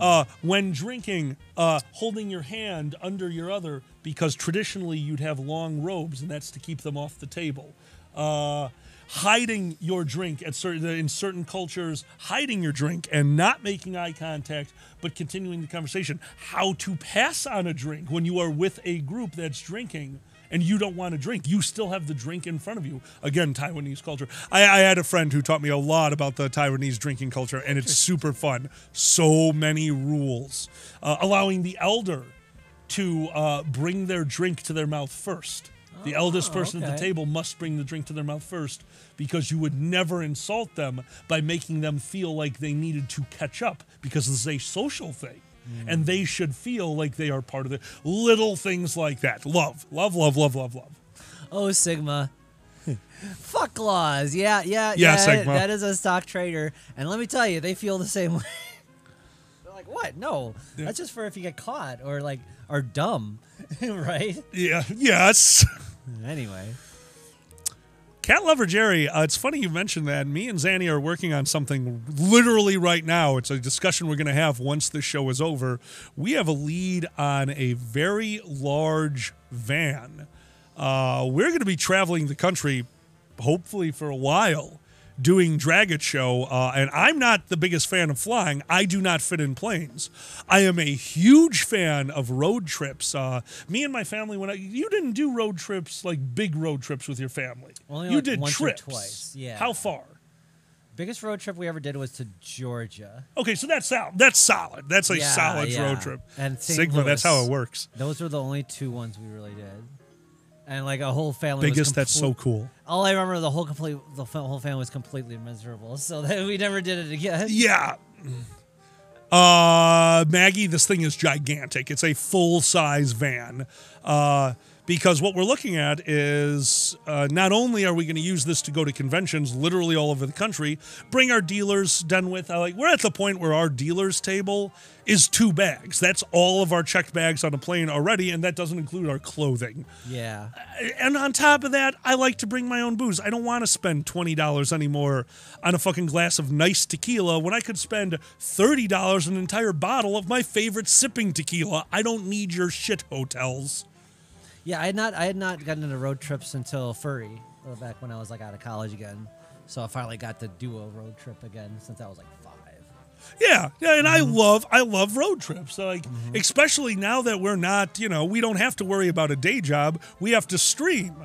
Speaker 3: Uh, when drinking, uh, holding your hand under your other because traditionally you'd have long robes and that's to keep them off the table. Uh, hiding your drink at certain in certain cultures, hiding your drink and not making eye contact but continuing the conversation. How to pass on a drink when you are with a group that's drinking and you don't want to drink. You still have the drink in front of you. Again, Taiwanese culture. I, I had a friend who taught me a lot about the Taiwanese drinking culture, and it's super fun. So many rules, uh, allowing the elder to uh, bring their drink to their mouth first. The eldest person at the table must bring the drink to their mouth first because you would never insult them by making them feel like they needed to catch up because this is a social thing and they should feel like they are part of the little things like that. Love, love, love, love, love, love.
Speaker 2: Oh, Sigma. Fuck laws. Yeah, yeah,
Speaker 3: Yeah,
Speaker 2: yeah.
Speaker 3: Sigma.
Speaker 2: That is a stock trader. And let me tell you, they feel the same way. They're like, what? No. That's just for if you get caught or like are dumb. right?
Speaker 3: Yeah, yes.
Speaker 2: Anyway.
Speaker 3: Cat Lover Jerry, uh, it's funny you mentioned that. Me and Xanni are working on something literally right now. It's a discussion we're going to have once this show is over. We have a lead on a very large van. Uh, we're going to be traveling the country, hopefully for a while, doing Drag It Show. Uh, and I'm not the biggest fan of flying. I do not fit in planes. I am a huge fan of road trips. Uh, me and my family, when I, you didn't do road trips like big road trips with your family.
Speaker 2: Only
Speaker 3: you
Speaker 2: like
Speaker 3: did
Speaker 2: once or
Speaker 3: trips.
Speaker 2: twice, yeah.
Speaker 3: How far?
Speaker 2: Biggest road trip we ever did was to Georgia.
Speaker 3: Okay, so that's sol- that's solid. That's a
Speaker 2: Yeah,
Speaker 3: solid
Speaker 2: yeah.
Speaker 3: road trip.
Speaker 2: And St.
Speaker 3: Sigma, that's how it works.
Speaker 2: Those were the only two ones we really did. And like a whole family. was
Speaker 3: Biggest, that's so cool.
Speaker 2: All I remember, the whole complete, the whole family was completely miserable. So that we never did it again.
Speaker 3: Yeah. Uh, Maggie, this thing is gigantic. It's a full size van. Uh, because what we're looking at is uh, not only are we going to use this to go to conventions literally all over the country, bring our dealers done with. Like we're at the point where our dealers table is two bags. That's all of our checked bags on a plane already, and that doesn't include our clothing.
Speaker 2: Yeah.
Speaker 3: And on top of that, I like to bring my own booze. I don't want to spend twenty dollars anymore on a fucking glass of nice tequila when I could spend thirty dollars on an entire bottle of my favorite sipping tequila. I don't need your shit hotels.
Speaker 2: Yeah, I had not I had not gotten into road trips until Furry uh, back when I was like out of college again. So I finally got to do a road trip again since I was like five.
Speaker 3: Yeah, yeah, and I love I love road trips. Like especially now that we're not, you know, we don't have to worry about a day job. We have to stream.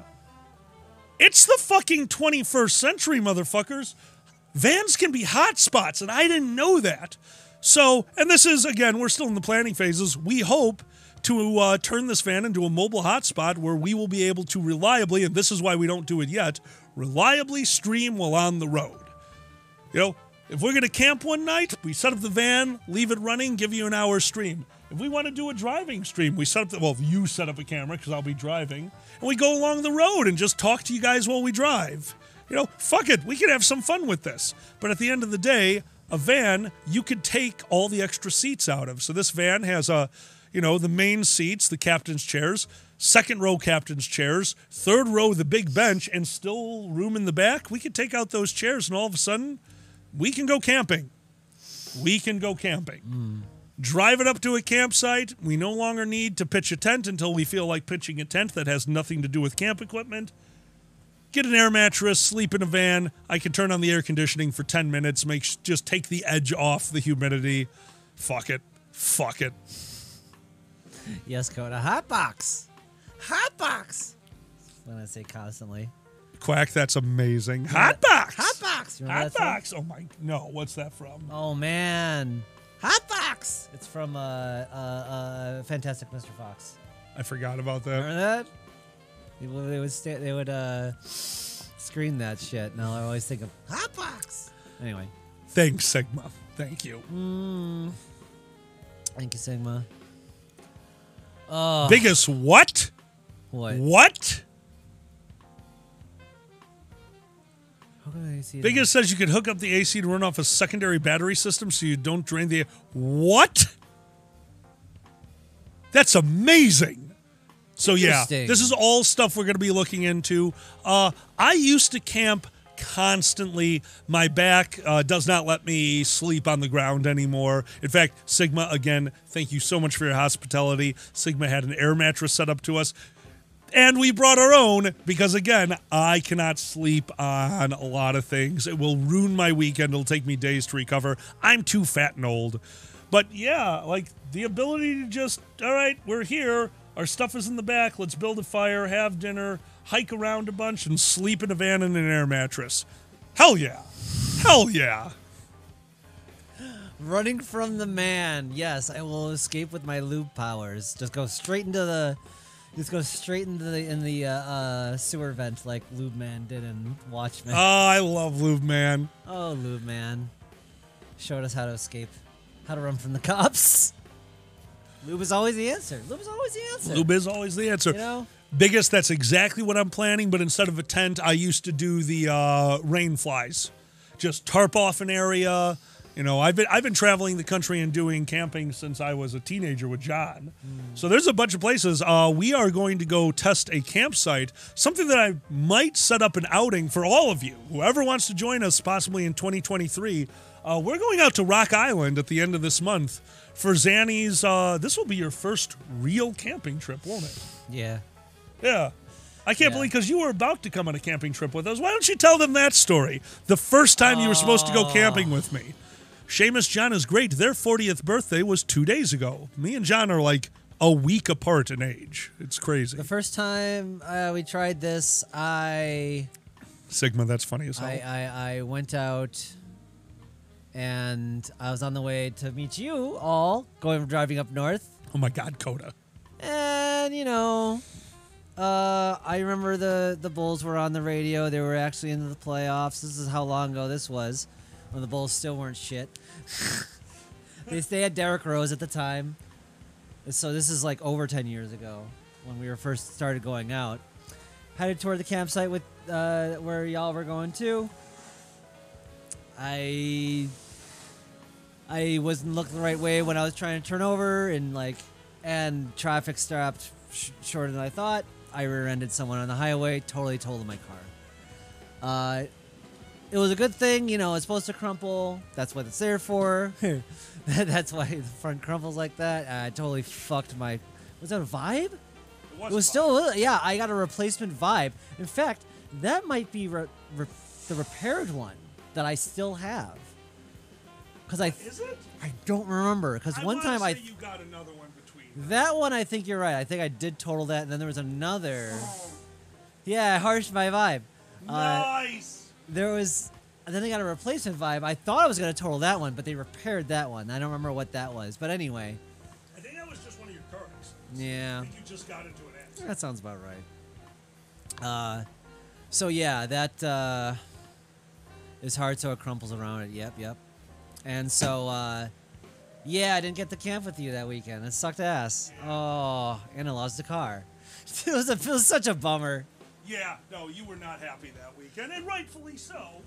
Speaker 3: It's the fucking 21st century, motherfuckers. Vans can be hot spots, and I didn't know that. So, and this is again, we're still in the planning phases. We hope to uh, turn this van into a mobile hotspot where we will be able to reliably, and this is why we don't do it yet, reliably stream while on the road. You know, if we're going to camp one night, we set up the van, leave it running, give you an hour stream. If we want to do a driving stream, we set up the, well, you set up a camera because I'll be driving, and we go along the road and just talk to you guys while we drive. You know, fuck it, we could have some fun with this. But at the end of the day, a van you could take all the extra seats out of. So this van has a, you know, the main seats, the captain's chairs, second row captain's chairs, third row the big bench, and still room in the back. We could take out those chairs, and all of a sudden, we can go camping. We can go camping. Hmm. Drive it up to a campsite. We no longer need to pitch a tent until we feel like pitching a tent that has nothing to do with camp equipment. Get an air mattress, sleep in a van. I can turn on the air conditioning for 10 minutes, make just take the edge off the humidity. Fuck it. Fuck it.
Speaker 2: Yes, Coda. Hot box. Hot box. What I say constantly.
Speaker 3: Quack, that's amazing. Hot box.
Speaker 2: Hot box.
Speaker 3: Hot box. Oh my no, what's that from?
Speaker 2: Oh man. Hot box. It's from uh, uh, uh, Fantastic Mr. Fox.
Speaker 3: I forgot about that.
Speaker 2: Remember that? They would sta- they would uh, scream that shit. Now I always think of hot box. Anyway.
Speaker 3: Thanks, Sigma. Thank you.
Speaker 2: Mm. Thank you, Sigma. Oh,
Speaker 3: Biggest what?
Speaker 2: What?
Speaker 3: What?
Speaker 2: How can I see that?
Speaker 3: Biggest says you could hook up the AC to run off a secondary battery system so you don't drain the. What? That's amazing. So yeah, this is all stuff we're going to be looking into. Uh, I used to camp constantly. My back uh, does not let me sleep on the ground anymore. In fact, Sigma, again, thank you so much for your hospitality. Sigma had an air mattress set up to us. And we brought our own because, again, I cannot sleep on a lot of things. It will ruin my weekend. It'll take me days to recover. I'm too fat and old. But yeah, like the ability to just, all right, we're here. Our stuff is in the back. Let's build a fire, have dinner, hike around a bunch, and sleep in a van in an air mattress. Hell yeah. Hell yeah.
Speaker 2: Running from the man. Yes, I will escape with my loop powers. Just go straight into the. Just go straight into the in the uh, uh, sewer vent like Lube Man did in Watchmen.
Speaker 3: Oh, I love Lube Man.
Speaker 2: Oh, Lube Man. Showed us how to escape. How to run from the cops. Lube is always the answer. Lube is always the answer.
Speaker 3: Lube is always the answer.
Speaker 2: You know?
Speaker 3: Biggest, that's exactly what I'm planning, but instead of a tent, I used to do the uh, rain flies. Just tarp off an area. You know, I've been I've been traveling the country and doing camping since I was a teenager with John. So there's a bunch of places. Uh, we are going to go test a campsite, something that I might set up an outing for all of you. Whoever wants to join us, possibly in 2023. Uh, we're going out to Rock Island at the end of this month for Xanni's. Uh, this will be your first real camping trip, won't it?
Speaker 2: Yeah.
Speaker 3: Yeah. I can't believe because you were about to come on a camping trip with us. Why don't you tell them that story? The first time you were supposed to go camping with me. Seamus John is great. Their 40th birthday was two days ago. Me and John are like a week apart in age. It's crazy.
Speaker 2: The first time uh, we tried this, I
Speaker 3: Sigma, that's funny as hell.
Speaker 2: I, I I went out and I was on the way to meet you all going driving up north.
Speaker 3: oh my God, Coda.
Speaker 2: And you know, uh, I remember the the Bulls were on the radio. They were actually in the playoffs. This is how long ago this was, when the Bulls still weren't shit. they they had Derrick Rose at the time, so this is like over ten years ago when we were first started going out. Headed toward the campsite with uh, where y'all were going to. I I wasn't looking the right way when I was trying to turn over, and like, and traffic stopped sh- shorter than I thought. I rear-ended someone on the highway, totally totaled my car. Uh, it was a good thing, you know. It's supposed to crumple. That's what it's there for. That's why the front crumples like that. I totally fucked my. Was that a vibe? It was, still, yeah. I got a replacement vibe. In fact, that might be re- re- the repaired one that I still have. Because I,
Speaker 3: Is it?
Speaker 2: I don't remember. Because one
Speaker 3: wanna
Speaker 2: time I,
Speaker 3: you got another one between.
Speaker 2: That one I think you're right. I think I did total that, and then there was another. Yeah, harsh my vibe. Uh,
Speaker 3: Nice.
Speaker 2: there was. And then they got a replacement vibe. I thought I was gonna total that one, but they repaired that one. I don't remember what that was. But anyway,
Speaker 3: I think that was just one of your car accidents.
Speaker 2: yeah.
Speaker 3: I think you just got into an accident.
Speaker 2: That sounds about right. Uh, so yeah, that uh, is hard, so it crumples around it. Yep, yep. And so uh, Yeah, I didn't get to camp with you that weekend. It sucked ass. Oh, and I lost the car. It was, a, it was such a bummer.
Speaker 3: Yeah, no, you were not happy that weekend, and rightfully so.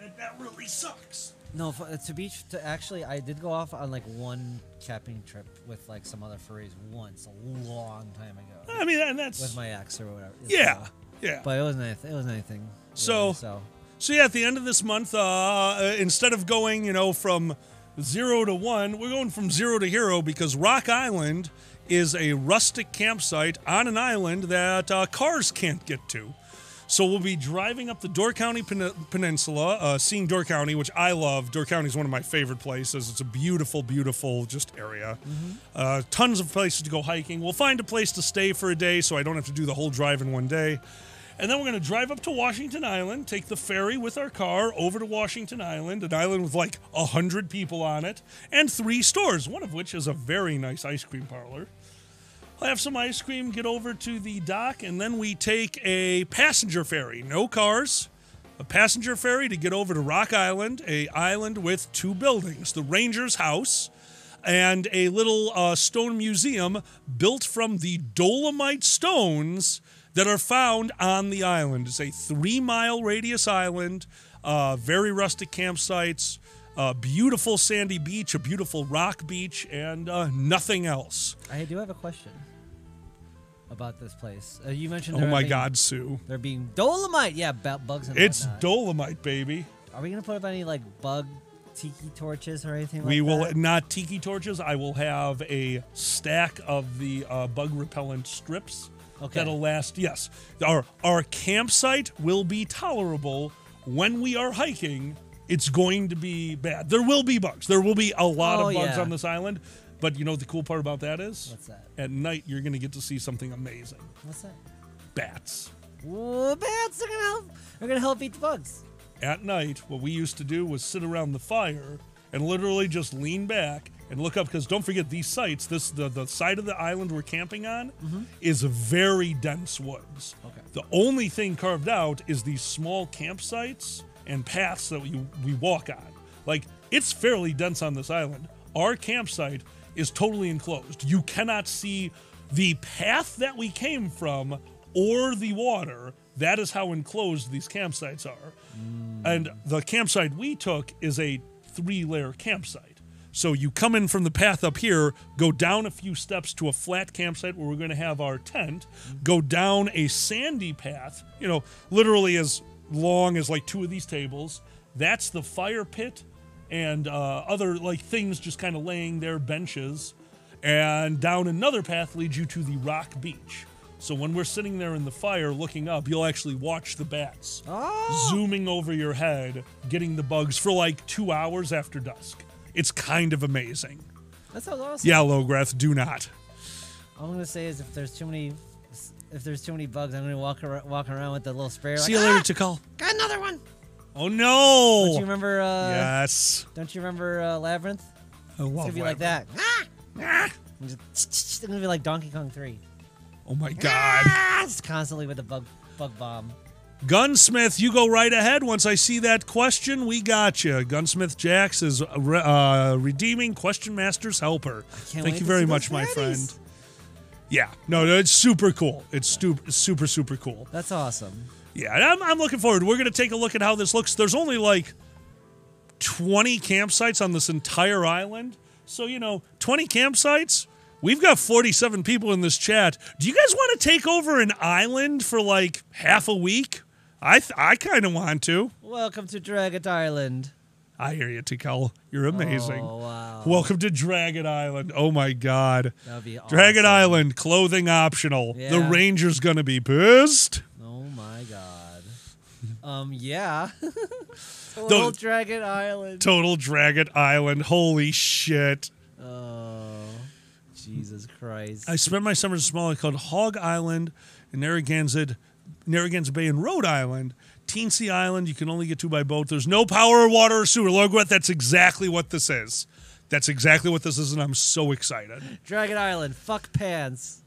Speaker 3: And that really sucks.
Speaker 2: No, f- to be to actually, I did go off on like one camping trip with like some other furries once a long time ago.
Speaker 3: I mean, and that's
Speaker 2: with my ex or whatever.
Speaker 3: Yeah,
Speaker 2: So-
Speaker 3: yeah.
Speaker 2: But it wasn't anything. It wasn't anything. really,
Speaker 3: So,
Speaker 2: so
Speaker 3: so yeah, at the end of this month, uh, uh, instead of going, you know, from zero to one, we're going from zero to hero because Rock Island is a rustic campsite on an island that uh, cars can't get to. So we'll be driving up the Door County Pen- Peninsula, uh, seeing Door County, which I love. Door County is one of my favorite places. It's a beautiful, beautiful just area. Uh, tons of places to go hiking. We'll find a place to stay for a day, so I don't have to do the whole drive in one day. And then we're going to drive up to Washington Island, take the ferry with our car over to Washington Island, an island with like a hundred people on it, and three stores, one of which is a very nice ice cream parlor. I'll have some ice cream, get over to the dock, and then we take a passenger ferry. No cars. A passenger ferry to get over to Rock Island, a island with two buildings: the Ranger's House and a little uh, stone museum built from the dolomite stones that are found on the island. It's a three-mile radius island, uh, very rustic campsites, a beautiful sandy beach, a beautiful rock beach, and uh, nothing else.
Speaker 2: I do have a question about this place. Uh, you mentioned.
Speaker 3: Oh my
Speaker 2: being-
Speaker 3: God, Sue!
Speaker 2: They're being dolomite. Yeah, bu- bugs and
Speaker 3: It's
Speaker 2: whatnot.
Speaker 3: dolomite, baby.
Speaker 2: Are we gonna put up any like bug tiki torches or anything?
Speaker 3: We
Speaker 2: like
Speaker 3: will
Speaker 2: that?
Speaker 3: not tiki torches. I will have a stack of the uh, bug repellent strips
Speaker 2: Okay.
Speaker 3: that'll last. Yes, our our campsite will be tolerable when we are hiking. It's going to be bad. There will be bugs. There will be a lot
Speaker 2: Oh,
Speaker 3: of bugs
Speaker 2: yeah.
Speaker 3: on this island. But you know what the cool part about that is?
Speaker 2: What's that?
Speaker 3: At night, you're going to get to see something amazing.
Speaker 2: What's that?
Speaker 3: Bats.
Speaker 2: Ooh, bats are gonna help. They're gonna help eat the bugs.
Speaker 3: At night, what we used to do was sit around the fire and literally just lean back and look up because don't forget these sites. This the the side of the island we're camping on mm-hmm. is very dense woods.
Speaker 2: Okay.
Speaker 3: The only thing carved out is these small campsites and paths that we we walk on. Like it's fairly dense on this island. Our campsite is totally enclosed. You cannot see the path that we came from or the water. That is how enclosed these campsites are. Mm. And the campsite we took is a three layer campsite. So you come in from the path up here, go down a few steps to a flat campsite where we're going to have our tent, go down a sandy path, you know, literally as long as like two of these tables. That's the fire pit and uh, other like things just kind of laying there, benches. And down another path leads you to the rock beach. So when we're sitting there in the fire looking up, you'll actually watch the bats zooming over your head, getting the bugs for like two hours after dusk. It's kind of amazing.
Speaker 2: That sounds awesome.
Speaker 3: Yeah, Lograth, do not.
Speaker 2: All I'm gonna say is if there's too many, if there's too many bugs, I'm gonna walk around, walk around with the little sprayer.
Speaker 3: See
Speaker 2: like,
Speaker 3: you later,
Speaker 2: "Ah,
Speaker 3: Tikal.
Speaker 2: Got another one.
Speaker 3: Oh no!
Speaker 2: Don't you remember? Uh,
Speaker 3: yes.
Speaker 2: Don't you remember uh, Labyrinth?
Speaker 3: I
Speaker 2: It's
Speaker 3: love
Speaker 2: gonna be like that. Ah! It's gonna be like Donkey Kong 3.
Speaker 3: Oh my god.
Speaker 2: Ah! It's constantly with the bug bug bomb.
Speaker 3: Gunsmith, you go right ahead. Once I see that question, we got you. Gunsmith Jax is uh, re- uh, redeeming Question Master's helper. Thank you very much, my friend. Yeah, no, no, it's super cool. It's stu- super, super cool.
Speaker 2: That's awesome.
Speaker 3: Yeah, I'm, I'm looking forward. We're going to take a look at how this looks. There's only like 20 campsites on this entire island. So, you know, 20 campsites. We've got 47 people in this chat. Do you guys want to take over an island for like half a week? I th- I kind of want to.
Speaker 2: Welcome to Dragon Island.
Speaker 3: I hear you, Tikal. You're amazing.
Speaker 2: Oh, wow.
Speaker 3: Welcome to Dragon Island. Oh my God.
Speaker 2: That'd be awesome. Dragon.
Speaker 3: Island, clothing optional. The Ranger's gonna be pissed.
Speaker 2: Oh my god. Um, yeah. Total
Speaker 3: Those-
Speaker 2: Dragon Island.
Speaker 3: Total Dragon Island. Holy shit.
Speaker 2: Oh, Jesus Christ.
Speaker 3: I spent my summers in a small island called Hog Island in Narragansett, Narragansett Bay in Rhode Island. Teensy Island, you can only get to by boat. There's no power, or water, or sewer. Logwet, that's exactly what this is. That's exactly what this is, and I'm so excited.
Speaker 2: Dragon Island. Fuck pants.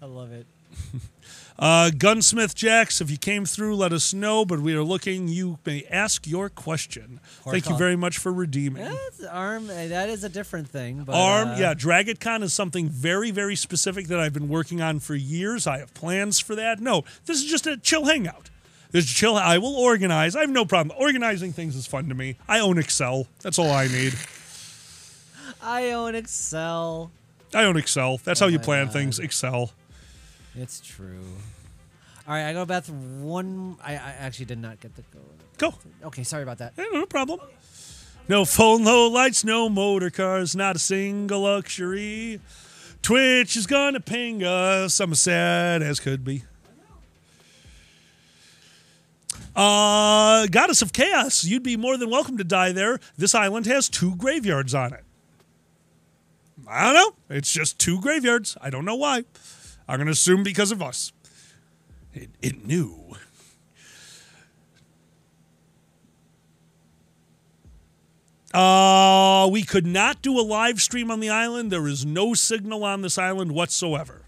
Speaker 2: I love it.
Speaker 3: Uh, Gunsmith Jacks, if you came through, let us know. But we are looking. You may ask your question. Thank you very much for redeeming.
Speaker 2: That's arm. uh, That is a different thing. But,
Speaker 3: Arm,
Speaker 2: uh,
Speaker 3: yeah, DragonCon is something very, very specific that I've been working on for years. I have plans for that. No, this is just a chill hangout. This is chill. I will organize. I have no problem. Organizing things is fun to me. I own Excel. That's all I need.
Speaker 2: I own Excel.
Speaker 3: I own Excel. That's how you
Speaker 2: Oh
Speaker 3: plan
Speaker 2: God.
Speaker 3: things. Excel.
Speaker 2: It's true. All right, I go to bathroom one. I, I actually did not get the go.
Speaker 3: Go.
Speaker 2: Okay, sorry about that.
Speaker 3: No problem. No phone, no lights, no motor cars, not a single luxury. Twitch is gonna ping us. I'm as sad as could be. Uh, Goddess of Chaos, you'd be more than welcome to die there. This island has two graveyards on it. I don't know. It's just two graveyards. I don't know why. I'm gonna assume because of us. It, it knew. Uh, we could not do a live stream on the island. There is no signal on this island whatsoever.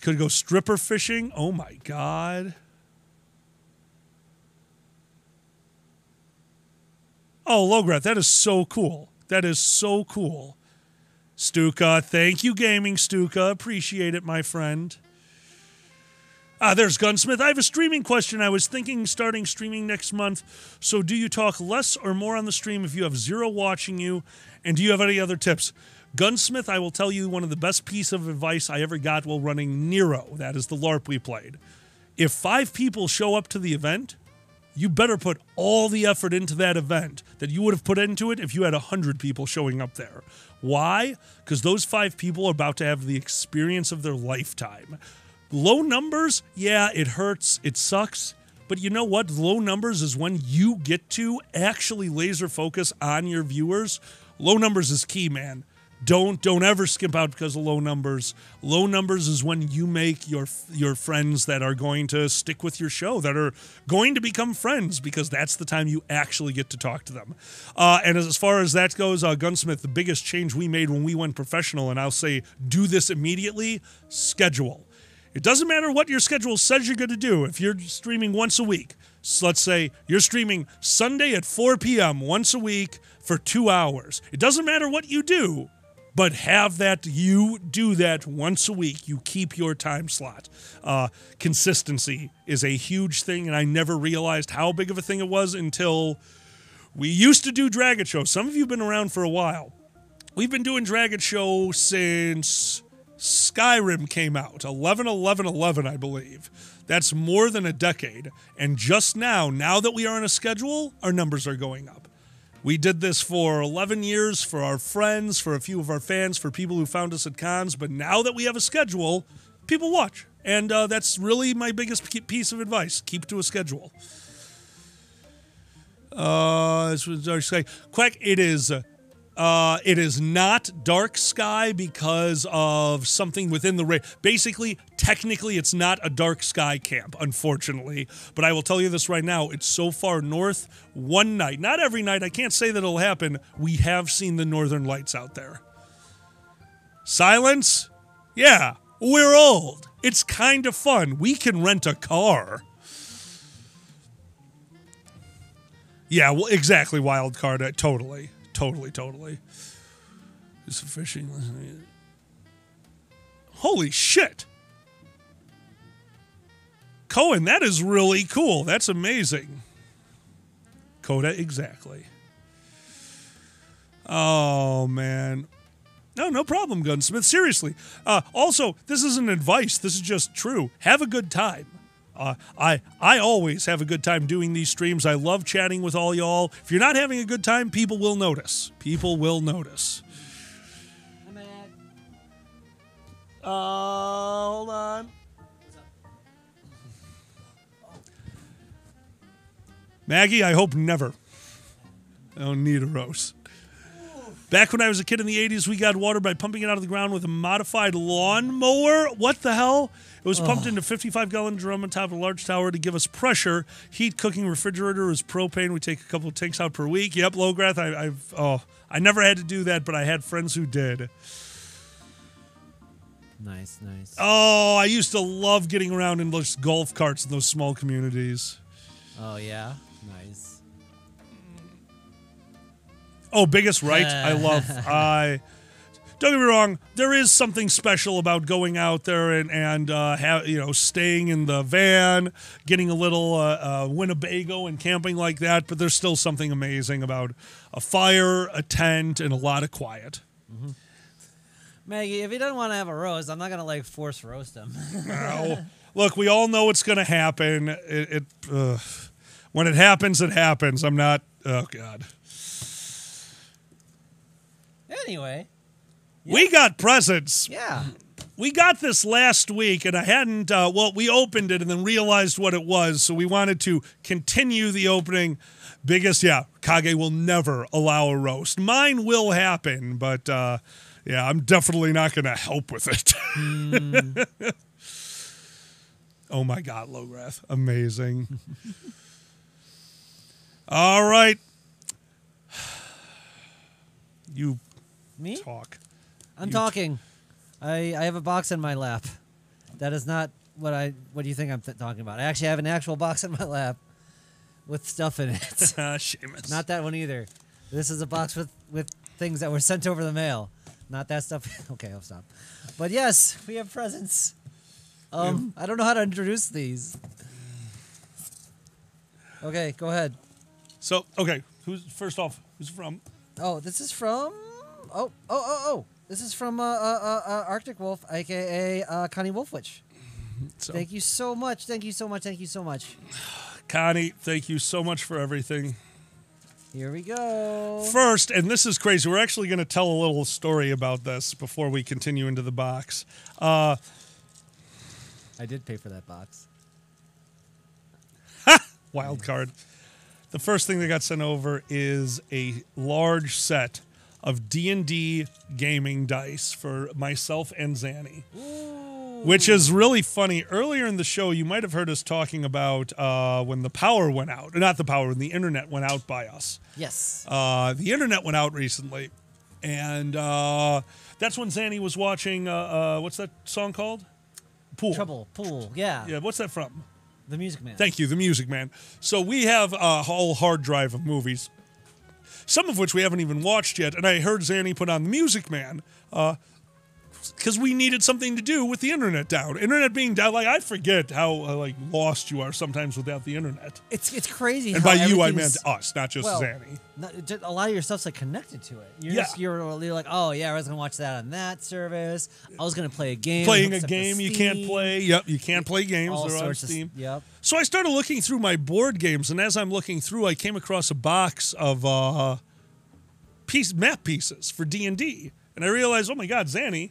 Speaker 3: Could go stripper fishing. Oh my god. Oh, Lograt, that is so cool. That is so cool. Stuka, thank you, Gaming Stuka. Appreciate it, my friend. Ah, there's Gunsmith. I have a streaming question. I was thinking starting streaming next month. So, do you talk less or more on the stream if you have zero watching you? And do you have any other tips? Gunsmith, I will tell you one of the best piece of advice I ever got while running Nero. That is the LARP we played. If five people show up to the event, you better put all the effort into that event that you would have put into it if you had 100 people showing up there. Why? Because those five people are about to have the experience of their lifetime. Low numbers, yeah, it hurts, it sucks. But you know what? Low numbers is when you get to actually laser focus on your viewers. Low numbers is key, man. Don't don't ever skimp out because of low numbers. Low numbers is when you make your your friends that are going to stick with your show, that are going to become friends, because that's the time you actually get to talk to them. Uh, and as, as far as that goes, uh, Gunsmith, the biggest change we made when we went professional, and I'll say do this immediately: schedule. It doesn't matter what your schedule says you're going to do. If you're streaming once a week, so let's say you're streaming Sunday at 4 p.m. once a week for two hours. It doesn't matter what you do, but have that you do that once a week. You keep your time slot. Uh, consistency is a huge thing, and I never realized how big of a thing it was until we used to do Dragon Show. Some of you have been around for a while. We've been doing Dragon Show since Skyrim came out, 11 11 11, I believe. That's more than a decade. And just now, now that we are on a schedule, our numbers are going up. We did this for 11 years for our friends, for a few of our fans, for people who found us at cons. But now that we have a schedule, people watch. And uh, that's really my biggest piece of advice keep to a schedule. Uh, this was Sky. Quack, it is. Uh, it is not Dark Sky because of something within the ra Basically, technically, it's not a Dark Sky camp, unfortunately. But I will tell you this right now: it's so far north. One night, not every night. I can't say that it'll happen. We have seen the Northern Lights out there. Silence? Yeah, we're old. It's kind of fun. We can rent a car. Yeah, well, exactly. Wild card. uh, Totally, totally, totally. Is fishing? Holy shit! Cohen, that is really cool. That's amazing. Coda, exactly. Oh man. No, no problem, Gunsmith. Seriously. Uh, also, this isn't advice. This is just true. Have a good time. Uh, I I always have a good time doing these streams. I love chatting with all y'all. If you're not having a good time, people will notice. People will notice. Uh, hold on. Maggie, I hope never. I don't need a rose. Back when I was a kid in the 80s, we got water by pumping it out of the ground with a modified lawnmower. What the hell? It was pumped
Speaker 12: Ugh.
Speaker 3: into a 55 gallon drum on top of a large tower to give us pressure. Heat cooking refrigerator was propane. We take a couple of tanks out per week. Yep, Lograth. I, I've oh, I never had to do that, but I had friends who did.
Speaker 2: Nice, nice.
Speaker 3: Oh, I used to love getting around in those golf carts in those small communities.
Speaker 2: Oh yeah, nice.
Speaker 3: Oh, biggest right. I love. I don't get me wrong. There is something special about going out there and and uh, have you know staying in the van, getting a little uh, uh, Winnebago and camping like that. But there's still something amazing about a fire, a tent, and a lot of quiet.
Speaker 2: Maggie, if he doesn't want to have a roast, I'm not gonna like force roast him.
Speaker 3: Now, look, we all know it's going to happen. It, it when it happens, it happens. I'm not. Oh God.
Speaker 2: anyway,
Speaker 3: We got presents.
Speaker 2: yeah.
Speaker 3: We got this last week, and I hadn't. Uh, well, we opened it and then realized what it was, so we wanted to continue the opening. Biggest, yeah. Kage will never allow a roast. Mine will happen, but uh, yeah, I'm definitely not going to help with it. oh my God, Lograth, amazing. All right, you
Speaker 2: Me?
Speaker 3: talk.
Speaker 2: I'm talking. I I have a box in my lap. That is not what I. What do you think I'm th- talking about? I actually have an actual box in my lap with stuff in it.
Speaker 3: Ah, Seamus.
Speaker 2: not that one either. This is a box with with things that were sent over the mail. Not that stuff. okay, I'll stop. But yes, we have presents. Um, I don't know how to introduce these. Okay, go ahead.
Speaker 3: So, okay, who's first off? Who's from?
Speaker 2: Oh, this is from. Oh, oh, oh, oh. This is from uh, uh, uh, uh, Arctic Wolf, aka uh, Connie Wolfwitch.
Speaker 3: So,
Speaker 2: Thank you so much. Thank you so much. Thank you so much.
Speaker 3: Connie, thank you so much for everything.
Speaker 2: Here we go.
Speaker 3: First, and this is crazy, we're actually going to tell a little story about this before we continue into the box. Uh,
Speaker 2: I did pay for that box.
Speaker 3: wild card. The first thing that got sent over is a large set of D&D gaming dice for myself and Xanni. Which is really funny. Earlier in the show, you might have heard us talking about uh, when the power went out. Not the power, when the internet went out by us.
Speaker 2: Yes.
Speaker 3: Uh, the internet went out recently, and uh, that's when Xanni was watching. Uh, uh, what's that song called? Pool.
Speaker 2: Trouble. Pool. Yeah.
Speaker 3: Yeah. What's that from?
Speaker 2: The Music Man.
Speaker 3: Thank you, The Music Man. So we have a whole hard drive of movies, some of which we haven't even watched yet. And I heard Xanni put on The Music Man uh, because we needed something to do with the internet down. Internet being down, like I forget how uh, like lost you are sometimes without the internet.
Speaker 2: It's it's crazy.
Speaker 3: And
Speaker 2: how
Speaker 3: by you, I meant us, not just
Speaker 2: well,
Speaker 3: Xanni.
Speaker 2: not- just a lot of your stuff's like connected to it. You're
Speaker 3: Yeah.
Speaker 2: just, you're, you're like, oh yeah, I was gonna watch that on that service. I was gonna play a game.
Speaker 3: Playing a
Speaker 2: hooks up to
Speaker 3: game you can't play. Yep, you can't play games.
Speaker 2: All
Speaker 3: They're on
Speaker 2: sorts of
Speaker 3: Steam.
Speaker 2: Yep.
Speaker 3: So I started looking through my board games, and as I'm looking through, I came across a box of uh, piece map pieces for D and D, and I realized, oh my God, Xanni,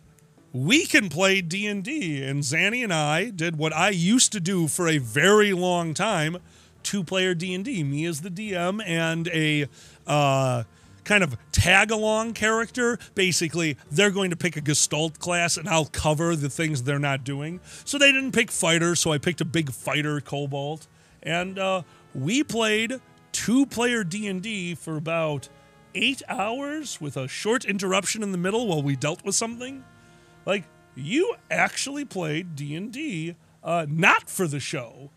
Speaker 3: we can play D and Xanni and I did what I used to do for a very long time: two-player D and D. Me as the DM and a. Uh, Kind of tag along character. Basically, they're going to pick a Gestalt class and I'll cover the things they're not doing. So they didn't pick fighter, so I picked a big fighter Kobold. And uh, we played two player D&D for about eight hours with a short interruption in the middle while we dealt with something. Like, you actually played D&D uh, not for the show.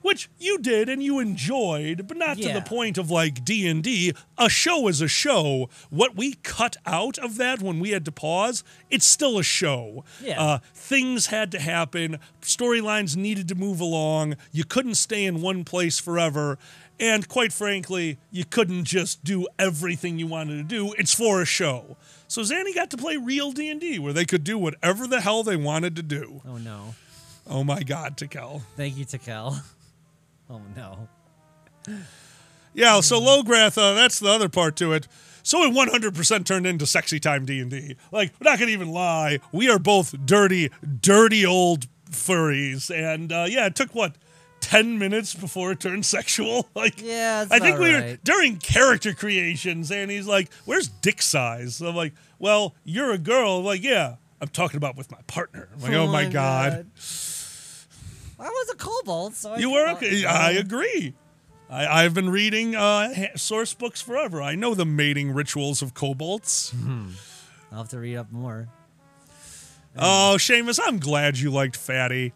Speaker 3: Which you did and you enjoyed, but not to the point of like D and D. A show is a show. What we cut out of that when we had to pause, it's still a show.
Speaker 2: Yeah.
Speaker 3: Uh, things had to happen. Storylines needed to move along. You couldn't stay in one place forever. And quite frankly, you couldn't just do everything you wanted to do. It's for a show. So Xanni got to play real D&D where they could do whatever the hell they wanted to do.
Speaker 2: Oh no.
Speaker 3: Oh my god, Tikel.
Speaker 2: Thank you, Takel. Oh no.
Speaker 3: Yeah, so Lograth, uh, that's the other part to it. So it 100% turned into sexy time D&D. Like, we're not going to even lie. We are both dirty, dirty old furries. And uh, yeah, it took what 10 minutes before it turned sexual. Like
Speaker 2: Yeah,
Speaker 3: I think we were during character creations and he's like, "Where's dick size?" I'm like, "Well, you're a girl." I'm like, "Yeah, I'm talking about with my partner." I'm like, "Oh, my god.
Speaker 2: I was a kobold, so I
Speaker 3: You were okay. I agree. I, I've been reading uh, source books forever. I know the mating rituals of kobolds.
Speaker 2: I'll have to read up more.
Speaker 3: Oh, Seamus, I'm glad you liked Fatty.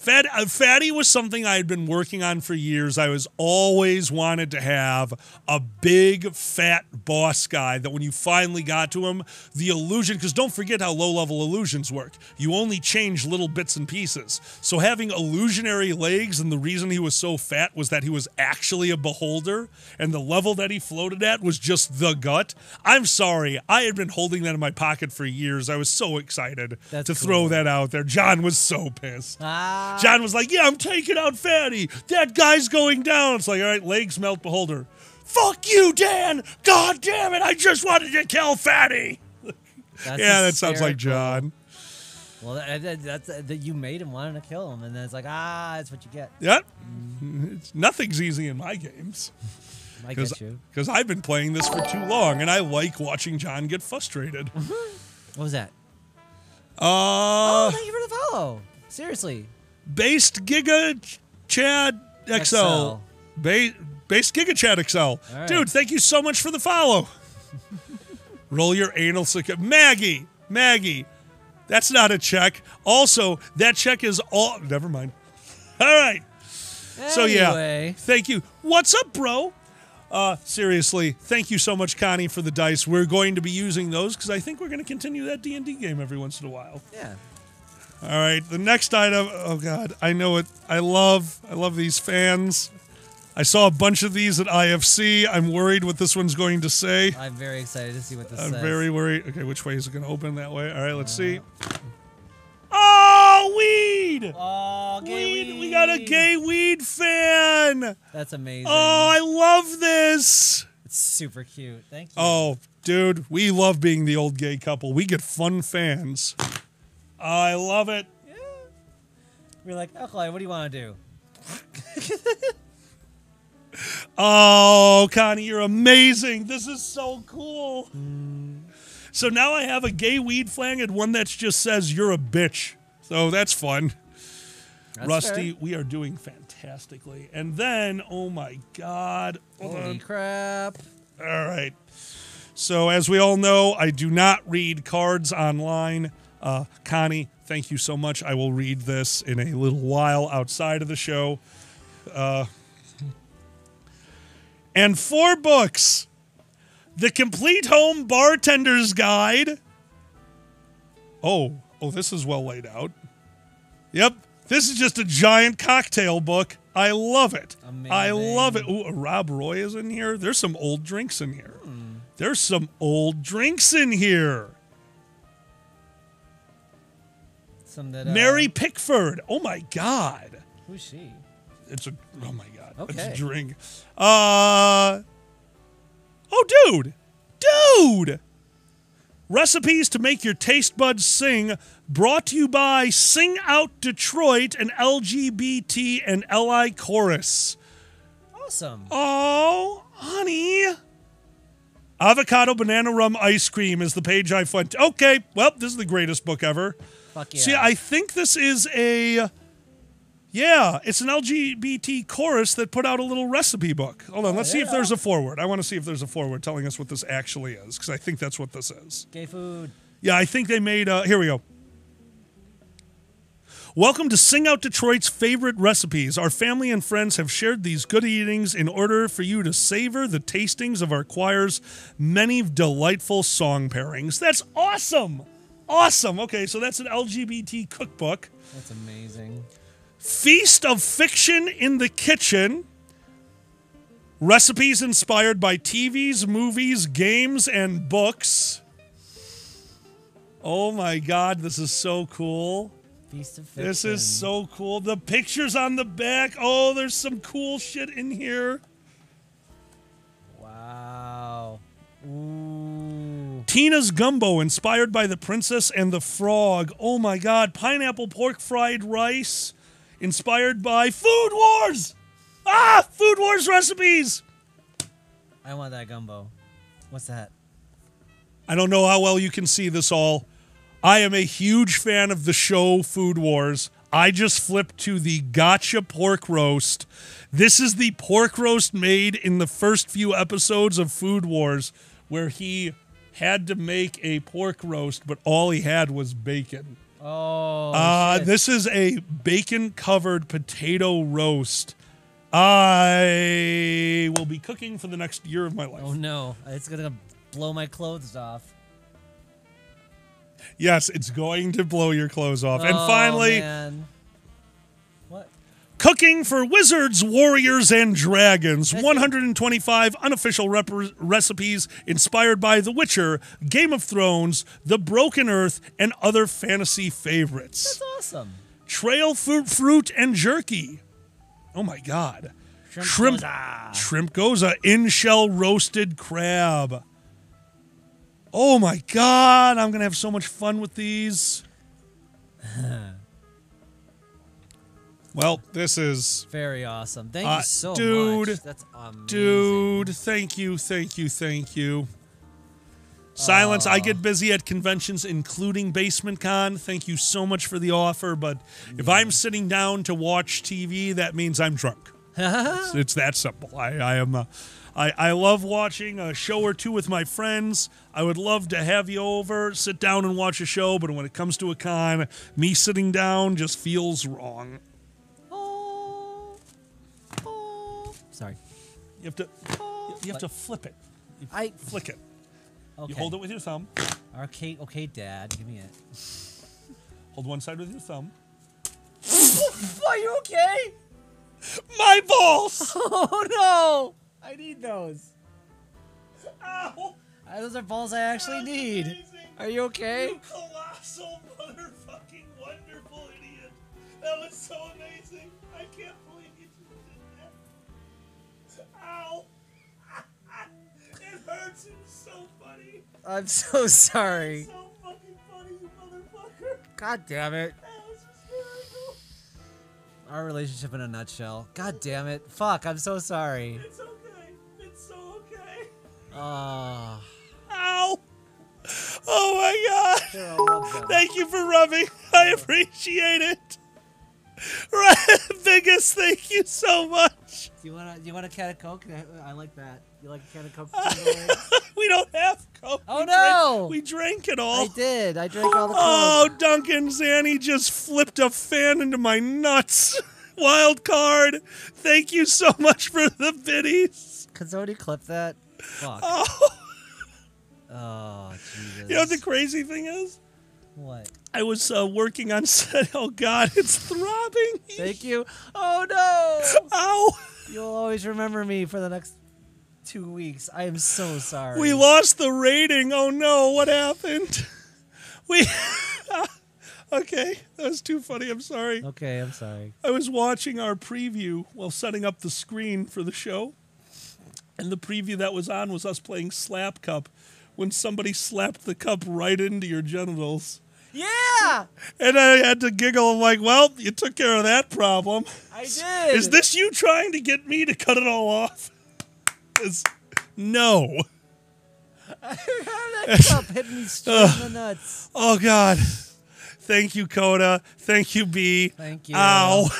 Speaker 3: Fat, uh, Fatty was something I had been working on for years. I was always wanted to have a big fat boss guy that when you finally got to him, the illusion, because don't forget how low level illusions work. You only change little bits and pieces. So having illusionary legs, and the reason he was so fat was that he was actually a beholder, and the level that he floated at was just the gut. I'm sorry. I had been holding that in my pocket for years. I was so excited
Speaker 2: That's
Speaker 3: to throw that out there. John was so pissed.
Speaker 2: Ah.
Speaker 3: John was like, "Yeah, I'm taking out Fatty. That guy's going down." It's like, all right, legs melt beholder. Fuck you, Dan. God damn it! I just wanted to kill Fatty. Yeah, that sounds like. John.
Speaker 2: Well, that, that, that's that you made him wanting to kill him, and then it's like, ah, that's what you get.
Speaker 3: Yep. It's, nothing's easy in my games.
Speaker 2: I get you.
Speaker 3: Because I've been playing this for too long, and I like watching John get frustrated.
Speaker 2: What was that?
Speaker 3: Uh,
Speaker 2: oh, thank you for the follow. Seriously.
Speaker 3: Based Giga Chad XL.
Speaker 2: XL.
Speaker 3: Ba- based Giga Chad XL.
Speaker 2: right.
Speaker 3: Dude, thank you so much for the follow. Roll your anal sick. Maggie, Maggie, that's not a check. Also, that check is all. Never mind. All right. So yeah, thank you. What's up, bro? Uh, seriously, thank you so much, Connie, for the dice. We're going to be using those because I think we're going to continue that D and D game every once in a while.
Speaker 2: Yeah.
Speaker 3: All right, the next item. Oh God, I know it. I love, I love these fans. I saw a bunch of these at IFC. I'm worried what this one's going to say.
Speaker 2: I'm very excited to see what this
Speaker 3: I'm
Speaker 2: says.
Speaker 3: very worried. Okay, which way is it going to open? That way. All right, let's see. Uh, oh, weed!
Speaker 2: Oh, gay
Speaker 3: weed! We got a gay weed fan.
Speaker 2: That's amazing.
Speaker 3: Oh, I love this.
Speaker 2: It's super cute. Thank you.
Speaker 3: Oh, dude, we love being the old gay couple. We get fun fans. I love it.
Speaker 2: We're like, oh, Chloe, what do you want to do?
Speaker 3: Oh, Connie, you're amazing. This is so cool. Mm. So now I have a gay weed flag and one that just says you're a bitch. So that's fun.
Speaker 2: That's
Speaker 3: Rusty,
Speaker 2: fair.
Speaker 3: we are doing fantastically. And then, oh my God. Hold
Speaker 2: Holy
Speaker 3: on.
Speaker 2: crap.
Speaker 3: All right. So, as we all know, I do not read cards online. Uh, Connie, thank you so much. I will read this in a little while outside of the show. Uh, and four books The Complete Home Bartender's Guide. Oh, oh, this is well laid out. Yep, this is just a giant cocktail book. I love it. I love it. Ooh, Rob Roy is in here. There's some old drinks in here. There's some old drinks in here.
Speaker 2: Some that. Uh,
Speaker 3: Mary Pickford. Oh my God.
Speaker 2: Who's she?
Speaker 3: It's a oh my god. It's
Speaker 2: Okay.
Speaker 3: a drink. Uh Oh dude. Dude. Recipes to make your taste buds sing brought to you by Sing Out Detroit and LGBT and LI Chorus.
Speaker 2: Awesome.
Speaker 3: Oh, honey. Avocado banana rum ice cream is the page I found. Okay, well, this is the greatest book ever.
Speaker 2: Fuck yeah.
Speaker 3: See, I think this is a. Yeah, it's an LGBT chorus that put out a little recipe book. Hold on, let's see if there's a forward. I want to see if there's a forward telling us what this actually is, because I think that's what this is.
Speaker 2: Gay food.
Speaker 3: Yeah, I think they made. Uh, here we go. Welcome to Sing Out Detroit's favorite recipes. Our family and friends have shared these good eatings in order for you to savor the tastings of our choir's many delightful song pairings. That's awesome! Awesome. Okay, so that's an LGBT cookbook.
Speaker 2: That's amazing.
Speaker 3: Feast of Fiction in the Kitchen. Recipes inspired by TVs, movies, games, and books. Oh my God, this is so cool.
Speaker 2: Feast of Fiction.
Speaker 3: This is so cool. The pictures on the back. Oh, there's some cool shit in here.
Speaker 2: Wow. Ooh.
Speaker 3: Tina's Gumbo, inspired by The Princess and the Frog. Oh my God. Pineapple pork fried rice, inspired by Food Wars. Ah, Food Wars recipes.
Speaker 2: I want that gumbo. What's that?
Speaker 3: I don't know how well you can see this all. I am a huge fan of the show Food Wars. I just flipped to the gotcha pork roast. This is the pork roast made in the first few episodes of Food Wars, where he had to make a pork roast, but all he had was bacon.
Speaker 2: Oh,
Speaker 3: Uh, this is a bacon covered potato roast. I will be cooking for the next year of my life.
Speaker 2: Oh no, it's gonna blow my clothes off.
Speaker 3: Yes, it's going to blow your clothes off. and
Speaker 2: Oh,
Speaker 3: finally,
Speaker 2: man.
Speaker 3: Cooking for wizards, warriors, and dragons. 125 unofficial rep- recipes inspired by The Witcher, Game of Thrones, The Broken Earth, and other fantasy favorites.
Speaker 2: That's awesome.
Speaker 3: Trail fruit, fruit and jerky. Oh my god.
Speaker 2: Shrimp
Speaker 3: shrimp,
Speaker 2: goza.
Speaker 3: shrimp goza in shell roasted crab. Oh my god, I'm gonna have so much fun with these. well, this is
Speaker 2: Very awesome. Thank
Speaker 3: uh,
Speaker 2: you so
Speaker 3: dude,
Speaker 2: much. That's amazing.
Speaker 3: Dude, thank you, thank you, thank you. Silence, I get busy at conventions, including Basement Con. Thank you so much for the offer, but if I'm sitting down to watch TV, that means I'm drunk. it's, it's that simple. I, I am. Uh, I, I love watching a show or two with my friends. I would love to have you over, sit down and watch a show, but when it comes to a con, me sitting down just feels wrong. You have to. You have to flip it. You
Speaker 2: I
Speaker 3: flick it.
Speaker 2: Okay.
Speaker 3: You hold it with your thumb.
Speaker 2: Okay, okay, Dad, give me it.
Speaker 3: Hold one side with your thumb.
Speaker 2: Are you okay?
Speaker 3: My balls!
Speaker 2: Oh no! I need those.
Speaker 3: Ow!
Speaker 2: Uh, Those are balls I actually need. Are you okay?
Speaker 3: You colossal motherfucking wonderful idiot. That was so amazing.
Speaker 2: I'm so sorry.
Speaker 3: So fucking funny, you motherfucker.
Speaker 2: God damn it.
Speaker 3: That was hysterical.
Speaker 2: Our relationship in a nutshell. God damn it. Fuck, I'm so sorry.
Speaker 3: It's okay. It's so okay.
Speaker 2: Oh.
Speaker 3: Ow! Oh my
Speaker 2: Here, I'll rub
Speaker 3: god! Thank you for rubbing. I appreciate it. Right, biggest thank you so much.
Speaker 2: Do you want to? You want a can of Coke? I, I like that. You like a can of Coke? between the legs?
Speaker 3: we don't have Coke.
Speaker 2: Oh
Speaker 3: We
Speaker 2: no!
Speaker 3: drank- we drank it all.
Speaker 2: I did. I drank all the oh, Coke.
Speaker 3: Oh, Duncan Xanni just flipped a fan into my nuts. Wild card. Thank you so much for the biddies.
Speaker 2: Can somebody clip that? Fuck.
Speaker 3: Oh,
Speaker 2: Oh, Jesus.
Speaker 3: you know what the crazy thing is?
Speaker 2: What?
Speaker 3: I was uh, working on set. Oh God, it's throbbing.
Speaker 2: Thank you. Oh no!
Speaker 3: Ow!
Speaker 2: You'll always remember me for the next two weeks. I am so sorry.
Speaker 3: We lost the rating. Oh no, what happened? We. okay, that was too funny. I'm sorry.
Speaker 2: Okay, I'm sorry.
Speaker 3: I was watching our preview while setting up the screen for the show. And the preview that was on was us playing Slap Cup when somebody slapped the cup right into your genitals.
Speaker 2: Yeah,
Speaker 3: And I had to giggle. I'm like, well, you took care of that problem.
Speaker 2: I did.
Speaker 3: Is this you trying to get me to cut it all off? no.
Speaker 2: that cup hit me straight in the nuts?
Speaker 3: Oh, God. Thank you, Coda. Thank you, B.
Speaker 2: Thank you.
Speaker 3: Ow.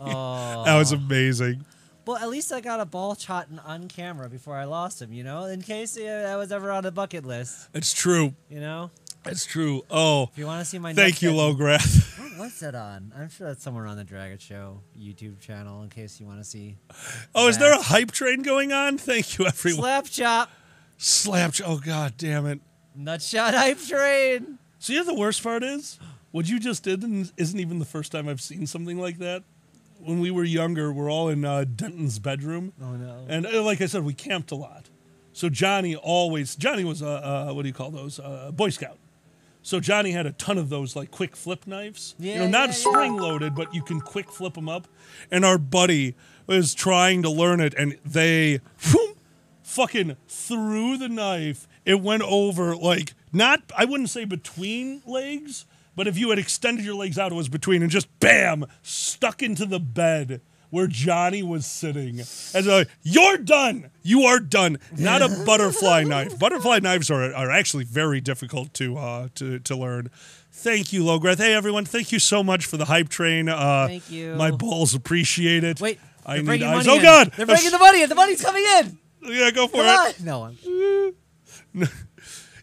Speaker 2: Oh.
Speaker 3: That was amazing.
Speaker 2: Well, at least I got a ball shot on camera before I lost him. You know, in case uh, that was ever on the bucket list.
Speaker 3: It's true.
Speaker 2: You know,
Speaker 3: It's true. Oh,
Speaker 2: if you want to see my.
Speaker 3: thank you, Lograth.
Speaker 2: What- What's that on? I'm sure that's somewhere on the Dragon Show YouTube channel. In case you want to see.
Speaker 3: Oh, is there a hype train going on? Thank you, everyone.
Speaker 2: slap chop
Speaker 3: Slap. Oh, God damn it.
Speaker 2: nutshot hype train?
Speaker 3: So, you know the worst part is? What you just did isn't even the first time I've seen something like that. When we were younger, we're all in uh, Denton's bedroom.
Speaker 2: Oh no.
Speaker 3: And uh, like I said, we camped a lot. So Johnny always Johnny was a uh, what do you call those? Uh, Boy Scout. So Johnny had a ton of those like quick flip knives. you know, not
Speaker 2: yeah,
Speaker 3: spring loaded, but you can quick flip them up. And our buddy was trying to learn it, and they whoom, fucking threw the knife. It went over like not I wouldn't say between legs, but if you had extended your legs out, it was between, and just bam, stuck into the bed where Johnny was sitting. And like, you're done. You are done. Not a butterfly knife. Butterfly knives are, are actually very difficult to uh, to to learn. Thank you, Lograth. Hey everyone, thank you so much for the hype train. Uh,
Speaker 2: Thank you.
Speaker 3: My balls appreciate it.
Speaker 2: Wait,
Speaker 3: I need
Speaker 2: bringing
Speaker 3: eyes.
Speaker 2: money
Speaker 3: Oh
Speaker 2: in.
Speaker 3: God!
Speaker 2: They're bringing the money in. The money's coming in.
Speaker 3: Yeah, go for
Speaker 2: Come
Speaker 3: it.
Speaker 2: on. No, I'm.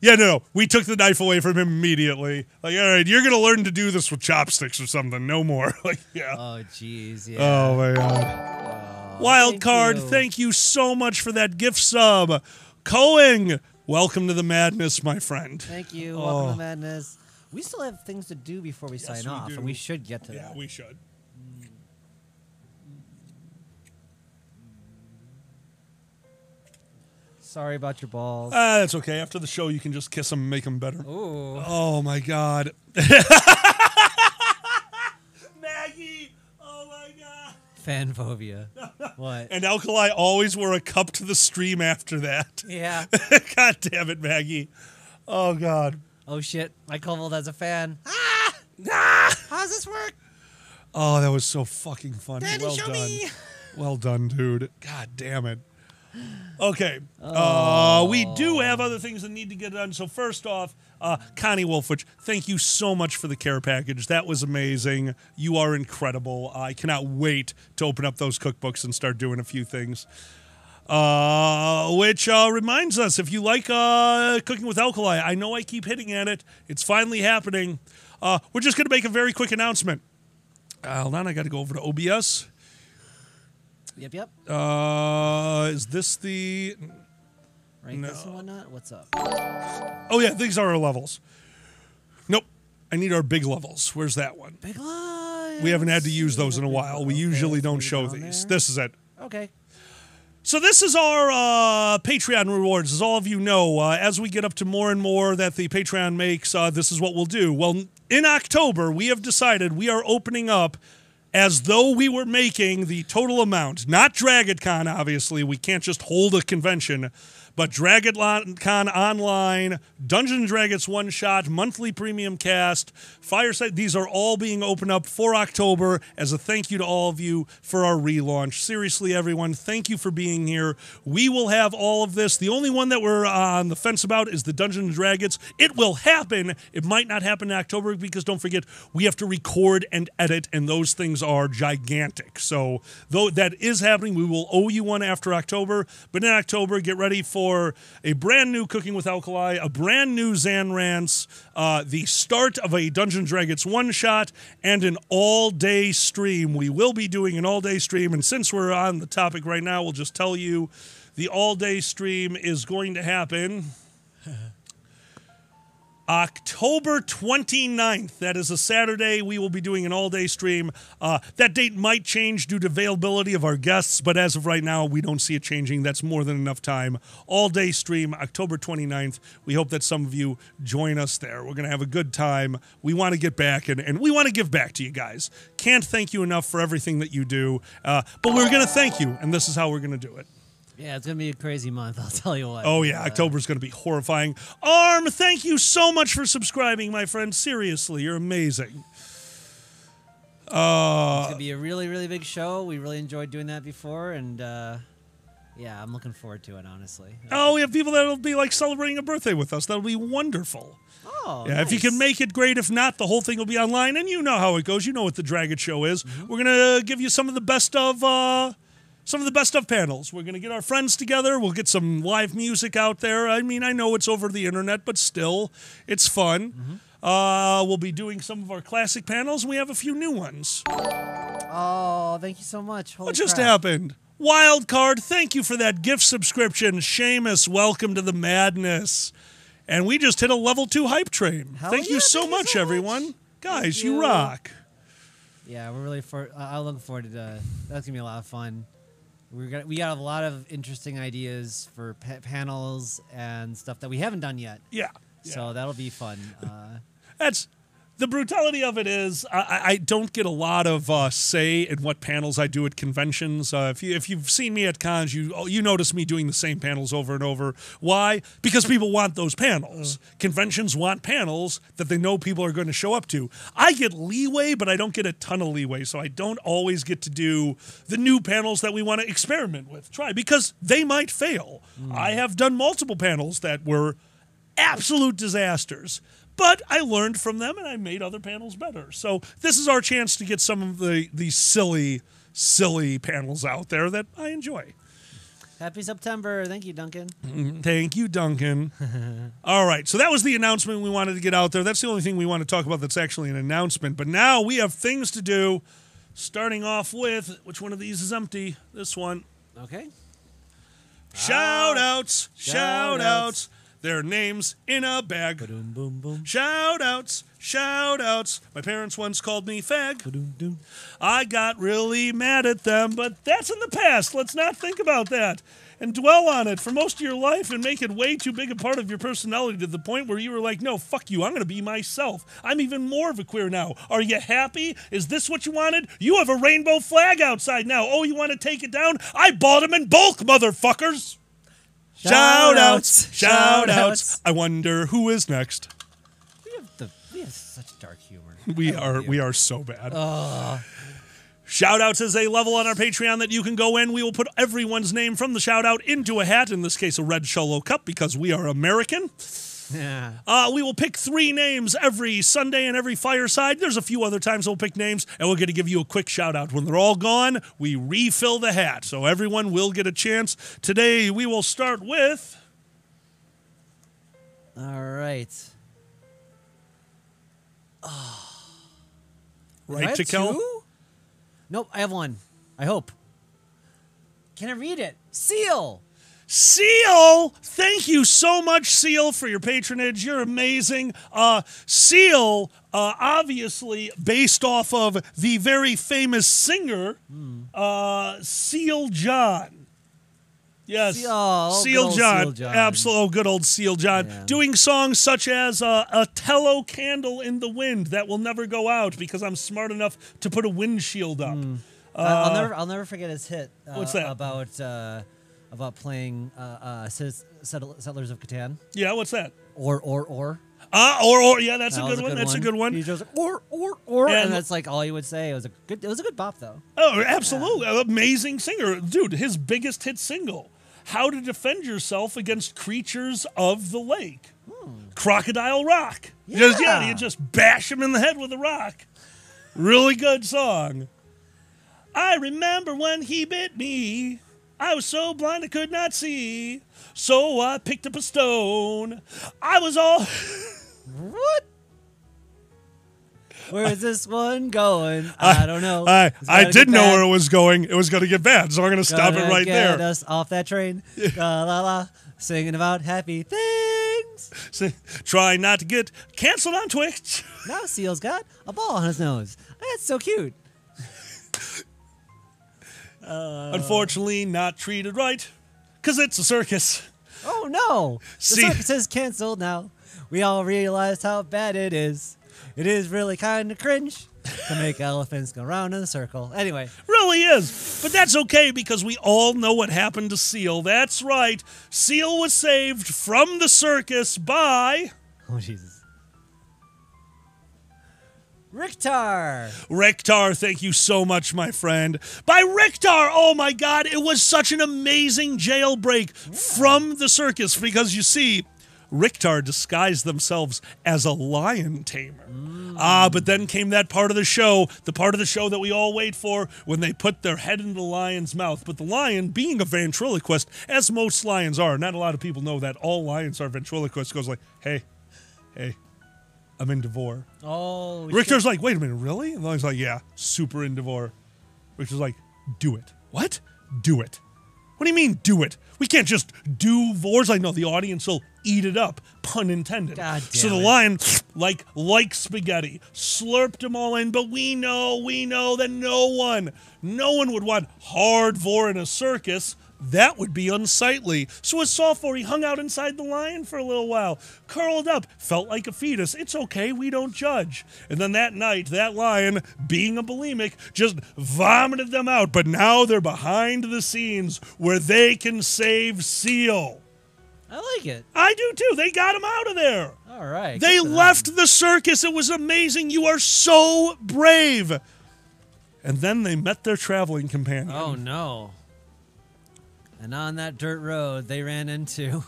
Speaker 3: Yeah, no, no. We took the knife away from him immediately. Like, all right, you're gonna learn to do this with chopsticks or something. No more. like, yeah.
Speaker 2: Oh, jeez. Yeah.
Speaker 3: Oh my god. Oh, Wild
Speaker 2: thank
Speaker 3: card,
Speaker 2: you.
Speaker 3: thank you so much for that gift sub. Coing, welcome to the madness, my friend.
Speaker 2: Thank you.
Speaker 3: Oh.
Speaker 2: Welcome to the Madness. We still have things to do before we sign
Speaker 3: we
Speaker 2: off,
Speaker 3: do.
Speaker 2: and we should get to
Speaker 3: Yeah,
Speaker 2: that.
Speaker 3: we should.
Speaker 2: Sorry about your balls.
Speaker 3: Ah, that's okay. After the show, you can just kiss them and make them better.
Speaker 2: Ooh.
Speaker 3: Oh my god. Maggie. Oh my god.
Speaker 2: Fan phobia. what?
Speaker 3: And Alkali always wore a cup to the stream after that.
Speaker 2: Yeah.
Speaker 3: god damn it, Maggie. Oh god.
Speaker 2: Oh shit! My Kobold has a fan. Ah! Ah! How does this work?
Speaker 3: Oh, that was so fucking funny.
Speaker 2: Daddy,
Speaker 3: well
Speaker 2: show
Speaker 3: done.
Speaker 2: me.
Speaker 3: Well done, dude. God damn it. Okay. Uh, we do have other things that need to get done. So first off, uh, Connie Wolfwich, thank you so much for the care package. That was amazing. You are incredible. I cannot wait to open up those cookbooks and start doing a few things. Uh, which uh, reminds us, if you like uh, cooking with alkali, I know I keep hitting at it. It's finally happening. Uh, we're just going to make a very quick announcement. Hold on, I got to go over to OBS.
Speaker 2: Yep, yep.
Speaker 3: Uh, is this the?
Speaker 2: Rank this and whatnot. What's up?
Speaker 3: Oh yeah, these are our levels. Nope, I need our big levels. Where's that one?
Speaker 2: Big line.
Speaker 3: We haven't had to use those in a while. We usually don't show these. This is it.
Speaker 2: Okay.
Speaker 3: So this is our uh, Patreon rewards. As all of you know, uh, as we get up to more and more that the Patreon makes, uh, this is what we'll do. Well, in October, we have decided we are opening up as though we were making the total amount, not DragonCon, obviously. We can't just hold a convention, but DragonCon Online, Dungeons and Dragons One Shot, Monthly Premium Cast, Fireside. These are all being opened up for October as a thank you to all of you for our relaunch. Seriously, everyone, thank you for being here. We will have all of this. The only one that we're uh, on the fence about is the Dungeons and Dragons. It will happen. It might not happen in October because don't forget, we have to record and edit, and those things are gigantic. So, though that is happening, we will owe you one after October. But in October, get ready for a brand new Cooking with Alkali, a brand new Zan Rants, uh, the start of a Dungeon Dragons one shot, and an all day stream. We will be doing an all day stream. And since we're on the topic right now, we'll just tell you the all day stream is going to happen. October 29th. That is a Saturday. We will be doing an all day stream. Uh, that date might change due to availability of our guests, but as of right now, we don't see it changing. That's more than enough time. All day stream, October 29th. We hope that some of you join us there. We're going to have a good time. We want to get back and, and we want to give back to you guys. Can't thank you enough for everything that you do, uh, but we're going to thank you, and this is how we're going to do it.
Speaker 2: Yeah, it's gonna be a crazy month. I'll tell you what.
Speaker 3: Oh yeah, October's going to be horrifying. Arm, thank you so much for subscribing, my friend. Seriously, you're amazing.
Speaker 2: it's
Speaker 3: Uh,
Speaker 2: gonna be a really, really big show. We really enjoyed doing that before, and uh, yeah, I'm looking forward to it. Honestly.
Speaker 3: oh, we have people that'll be like celebrating a birthday with us. That'll be wonderful.
Speaker 2: Oh,
Speaker 3: yeah, if you can make it, great. If not, the whole thing will be online, and you know how it goes. You know what the Dragon Show is. We're gonna give you some of the best of. Uh, some of the best of panels. We're going to get our friends together. We'll get some live music out there. I mean, I know it's over the internet, but still, it's fun. Uh, we'll be doing some of our classic panels. We have a few new ones.
Speaker 2: Oh, thank you so much. Holy
Speaker 3: What just
Speaker 2: crap.
Speaker 3: happened? Wild card, thank you for that gift subscription. Seamus, welcome to the madness. And we just hit a level two hype train.
Speaker 2: Hell
Speaker 3: thank you so
Speaker 2: thank
Speaker 3: much,
Speaker 2: so
Speaker 3: everyone. Guys, you.
Speaker 2: you.
Speaker 3: rock.
Speaker 2: Yeah, we're really for. I- I'm forward to. Uh, that's gonna be a lot of fun. We're gonna we got a lot of interesting ideas for pa- panels and stuff that we haven't done yet.
Speaker 3: Yeah.
Speaker 2: So that'll be fun. Uh,
Speaker 3: That's the brutality of it is I- I, don't get a lot of uh, say in what panels I do at conventions. Uh, if you if you've seen me at cons, you oh, you notice me doing the same panels over and over. Why? Because people want those panels. Conventions want panels that they know people are going to show up to. I get leeway, but I don't get a ton of leeway, so I don't always get to do the new panels that we want to experiment with. Try because they might fail. I have done multiple panels that were absolute disasters. But I learned from them and I made other panels better. So this is our chance to get some of the the silly, silly panels out there that I enjoy.
Speaker 2: Happy September. Thank you, Duncan.
Speaker 3: Mm, Thank you, Duncan. All right, so that was the announcement we wanted to get out there. That's the only thing we want to talk about that's actually an announcement. But now we have things to do. Starting off with which one of these is empty? This one.
Speaker 2: Okay.
Speaker 3: Shout outs, shout outs. Their names in a bag.
Speaker 2: Boom, boom, boom.
Speaker 3: Shout outs, shout outs. My parents once called me fag. I got really mad at them, but that's in the past. Let's not think about that and dwell on it for most of your life and make it way too big a part of your personality to the point where you were like, no, fuck you. I'm going to be myself. I'm even more of a queer now. Are you happy? Is this what you wanted? You have a rainbow flag outside now. Oh, you want to take it down? I bought them in bulk, motherfuckers. Shout outs, shout outs. I wonder who is next.
Speaker 2: We have the we have such dark humor.
Speaker 3: We are we are so bad. Shout outs is a level on our Patreon that you can go in. We will put everyone's name from the shout out into a hat, in this case, a red Solo cup, because we are American.
Speaker 2: Yeah.
Speaker 3: Uh, we will pick three names every Sunday and every fireside. There's a few other times we'll pick names, and we're going to give you a quick shout out. When they're all gone, we refill the hat. So everyone will get a chance. Today, we will start with.
Speaker 2: All right. I
Speaker 3: Right to
Speaker 2: two? Nope, I have one. I hope. Can I read it? Seal.
Speaker 3: Seal, thank you so much, Seal, for your patronage. You're amazing. Uh, Seal, uh, obviously based off of the very famous singer, uh, Seal John. Yes,
Speaker 2: Seal- oh,
Speaker 3: Seal John,
Speaker 2: Seal John.
Speaker 3: absolute good old Seal John,
Speaker 2: Yeah.
Speaker 3: doing songs such as uh, "A Tello Candle in the Wind" that will never go out because I'm smart enough to put a windshield up.
Speaker 2: I- I'll never I'll never forget his hit. Uh,
Speaker 3: what's that?
Speaker 2: about uh, about playing uh, uh, Settlers of Catan?
Speaker 3: Yeah, what's that?
Speaker 2: Or or or.
Speaker 3: Uh, or or yeah, that's
Speaker 2: That
Speaker 3: a good one. That's a good one.
Speaker 2: He just or or or,
Speaker 3: And-
Speaker 2: and, that's like all he would say. It was a good. It was a good bop though.
Speaker 3: Oh, absolutely. Amazing singer. Dude, his biggest hit single, How to Defend Yourself Against Creatures of the Lake. Crocodile Rock. Just, yeah,
Speaker 2: Yeah.
Speaker 3: you just bash him in the head with a rock. Really good song. I remember when he bit me. I was so blind I could not see. So I picked up a stone. I was all.
Speaker 2: What? Where is this one going? I, don't know.
Speaker 3: I, I did know where it was going. It was going to get bad, so I'm going to stop it right
Speaker 2: get
Speaker 3: there.
Speaker 2: us off that train. la la la, singing about happy things.
Speaker 3: So, try not to get canceled on Twitch.
Speaker 2: Now Seal's got a ball on his nose. That's so cute.
Speaker 3: Uh, Unfortunately, not treated right, because it's a circus.
Speaker 2: Oh no! The
Speaker 3: See-
Speaker 2: circus is canceled now. We all realize how bad it is. It is really kind of cringe to make elephants go round in a circle. Anyway,
Speaker 3: Really is. But that's okay because we all know what happened to Seal. That's right. Seal was saved from the circus by
Speaker 2: oh Jesus. Ricktar.
Speaker 3: Rektar. Thank you so much, my friend. By Rektar. Oh my God. It was such an amazing jailbreak from the circus because you see, Riktar disguised themselves as a lion tamer. Ah, but then came that part of the show, the part of the show that we all wait for, when they put their head into the lion's mouth. But the lion, being a ventriloquist, as most lions are, not a lot of people know that all lions are ventriloquists, goes like, hey, hey, I'm in Devore.
Speaker 2: Oh,
Speaker 3: Richter's like, wait a minute, really? And the lion's like, yeah, super in Devore. Richter's like, do it. What? Do it. What do you mean, do it? We can't just do Vore's like, no, the audience will eat it up, pun intended.
Speaker 2: God
Speaker 3: so the
Speaker 2: it.
Speaker 3: lion, like like spaghetti, slurped them all in, but we know, we know that no one, no one would want hard Vor in a circus. That would be unsightly. So as sophomore, he hung out inside the lion for a little while, curled up, felt like a fetus. It's okay, we don't judge. And then that night, that lion, being a bulimic, just vomited them out. But now they're behind the scenes where they can save Seal.
Speaker 2: I like it.
Speaker 3: I do too. They got him out of there.
Speaker 2: All right.
Speaker 3: They left the circus. It was amazing. You are so brave. And then they met their traveling companion.
Speaker 2: Oh no. And on that dirt road, they ran into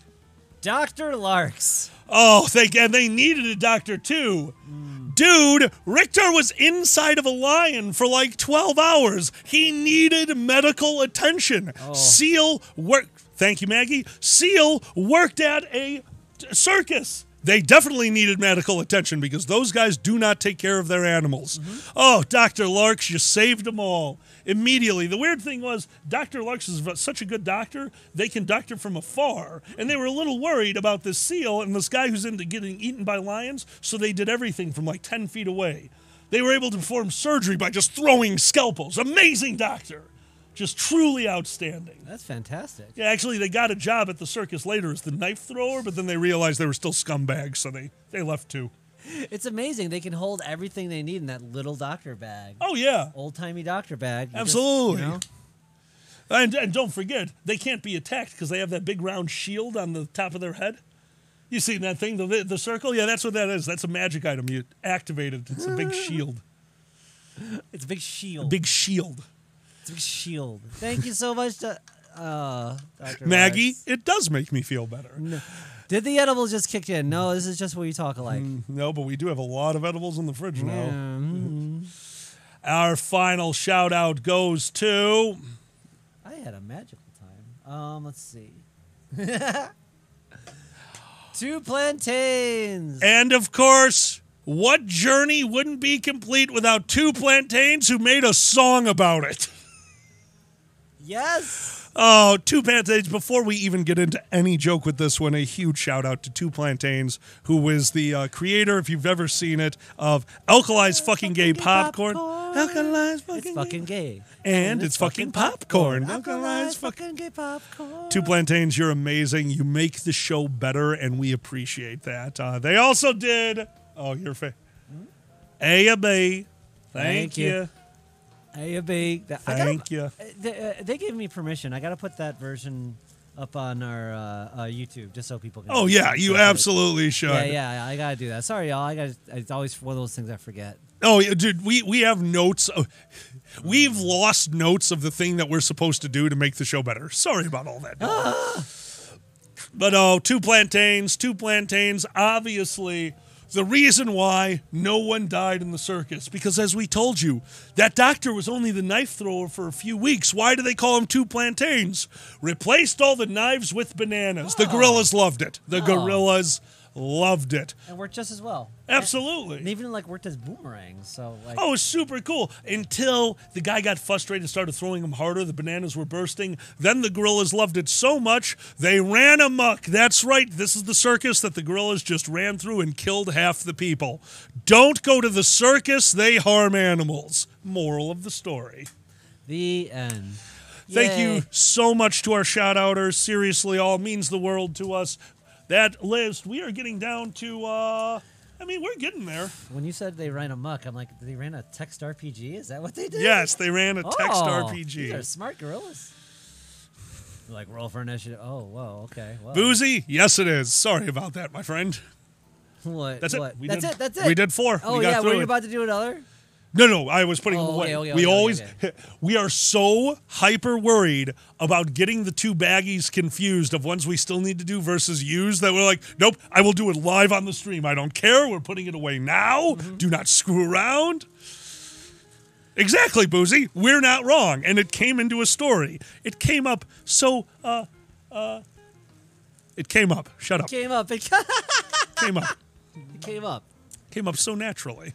Speaker 2: Dr. Larks.
Speaker 3: Oh, they and they needed a doctor too. Dude, Richter was inside of a lion for like 12 hours. He needed medical attention. Oh. Seal worked. Thank you, Maggie. Seal worked at a circus. They definitely needed medical attention because those guys do not take care of their animals. Mm-hmm. Oh, Dr. Larks, you saved them all immediately. The weird thing was, Dr. Larks is such a good doctor, they can doctor from afar. And they were a little worried about this seal and this guy who's into getting eaten by lions, so they did everything from like 10 feet away. They were able to perform surgery by just throwing scalpels. Amazing doctor. Just truly outstanding.
Speaker 2: That's fantastic.
Speaker 3: Yeah, actually, they got a job at the circus later as the knife thrower, but then they realized they were still scumbags, so they, they left too.
Speaker 2: It's amazing. They can hold everything they need in that little doctor bag.
Speaker 3: Oh, yeah.
Speaker 2: Old timey doctor bag. You just,
Speaker 3: Absolutely.
Speaker 2: you know,
Speaker 3: And, and don't forget, they can't be attacked because they have that big round shield on the top of their head. You seen that thing, the, the circle? Yeah, that's what that is. That's a magic item. You activate it. It's a big shield.
Speaker 2: It's a big shield.
Speaker 3: Big shield.
Speaker 2: It's a big shield. Thank you so much, to, uh, Dr.
Speaker 3: Maggie,
Speaker 2: Rex.
Speaker 3: it does make me feel better.
Speaker 2: Did the edibles just kick in? No, this is just what you talk alike.
Speaker 3: Mm, no, but we do have a lot of edibles in the fridge now.
Speaker 2: Mhm.
Speaker 3: Our final shout out goes to.
Speaker 2: I had a magical time. Um, let's see. Two plantains.
Speaker 3: And of course, what journey wouldn't be complete without two plantains who made a song about it?
Speaker 2: Yes.
Speaker 3: Oh, two plantains. Before we even get into any joke with this one, a huge shout out to Two Plantains, who was the uh, creator, if you've ever seen it, of Alkali's Fucking Gay Popcorn. Alkalized Fucking
Speaker 2: It's fucking gay.
Speaker 3: And it's fucking popcorn.
Speaker 2: Alkalized fucking gay popcorn.
Speaker 3: Two Plantains, you're amazing. You make the show better, and we appreciate that. Uh, they also did. Oh, your face. fa- A A B. Thank,
Speaker 2: Thank
Speaker 3: you.
Speaker 2: you. A or B. Th- I gotta-
Speaker 3: Thank you.
Speaker 2: uh, They, uh, they gave me permission. I got to put that version up on our uh, uh, YouTube just so people can.
Speaker 3: Oh, yeah, you
Speaker 2: so-
Speaker 3: absolutely should.
Speaker 2: Yeah, yeah, I gotta do that. Sorry, y'all. I got. It's always one of those things I forget.
Speaker 3: Oh, yeah, dude, we we have notes. Of, we've lost notes of the thing that we're supposed to do to make the show better. Sorry about all that. but oh, two plantains, two plantains. Obviously, the reason why no one died in the circus because, as we told you, that doctor was only the knife thrower for a few weeks. Why do they call him two plantains? Replaced all the knives with bananas. The oh. gorillas loved it. The
Speaker 2: Oh.
Speaker 3: gorillas loved it.
Speaker 2: And worked just as well.
Speaker 3: Absolutely.
Speaker 2: And even like worked as boomerangs. So like.
Speaker 3: Oh, it was super cool until the guy got frustrated and started throwing them harder. The bananas were bursting. Then the gorillas loved it so much they ran amok. That's right. This is the circus that the gorillas just ran through and killed half the people. Don't go to the circus, they harm animals. Moral of the story.
Speaker 2: The end.
Speaker 3: Thank
Speaker 2: Yay.
Speaker 3: you so much to our shout outers. Seriously, all means the world to us. That list, we are getting down to, uh, I mean, we're getting there.
Speaker 2: When you said they ran amok, I'm like, they ran a text RPG. Is that what they did?
Speaker 3: Yes, they ran a text
Speaker 2: Oh,
Speaker 3: RPG.
Speaker 2: These are smart gorillas. Like roll for initiative. Oh, whoa. Okay. Whoa.
Speaker 3: Boozy? Yes, it is. Sorry about that, my friend.
Speaker 2: What?
Speaker 3: That's it. We
Speaker 2: that's
Speaker 3: did-
Speaker 2: it. That's it.
Speaker 3: we did four.
Speaker 2: Oh
Speaker 3: We got
Speaker 2: yeah. Were you about to do another?
Speaker 3: No, no, I was putting
Speaker 2: Oh,
Speaker 3: them away.
Speaker 2: okay, okay,
Speaker 3: we
Speaker 2: okay,
Speaker 3: always, we are so hyper worried about getting the two baggies confused of ones we still need to do versus use that we're like, nope, I will do it live on the stream. I don't care. We're putting it away now.
Speaker 2: Mm-hmm.
Speaker 3: Do not screw around. Exactly, Boozy. We're not wrong. And it came into a story. It came up so, uh, uh, it came up. Shut up.
Speaker 2: It came up. It
Speaker 3: Came up.
Speaker 2: It came up.
Speaker 3: Came up so naturally.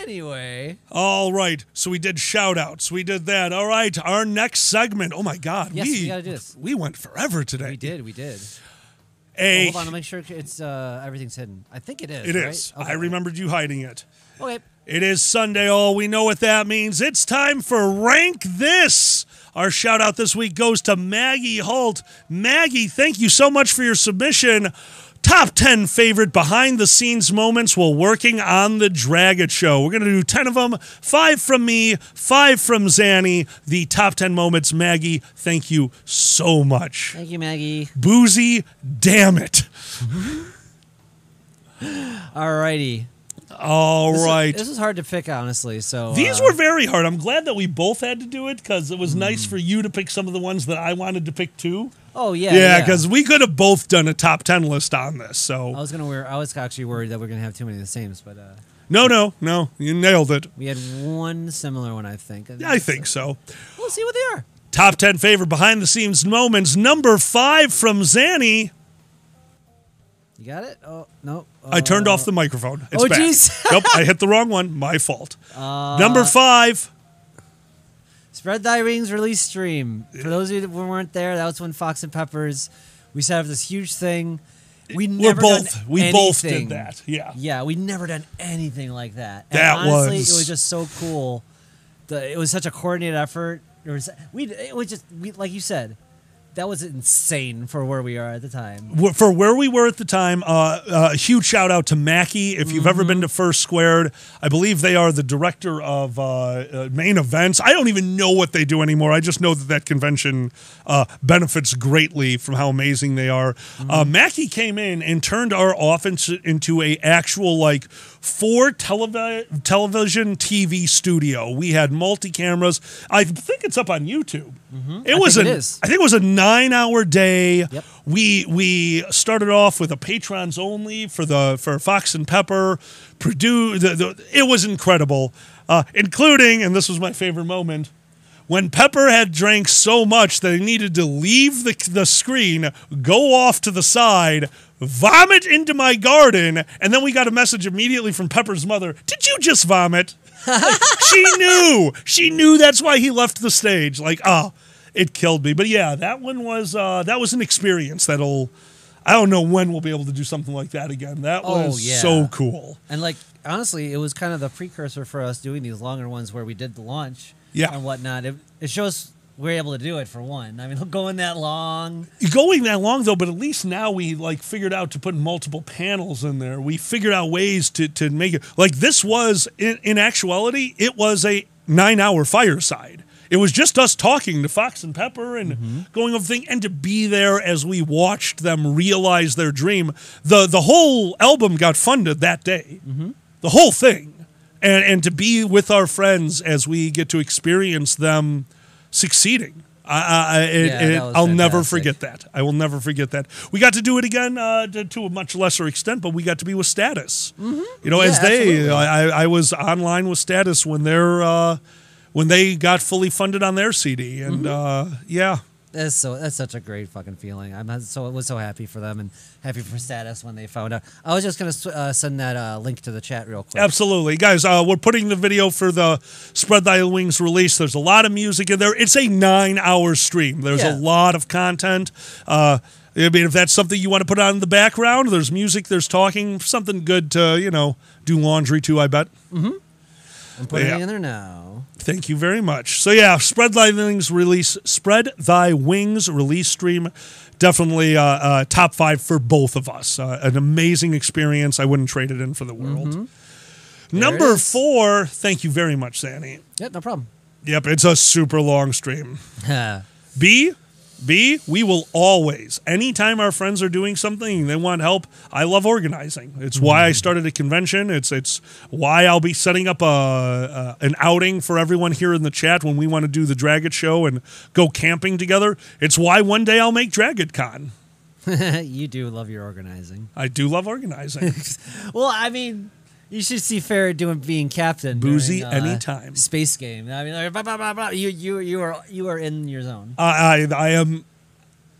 Speaker 2: Anyway.
Speaker 3: All right. So we did shout outs. We did that. All right. Our next segment. Oh my God.
Speaker 2: Yes,
Speaker 3: we,
Speaker 2: we gotta do this.
Speaker 3: We went forever today.
Speaker 2: We did. We did.
Speaker 3: A,
Speaker 2: Oh, hold on. To make sure it's uh, everything's hidden. I think it is.
Speaker 3: it
Speaker 2: right?
Speaker 3: is.
Speaker 2: Okay.
Speaker 3: I remembered you hiding it.
Speaker 2: Okay.
Speaker 3: It is Sunday. All we know what that means. It's time for Rank This. Our shout out this week goes to Maggie Holt. Maggie, thank you so much for your submission. Top 10 favorite behind the scenes moments while working on the Dragon Show. We're going to do 10 of them. Five from me, five from Xanni. The top 10 moments. Maggie, thank you so much.
Speaker 2: Thank you, Maggie.
Speaker 3: Boozy, damn it.
Speaker 2: Alrighty.
Speaker 3: All
Speaker 2: This is- this is hard to pick, honestly. So
Speaker 3: These
Speaker 2: uh,
Speaker 3: were very hard. I'm glad that we both had to do it because it was
Speaker 2: Hmm.
Speaker 3: nice for you to pick some of the ones that I wanted to pick too.
Speaker 2: Oh yeah.
Speaker 3: yeah, because we could have both done a top ten list on this. So I
Speaker 2: was gonna wear. I was actually worried that we're gonna have too many of the same, but uh,
Speaker 3: No, no, no. You nailed it.
Speaker 2: We had one similar one, I think.
Speaker 3: Yeah, I think so.
Speaker 2: We'll see what they are.
Speaker 3: Top 10 favorite behind the scenes moments. Number five from Xanni.
Speaker 2: You got it? Oh no.
Speaker 3: I turned off the microphone. It's
Speaker 2: oh,
Speaker 3: back.
Speaker 2: jeez.
Speaker 3: nope, I hit the wrong one. My fault.
Speaker 2: Uh,
Speaker 3: Number five.
Speaker 2: Spread Thy Wings release stream. For those of you that weren't there, that was when Fox and Peppers we set up this huge thing. We
Speaker 3: We're
Speaker 2: never done
Speaker 3: both- we both did that, yeah.
Speaker 2: Yeah, we never done anything like that. And
Speaker 3: That
Speaker 2: honestly,
Speaker 3: was-
Speaker 2: it was just so cool. The, it was such a coordinated effort. There was we it was just we like you said, that was insane for where we are at the time.
Speaker 3: For where we were at the time, uh, uh, a huge shout out to Mackie. If you've ever been
Speaker 2: Mm-hmm.
Speaker 3: to FurSquared, I believe they are the director of uh, uh, main events. I don't even know what they do anymore. I just know that that convention uh, benefits greatly from how amazing they are.
Speaker 2: Mm-hmm.
Speaker 3: Uh, Mackie came in and turned our office into a actual like four televi- television TV studio. We had multi cameras. I think it's up on YouTube. It
Speaker 2: Mm-hmm. I
Speaker 3: was
Speaker 2: think
Speaker 3: a,
Speaker 2: it is.
Speaker 3: I think it was a nine hour day.
Speaker 2: Yep.
Speaker 3: We we started off with a patrons only for the for Fox and Pepper. Purdue, the, the, it was incredible, uh, including and this was my favorite moment when Pepper had drank so much that he needed to leave the the screen, go off to the side. Vomit into my garden, and then we got a message immediately from Pepper's mother. Did you just vomit? Like, she knew. She knew that's why he left the stage. Like, oh, it killed me. But yeah, that one was uh, that was an experience that'll. I don't know when we'll be able to do something like that again. That
Speaker 2: Oh,
Speaker 3: was
Speaker 2: yeah.
Speaker 3: so cool.
Speaker 2: And like honestly, it was kind of the precursor for us doing these longer ones where we did the launch
Speaker 3: Yeah.
Speaker 2: and whatnot. It, it shows we're able to do it for one. I mean, going that long.
Speaker 3: Going that long though, but at least now we like figured out to put multiple panels in there. We figured out ways to to make it like this was in, in actuality it was a nine hour fireside. It was just us talking to Fox and Pepper and going over thing, and to be there as we watched them realize their dream. the The whole album got funded that day, the whole thing, and and to be with our friends as we get to experience them succeeding. I, I, it,
Speaker 2: yeah,
Speaker 3: it, I'll never forget that. I will never forget that. We got to do it again uh, to, to a much lesser extent, but we got to be with Status. You know,
Speaker 2: Yeah,
Speaker 3: as they. I, I- was online with Status when they're uh, when they got fully funded on their CD, and
Speaker 2: Mm-hmm.
Speaker 3: uh, yeah,
Speaker 2: That's so. That's such a great fucking feeling. I'm so was so happy for them and happy for status when they found out. I was just gonna uh, send that uh, link to the chat real quick.
Speaker 3: Absolutely, guys. Uh, we're putting the video for the Spread Thy Wings release. There's a lot of music in there. It's a nine-hour stream. There's
Speaker 2: Yeah.
Speaker 3: a lot of content. Uh, I mean, if that's something you want to put on in the background, there's music, there's talking, something good to you know do laundry to. I bet.
Speaker 2: I'm putting
Speaker 3: Yeah.
Speaker 2: it in there now.
Speaker 3: Thank you very much. So yeah, Spread Thy Wings release, Spread Thy Wings release stream, definitely uh, uh, top five for both of us. Uh, an amazing experience. I wouldn't trade it in for the world.
Speaker 2: Mm-hmm.
Speaker 3: Number four. Thank you very much, Xanni.
Speaker 2: Yeah, no problem.
Speaker 3: Yep, it's a super long stream. B, B, we will always, anytime our friends are doing something and they want help, I love organizing. It's why I mm. started a convention. It's it's why I'll be setting up a, a an outing for everyone here in the chat when we want to do the Dragon show and go camping together. It's why one day I'll make Dragon Con.
Speaker 2: you do love your organizing.
Speaker 3: I do love organizing.
Speaker 2: Well, I mean, you should see Farrah doing being captain.
Speaker 3: Boozy
Speaker 2: during, uh,
Speaker 3: anytime.
Speaker 2: Space game. I mean, like, blah, blah, blah, blah. you you you are you are in your zone.
Speaker 3: I, I I am.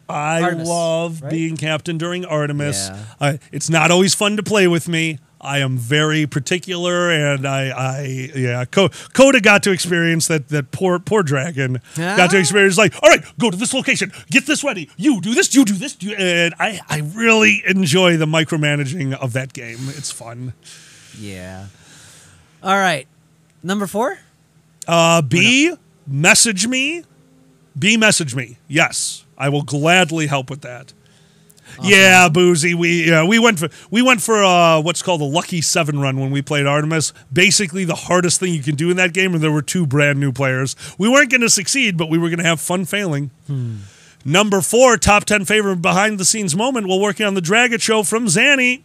Speaker 3: I
Speaker 2: Artemis,
Speaker 3: love
Speaker 2: right?
Speaker 3: being captain during Artemis.
Speaker 2: Yeah.
Speaker 3: I, it's not always fun to play with me. I am very particular, and I, I yeah, Co- Coda got to experience that. That poor, poor dragon got to
Speaker 2: Ah.
Speaker 3: experience like, all right, go to this location, get this ready. You do this, you do this, you, and I, I really enjoy the micromanaging of that game. It's fun.
Speaker 2: Yeah. All right. Number four.
Speaker 3: Uh, B, message me. B, message me. Yes, I will gladly help with that. Yeah, boozy. We yeah, we went for we went for uh, what's called a lucky seven run when we played Artemis. Basically, the hardest thing you can do in that game, and there were two brand new players. We weren't going to succeed, but we were going to have fun failing. Number four, top ten favorite behind the scenes moment while working on the Dragon Show from Xanni.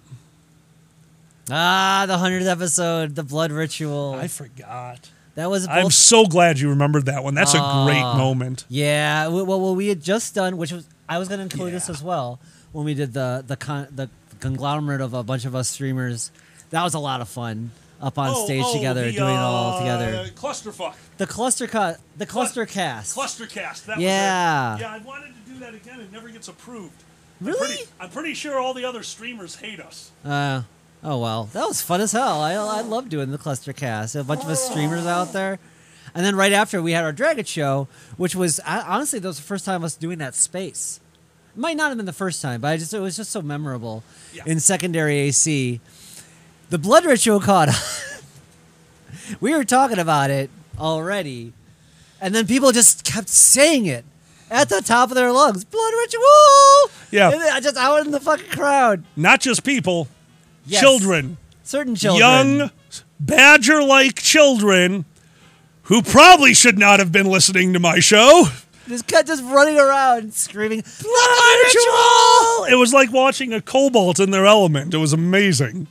Speaker 2: Ah, the hundredth episode, the blood ritual.
Speaker 3: I forgot.
Speaker 2: That was.
Speaker 3: I'm so glad you remembered that one. That's a great
Speaker 2: Ah.
Speaker 3: moment.
Speaker 2: Yeah. Well, well, we had just done, which was I was going to include this as well when we did the the con, the conglomerate of a bunch of us streamers. That was a lot of fun. up on
Speaker 3: Oh,
Speaker 2: stage
Speaker 3: oh,
Speaker 2: together,
Speaker 3: the,
Speaker 2: doing it all
Speaker 3: uh,
Speaker 2: together.
Speaker 3: Clusterfuck.
Speaker 2: The cluster cut, the cluster cast.
Speaker 3: Cluster cast. That
Speaker 2: Yeah.
Speaker 3: Yeah, I wanted to do that again. It never gets approved.
Speaker 2: Really?
Speaker 3: I'm pretty, I'm pretty sure all the other streamers hate us.
Speaker 2: Uh, oh well, that was fun as hell. I I love doing the cluster cast. A bunch of us streamers out there, and then right after we had our Dragon show, which was I- honestly that was the first time us doing that space. It might not have been the first time, but I just it was just so memorable yeah. in secondary AC. The blood ritual caught. on. we were talking about it already, and then people just kept saying it at the top of their lungs. Blood ritual.
Speaker 3: Yeah.
Speaker 2: And then just out in the fucking crowd.
Speaker 3: Not just people,
Speaker 2: Yes.
Speaker 3: children.
Speaker 2: Certain children.
Speaker 3: Young, badger like children who probably should not have been listening to my show.
Speaker 2: This guy just running around screaming,
Speaker 3: Blood ritual! It was like watching a kobold in their element. It was amazing.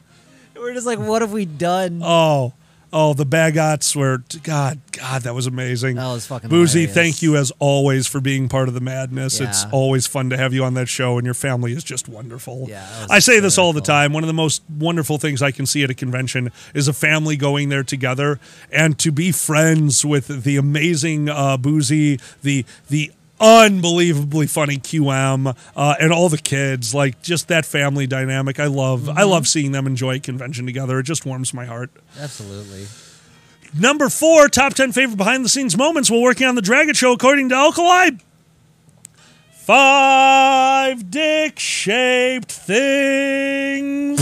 Speaker 2: We're just like, what have we done?
Speaker 3: Oh, oh, the Bagots were God, God, that was amazing. That
Speaker 2: was fucking
Speaker 3: Boozy.
Speaker 2: hilarious.
Speaker 3: Thank you as always for being part of the madness. It's always fun to have you on that show, and your family is just wonderful.
Speaker 2: Yeah,
Speaker 3: I say this all the time. One of the most wonderful things I can see at a convention is a family going there together, and to be friends with the amazing uh, Boozy, the the unbelievably funny QM, uh, and all the kids. Like just that family dynamic. I love. I
Speaker 2: Mhm.
Speaker 3: love seeing them enjoy a convention together. It just warms my heart.
Speaker 2: Absolutely.
Speaker 3: Number four, top 10 favorite behind the scenes moments while working on the Dragon Show, according to Alkali. Five dick shaped things.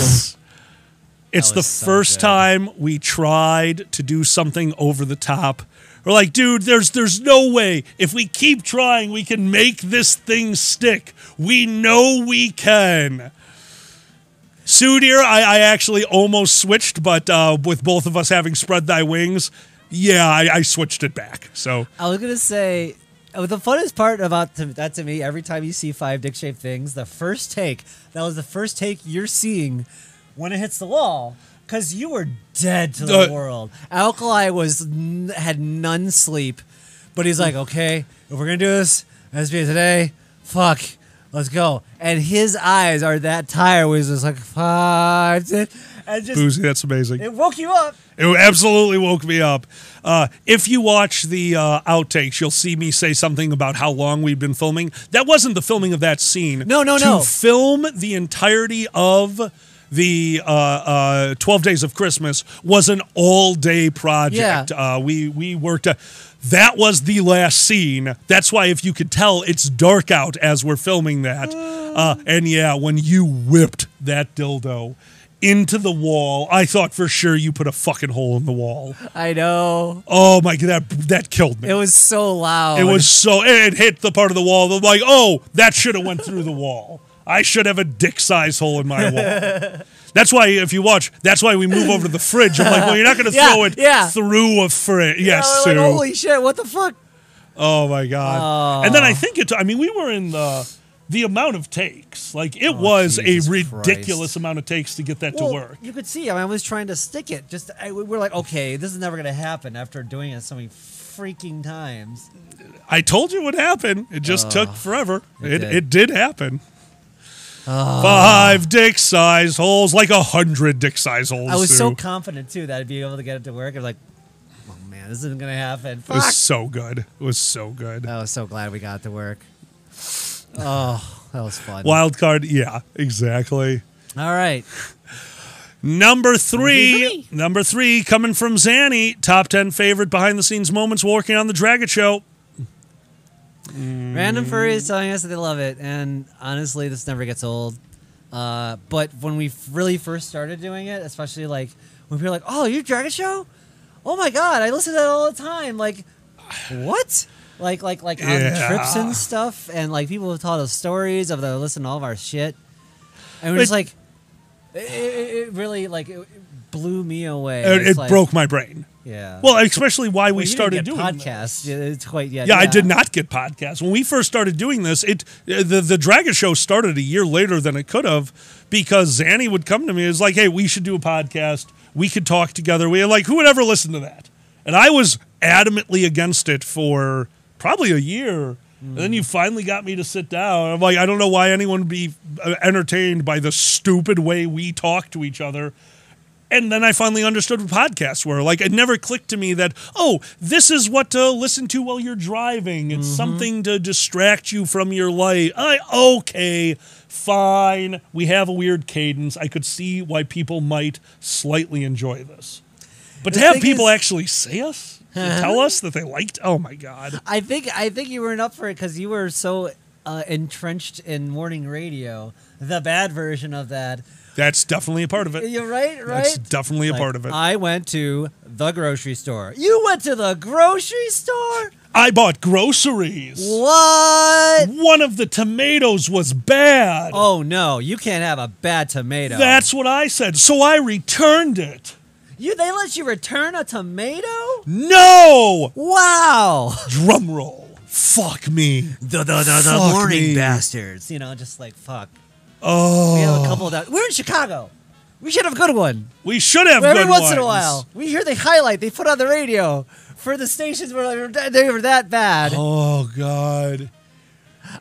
Speaker 3: it's the
Speaker 2: so
Speaker 3: first
Speaker 2: good.
Speaker 3: time we tried to do something over the top. We're like, dude, there's there's no way. If we keep trying, we can make this thing stick. We know we can. Sue dear, I, I actually almost switched, but uh, with both of us having spread thy wings, yeah, I, I switched it back. So
Speaker 2: I was gonna say, uh, the funnest part about that to me, every time you see five dick shaped things, the first take, that was the first take you're seeing when it hits the wall, because you were dead to the
Speaker 3: Uh,
Speaker 2: world. Alkali was had none sleep, but he's like, okay, if we're gonna do this, to be today. Fuck, let's go. And his eyes are that tired. Where he's just like five, and just
Speaker 3: boozy, that's amazing.
Speaker 2: it woke you up.
Speaker 3: It absolutely woke me up. Uh, if you watch the uh, outtakes, you'll see me say something about how long we've been filming. That wasn't the filming of that scene.
Speaker 2: No, no,
Speaker 3: to
Speaker 2: no.
Speaker 3: film the entirety of the uh, uh, 12 Days of Christmas was an all day project. Uh, we, we worked. Uh, that was the last scene. That's why, if you could tell, it's dark out as we're filming that. Uh, and yeah, when you whipped that dildo into the wall, I thought for sure you put a fucking hole in the wall.
Speaker 2: I know.
Speaker 3: Oh my god, that that killed me.
Speaker 2: It was so loud.
Speaker 3: It was so it hit the part of the wall. that like, oh, that should have went through the wall. I should have a dick size hole in my wall. That's why if you watch, that's why we move over to the fridge. I'm like, well, you're not going to
Speaker 2: Yeah,
Speaker 3: throw it
Speaker 2: yeah.
Speaker 3: through a fridge. Yes,
Speaker 2: Yeah,
Speaker 3: Sue.
Speaker 2: like, holy shit! What the fuck?
Speaker 3: oh my god. And then I ah. think it. I mean, we were in the the amount of takes. Like it oh, was
Speaker 2: Oh, Jesus
Speaker 3: a ridiculous
Speaker 2: Christ.
Speaker 3: amount of takes to get that
Speaker 2: Well,
Speaker 3: to work.
Speaker 2: You could see. I, mean, I was trying to stick it. Just I, we we're like, okay, this is never gonna happen after doing it so many freaking times.
Speaker 3: I told you it would happen. It just
Speaker 2: Oh,
Speaker 3: took forever.
Speaker 2: it
Speaker 3: It
Speaker 2: did.
Speaker 3: it did happen.
Speaker 2: Oh.
Speaker 3: Five dick size holes, like a hundred dick size holes.
Speaker 2: I was
Speaker 3: Sue.
Speaker 2: so confident too that I'd be able to get it to work. I'm like, oh man, this isn't gonna happen.
Speaker 3: It was so good. It was so good.
Speaker 2: I was so glad we got it to work. Oh, that was fun.
Speaker 3: Wild card, yeah, exactly.
Speaker 2: All right.
Speaker 3: Number three, number three, coming from Xanni, top ten favorite behind the scenes moments working on the Dragon Show.
Speaker 2: Random furries telling us that they love it, and honestly, this never gets old. Uh, but when we really first started doing it, especially like when people are like, "Oh, you Dragon Show? Oh my god, I listen to that all the time!" Like, what? Like, like, like on
Speaker 3: Yeah.
Speaker 2: trips and stuff, and like people have told us stories of the listen to all of our shit, and we're just like, it, it, it really like it blew me away.
Speaker 3: It, it
Speaker 2: like-
Speaker 3: broke my brain.
Speaker 2: Yeah.
Speaker 3: Well, especially why
Speaker 2: Well,
Speaker 3: we started doing
Speaker 2: podcasts. Yeah, It's quite yeah.
Speaker 3: Yeah, I did not get podcasts when we first started doing this. It the the Dragon Show started a year later than it could have because Xanni would come to me. It's like, hey, we should do a podcast. We could talk together. We like who would ever listen to that? And I was adamantly against it for probably a year. And then you finally got me to sit down. I'm like, I don't know why anyone would be uh, entertained by the stupid way we talk to each other. And then I finally understood what podcasts were. Like, it never clicked to me that, oh, this is what to listen to while you're driving. It's something to distract you from your life. I, okay, fine. We have a weird cadence. I could see why people might slightly enjoy this. But to
Speaker 2: The
Speaker 3: have people
Speaker 2: is-
Speaker 3: actually say us, to tell us that they liked, oh my God.
Speaker 2: I think I think you weren't up for it because you were so uh, entrenched in morning radio, the bad version of that.
Speaker 3: That's definitely a part of it.
Speaker 2: You're right, right.
Speaker 3: That's definitely a
Speaker 2: Like,
Speaker 3: part of it.
Speaker 2: I went to the grocery store. You went to the grocery store?
Speaker 3: I bought groceries.
Speaker 2: What?
Speaker 3: One of the tomatoes was bad.
Speaker 2: Oh no, you can't have a bad tomato.
Speaker 3: That's what I said. So I returned it.
Speaker 2: you. They let you return a tomato?
Speaker 3: No!
Speaker 2: Wow.
Speaker 3: Drum roll. Fuck me.
Speaker 2: The the the, the morning
Speaker 3: me.
Speaker 2: bastards. You know, just like fuck.
Speaker 3: Oh.
Speaker 2: We have a couple of that. We're in Chicago. We should have a good one.
Speaker 3: We should have
Speaker 2: Every
Speaker 3: good
Speaker 2: once in a while, we hear they highlight, they put on the radio for the stations where they were- that bad.
Speaker 3: Oh God.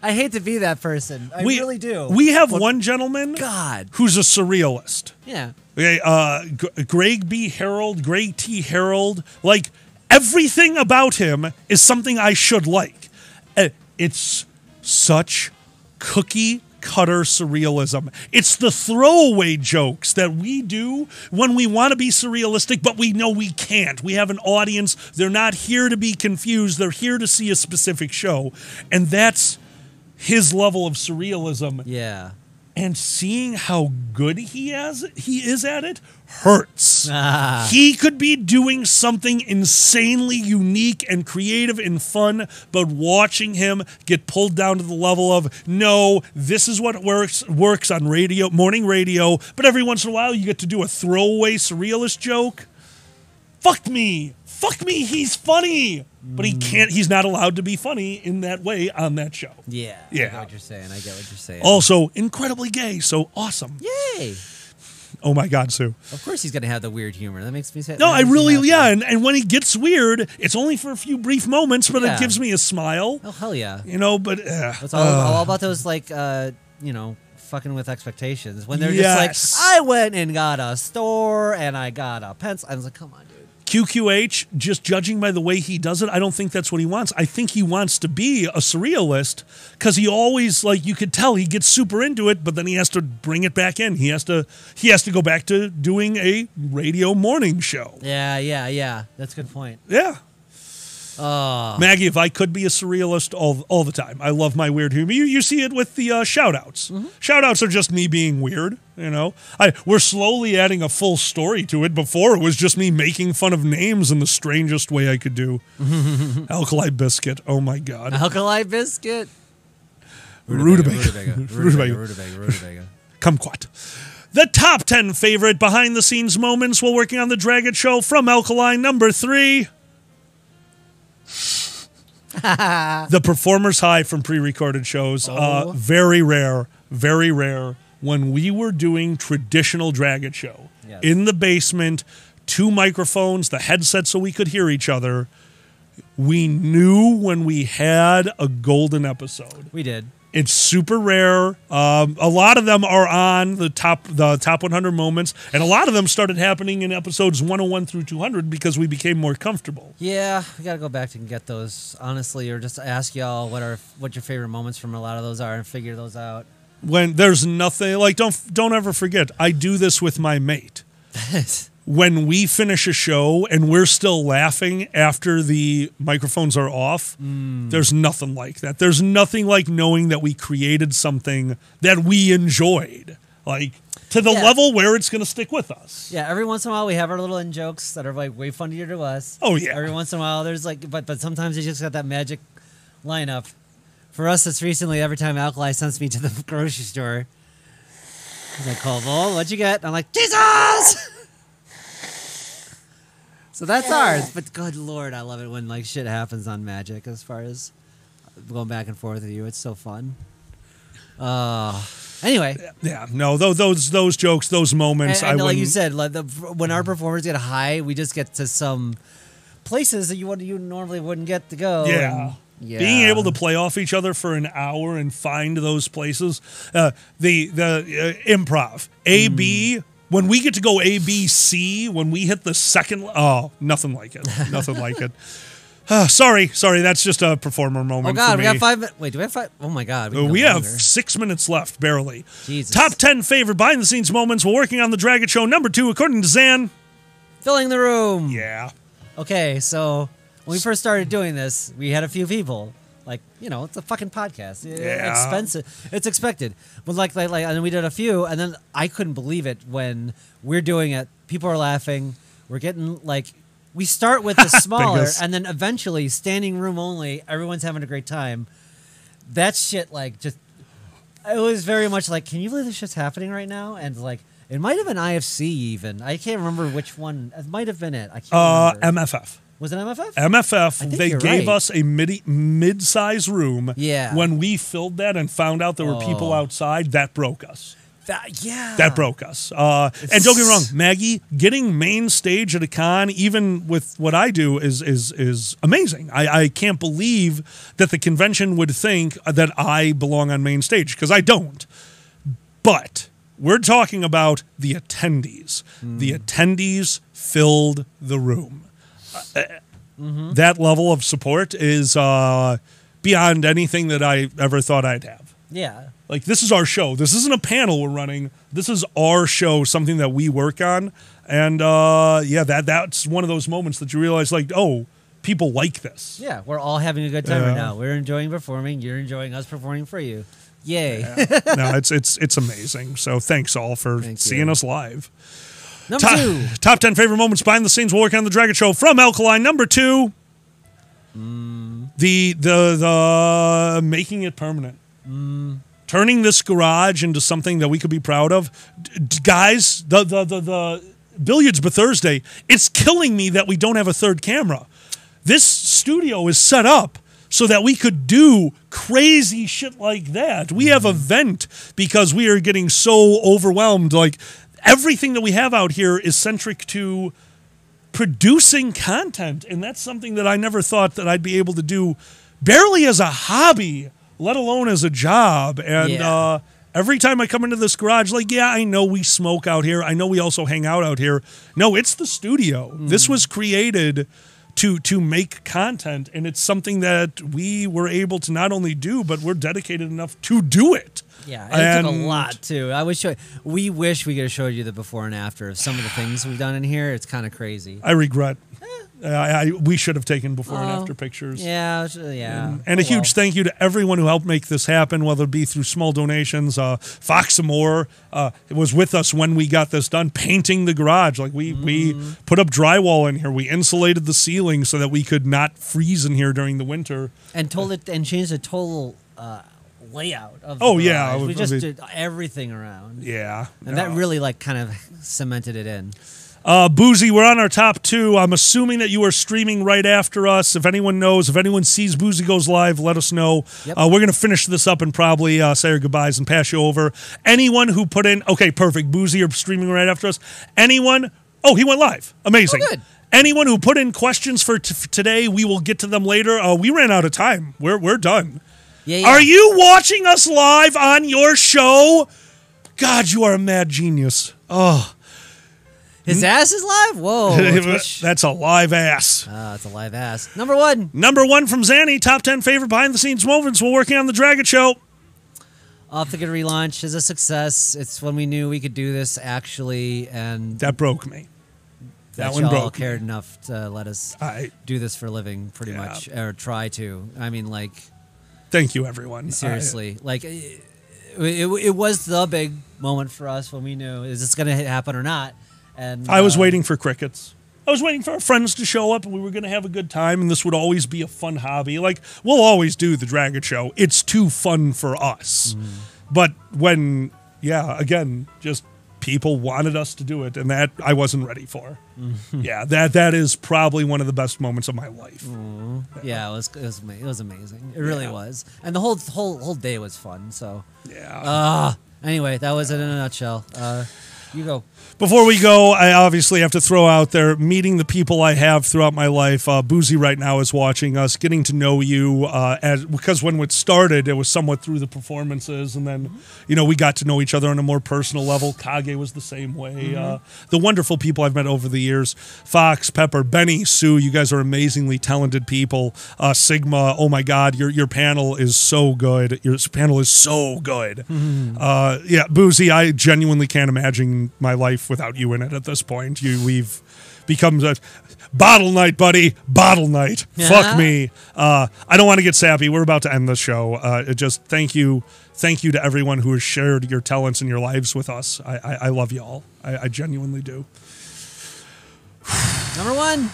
Speaker 2: I hate to be that person. I
Speaker 3: we
Speaker 2: really do.
Speaker 3: We have one gentleman
Speaker 2: God.
Speaker 3: who's a surrealist.
Speaker 2: Yeah.
Speaker 3: Okay, uh, G- Greg B. Harold, Greg T. Harold, like everything about him is something I should like. Uh, It's such cookie cutter surrealism. It's the throwaway jokes that we do when we want to be surrealistic, but we know we can't. We have an audience. They're not here to be confused, they're here to see a specific show. And that's his level of surrealism
Speaker 2: Yeah.
Speaker 3: and seeing how good he has he is at it hurts.
Speaker 2: Ah.
Speaker 3: He could be doing something insanely unique and creative and fun, but watching him get pulled down to the level of no, this is what works works on radio, morning radio, but every once in a while you get to do a throwaway surrealist joke. Fuck me. Fuck me, he's funny. But he can't he's not allowed to be funny in that way on that show.
Speaker 2: Yeah.
Speaker 3: Yeah.
Speaker 2: I get what you're saying. I get what you're saying.
Speaker 3: Also, incredibly gay, so awesome.
Speaker 2: Yay.
Speaker 3: Oh my God, Sue.
Speaker 2: Of course he's going to have the weird humor. That makes me sad.
Speaker 3: No, I really, yeah. And, and when he gets weird, it's only for a few brief moments, but
Speaker 2: Yeah.
Speaker 3: it gives me a smile.
Speaker 2: Oh, hell yeah.
Speaker 3: You know, but uh,
Speaker 2: It's all,
Speaker 3: uh,
Speaker 2: all about those, like, uh, you know, fucking with expectations. When they're
Speaker 3: Yes.
Speaker 2: just like, I went and got a store and I got a pencil. I was like, come on, dude.
Speaker 3: QQH, just judging by the way he does it, I don't think that's what he wants. I think he wants to be a surrealist because he always like you could tell he gets super into it, but then he has to bring it back in. He has to he has to go back to doing a radio morning show.
Speaker 2: Yeah, yeah, yeah. That's a good point.
Speaker 3: Yeah.
Speaker 2: Oh.
Speaker 3: Maggie, if I could be a surrealist all, all the time, I love my weird humor. You, you see it with the uh, shout outs.
Speaker 2: Mm-hmm.
Speaker 3: Shout outs are just me being weird, you know? I, we're slowly adding a full story to it. Before, it was just me making fun of names in the strangest way I could do. Alkali Biscuit, oh my God.
Speaker 2: Alkali biscuit.
Speaker 3: Rutabaga.
Speaker 2: Rutabaga.
Speaker 3: Rutabaga.
Speaker 2: Rutabaga. Rutabaga. Rutabaga.
Speaker 3: Kumquat. The top 10 favorite behind the scenes moments while working on The Dragon Show from Alkaline number three. the performer's high from pre-recorded shows uh,
Speaker 2: Oh.
Speaker 3: very rare very rare when we were doing traditional dragon show
Speaker 2: Yes.
Speaker 3: in the basement two microphones the headset so we could hear each other we knew when we had a golden episode
Speaker 2: We did.
Speaker 3: It's super rare. Um, a lot of them are on the top the top 100 moments, and a lot of them started happening in episodes 101 through 200 because we became more comfortable.
Speaker 2: Yeah, we gotta go back and get those honestly, or just ask y'all what are what your favorite moments from a lot of those are and figure those out.
Speaker 3: When there's nothing like don't don't ever forget, I do this with my mate. when we finish a show and we're still laughing after the microphones are off,
Speaker 2: Mm.
Speaker 3: there's nothing like that. There's nothing like knowing that we created something that we enjoyed, like to the
Speaker 2: Yeah.
Speaker 3: level where it's going to stick with us.
Speaker 2: Yeah, every once in a while we have our little in jokes that are like way funnier to us.
Speaker 3: Oh, yeah.
Speaker 2: Every once in a while there's like, but but sometimes you just got that magic lineup. For us, it's recently every time Alkali sends me to the grocery store. He's like, Colville, what'd you get? I'm like, Jesus! so that's ours. But good lord, I love it when like shit happens on Magic. As far as going back and forth with you, it's so fun. Uh, anyway,
Speaker 3: Yeah, no, those those those jokes, those moments.
Speaker 2: and, and
Speaker 3: I
Speaker 2: like you
Speaker 3: wouldn't-
Speaker 2: said, like the, when our performers get high, we just get to some places that you would you normally wouldn't get to go.
Speaker 3: Yeah.
Speaker 2: and- yeah.
Speaker 3: Being able to play off each other for an hour and find those places, uh, the the uh, improv. AB when we get to go A, B, C, when we hit the second, oh, nothing like it. Nothing like it. Uh, sorry, sorry. That's just a performer moment.
Speaker 2: Oh God, we got five. mi- Wait, do we have five? Oh my God,
Speaker 3: Uh, We have six minutes left, barely.
Speaker 2: Jesus.
Speaker 3: Top 10 favorite behind the scenes moments while working on the Dragon Show. Number two, according to Zan.
Speaker 2: filling the room.
Speaker 3: Yeah.
Speaker 2: Okay, so when we first started doing this, we had a few people. Like you know, it's a fucking podcast. Yeah.
Speaker 3: Yeah.
Speaker 2: Expensive. It's expected. But like, like, like, and then we did a few, and then I couldn't believe it when we're doing it. People are laughing. We're getting like, we start with the smaller, and then eventually standing room only. Everyone's having a great time. That shit, like, just it was very much like, can you believe this shit's happening right now? And like, it might have been IFC even. I can't remember which one. It might have been it. I can't
Speaker 3: Uh,
Speaker 2: remember.
Speaker 3: MFF.
Speaker 2: Was it MFF?
Speaker 3: MFF, they gave
Speaker 2: right.
Speaker 3: us a mid mid-size room.
Speaker 2: Yeah.
Speaker 3: When we filled that and found out there were people
Speaker 2: Oh.
Speaker 3: outside, that broke us.
Speaker 2: That, yeah.
Speaker 3: That broke us. Uh, and don't get me wrong, Maggie, getting main stage at a con, even with what I do, is is is amazing. I, I can't believe that the convention would think that I belong on main stage because I don't. But we're talking about the attendees. The attendees filled the room. Uh, That level of support is uh, beyond anything that I ever thought I'd have.
Speaker 2: Yeah.
Speaker 3: Like this is our show. This isn't a panel we're running. This is our show, something that we work on. And uh, yeah, that that's one of those moments that you realize, like, oh, people like this.
Speaker 2: Yeah, we're all having a good time right now. We're enjoying performing. You're enjoying us performing for you. Yay.
Speaker 3: no, it's it's it's amazing. So thanks all for seeing us live.
Speaker 2: Number
Speaker 3: top,
Speaker 2: two.
Speaker 3: top ten favorite moments behind the scenes while working on the Dragon Show from Alkaline. Number two,
Speaker 2: Mm.
Speaker 3: the the the making it permanent.
Speaker 2: Mm.
Speaker 3: Turning this garage into something that we could be proud of, d- guys. The the the the billiards but Thursday. It's killing me that we don't have a third camera. This studio is set up so that we could do crazy shit like that. We have a vent because we are getting so overwhelmed. Like everything that we have out here is centric to producing content and that's something that I never thought that I'd be able to do barely as a hobby let alone as a job. And
Speaker 2: Yeah.
Speaker 3: uh every time I come into this garage like yeah I know we smoke out here. I know we also hang out out here. No it's the studio.
Speaker 2: Mm.
Speaker 3: this was created to to make content and it's something that we were able to not only do but we're dedicated enough to do it
Speaker 2: Yeah, it took a lot too. I wish we wish we could have showed you the before and after of some of the things we've done in here. It's kind of crazy.
Speaker 3: I regret I, I, we should have taken before and
Speaker 2: Oh,
Speaker 3: after pictures
Speaker 2: Yeah, yeah.
Speaker 3: And, and a
Speaker 2: Oh,
Speaker 3: huge
Speaker 2: well.
Speaker 3: thank you to everyone who helped make this happen, whether it be through small donations. Uh, Fox Amore uh, was with us when we got this done, painting the garage. Like we we
Speaker 2: Mm-hmm.
Speaker 3: put up drywall in here, we insulated the ceiling so that we could not freeze in here during the winter.
Speaker 2: and told it and changed the total uh, layout of. The
Speaker 3: Oh, yeah,
Speaker 2: garage. We just did everything around.
Speaker 3: Yeah,
Speaker 2: and that really like kind of cemented it in.
Speaker 3: Uh, Boozy, we're on our top two. I'm assuming that you are streaming right after us. If anyone knows, if anyone sees Boozy goes live, let us know.
Speaker 2: Yep.
Speaker 3: Uh, we're going to finish this up and probably uh, say our goodbyes and pass you over. Anyone who put in, okay, perfect. Boozy, you're streaming right after us. Anyone, oh, he went live. Amazing.
Speaker 2: Oh, good.
Speaker 3: Anyone who put in questions for, t- for today, we will get to them later. Uh, we ran out of time. We're, we're done.
Speaker 2: Yeah, yeah.
Speaker 3: Are you watching us live on your show? God, you are a mad genius. Oh.
Speaker 2: His ass is live. Whoa,
Speaker 3: That's a live ass.
Speaker 2: Ah, it's a live ass. Number one.
Speaker 3: Number one from Xanni, top 10 favorite behind the scenes moments while working on the Dragon Show.
Speaker 2: Off the Good relaunch is a success. It's when we knew we could do this actually, and
Speaker 3: That broke me. That
Speaker 2: that
Speaker 3: one broke me.
Speaker 2: cared enough to let us
Speaker 3: I-
Speaker 2: do this for a living, pretty
Speaker 3: Yeah.
Speaker 2: much, or try to. I mean, like
Speaker 3: Thank you, everyone.
Speaker 2: seriously, like it, it, it was the big moment for us when we knew is this going to happen or not. And
Speaker 3: I, I was
Speaker 2: uh,
Speaker 3: waiting for crickets. I was waiting for our friends to show up and we were going to have a good time and this would always be a fun hobby. Like, we'll always do the Dragon Show. It's too fun for us.
Speaker 2: Mm.
Speaker 3: But when, yeah, again, just people wanted us to do it and that I wasn't ready for. yeah, that that is probably one of the best moments of my life.
Speaker 2: Yeah, it was it was, it was amazing. It really was, and the whole whole whole day was fun. So
Speaker 3: Yeah.
Speaker 2: Uh, anyway, that was it in a nutshell. Uh, You go.
Speaker 3: Before we go, I obviously have to throw out there meeting the people I have throughout my life. Uh, Boozy right now is watching us, getting to know you uh, as because when it started, it was somewhat through the performances, and then you know we got to know each other on a more personal level. Kage was the same way. Uh, the wonderful people I've met over the years: Fox, Pepper, Benny, Sue. You guys are amazingly talented people. Uh, Sigma, oh my God, your your panel is so good. Your panel is so good. Uh, yeah, Boozy, I genuinely can't imagine my life without you in it at this point. You, we've become a bottle night, buddy. Bottle night. Fuck me. Uh, I don't want to get sappy. We're about to end the show. Uh, just thank you, thank you to everyone who has shared your talents and your lives with us. I, I, I love you all. I, I genuinely do.
Speaker 2: Number one.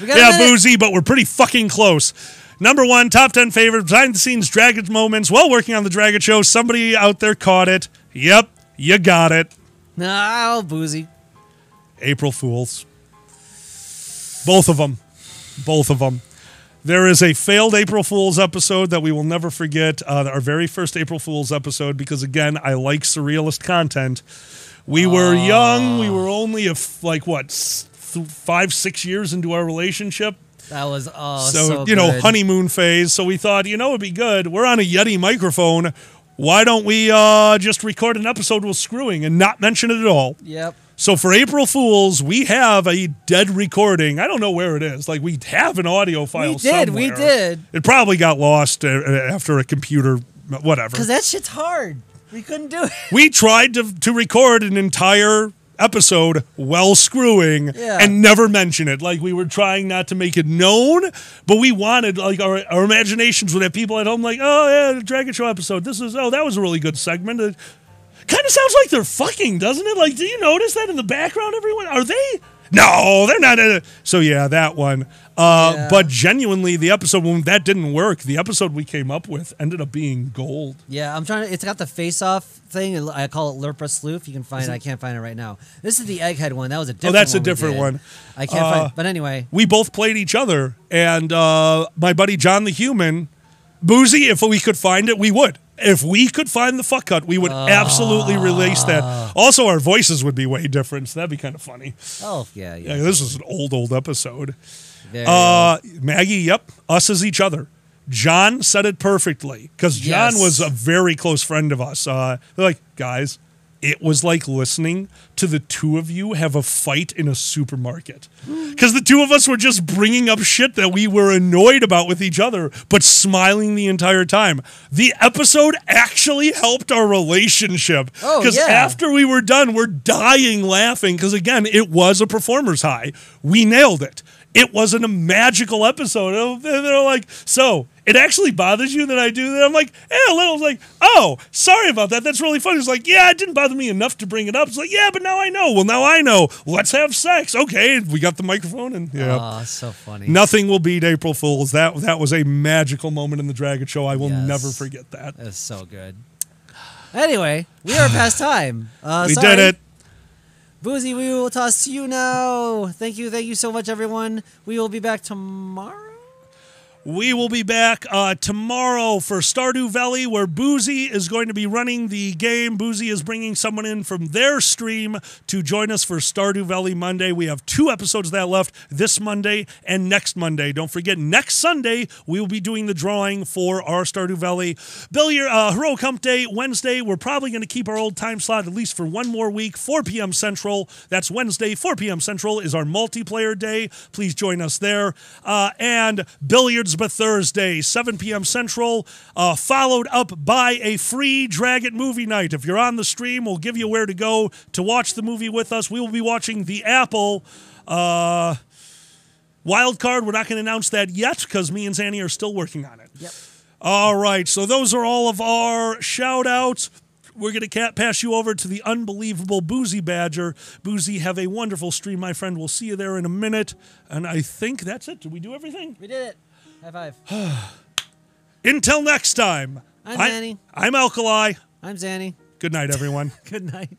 Speaker 2: We got a
Speaker 3: Yeah, boozy, but we're pretty fucking close. Number one, top 10 favorite behind the scenes Dragon moments while working on the Dragon Show. Somebody out there caught it. Yep, you got it.
Speaker 2: No, boozy.
Speaker 3: April Fools. Both of them. Both of them. There is a failed April Fool's episode that we will never forget. Uh, our very first April Fool's episode, because again, I like surrealist content. We were young. We were only a f- like what th- five, six years into our relationship.
Speaker 2: That was oh
Speaker 3: so,
Speaker 2: so,
Speaker 3: you know
Speaker 2: good.
Speaker 3: honeymoon phase. So we thought, you know, it'd be good. We're on a Yeti microphone. Why don't we uh, just record an episode with screwing and not mention it at all?
Speaker 2: Yep.
Speaker 3: So for April Fools, we have a dead recording. I don't know where it is. Like we have an audio file.
Speaker 2: We did, we did.
Speaker 3: It probably got lost uh, after a computer, whatever.
Speaker 2: Because that shit's hard. We couldn't do it.
Speaker 3: we tried to to record an entire episode while screwing
Speaker 2: Yeah.
Speaker 3: and never mention it. Like we were trying not to make it known, but we wanted like our, our imaginations would have people at home like, oh yeah, the Dragon Show episode. This is oh that was a really good segment. It kind of sounds like they're fucking, doesn't it? Like, do you notice that in the background? Everyone are they? No, they're not. In. So yeah, that one. Uh,
Speaker 2: Yeah.
Speaker 3: But genuinely, the episode when that didn't work, the episode we came up with ended up being gold.
Speaker 2: Yeah, I'm trying to. It's got the face-off thing. I call it Lurpa Sloof. You can find it. I can't find it right now. This is the Egghead one. That was a
Speaker 3: Oh,
Speaker 2: different.
Speaker 3: that's a different one.
Speaker 2: I can't
Speaker 3: Uh,
Speaker 2: find. But anyway,
Speaker 3: we both played each other, and uh, my buddy John the Human, Boozy. If we could find it, we would. If we could find the fuck cut, we would absolutely release that. Also, our voices would be way different, so that'd be kind of funny.
Speaker 2: oh yeah, yeah.
Speaker 3: Yeah, this is an old, old episode.
Speaker 2: Very
Speaker 3: Uh, Maggie, yep, us as each other. John said it perfectly because John
Speaker 2: Yes.
Speaker 3: was a very close friend of us. Uh, they're like, guys, it was like listening to the two of you have a fight in a supermarket. Because the two of us were just bringing up shit that we were annoyed about with each other, but smiling the entire time. The episode actually helped our relationship.
Speaker 2: Oh,
Speaker 3: Because
Speaker 2: yeah.
Speaker 3: after we were done, we're dying laughing. Because again, it was a performer's high. We nailed it. It wasn't a magical episode. They're they're like, so it actually bothers you that I do that? I'm like, eh, a little. It's like, oh, sorry about that. That's really funny. It's like, yeah, it didn't bother me enough to bring it up. It's like, yeah, but now I know. Well, now I know. Let's have sex. Okay, we got the microphone and yeah.
Speaker 2: Oh, so funny.
Speaker 3: Nothing will beat April Fools. That that was a magical moment in the Dragon Show. I will
Speaker 2: Yes.
Speaker 3: never forget that.
Speaker 2: That's so good. Anyway, we are past time. Uh,
Speaker 3: we
Speaker 2: sorry.
Speaker 3: did it.
Speaker 2: Boozy, we will toss to you now. Thank you, thank you so much, everyone. We will be back tomorrow.
Speaker 3: We will be back uh, tomorrow for Stardew Valley, where Boozy is going to be running the game. Boozy is bringing someone in from their stream to join us for Stardew Valley Monday. We have two episodes of that left this Monday and next Monday. Don't forget, next Sunday, we will be doing the drawing for our Stardew Valley Billiard uh, Heroic Hump Day. Wednesday, we're probably going to keep our old time slot at least for one more week, 4 p.m. Central. That's Wednesday, 4 p.m. Central is our multiplayer day. Please join us there. Uh, and Billiards but Thursday, 7 p.m. Central, uh, followed up by a free Dragon movie night. If you're on the stream, we'll give you where to go to watch the movie with us. We will be watching The Apple. Uh, wild card, we're not going to announce that yet because me and Xanni are still working on it.
Speaker 2: Yep.
Speaker 3: All right, so those are all of our shout outs. We're going to pass you over to the unbelievable Boozy Badger. Boozy, have a wonderful stream, my friend. We'll see you there in a minute. And I think that's it. Did we do everything?
Speaker 2: We did it. High five.
Speaker 3: Until next time.
Speaker 2: I'm
Speaker 3: I-
Speaker 2: Xanni.
Speaker 3: I'm Alkali.
Speaker 2: I'm Xanni.
Speaker 3: Good night, everyone.
Speaker 2: Good night.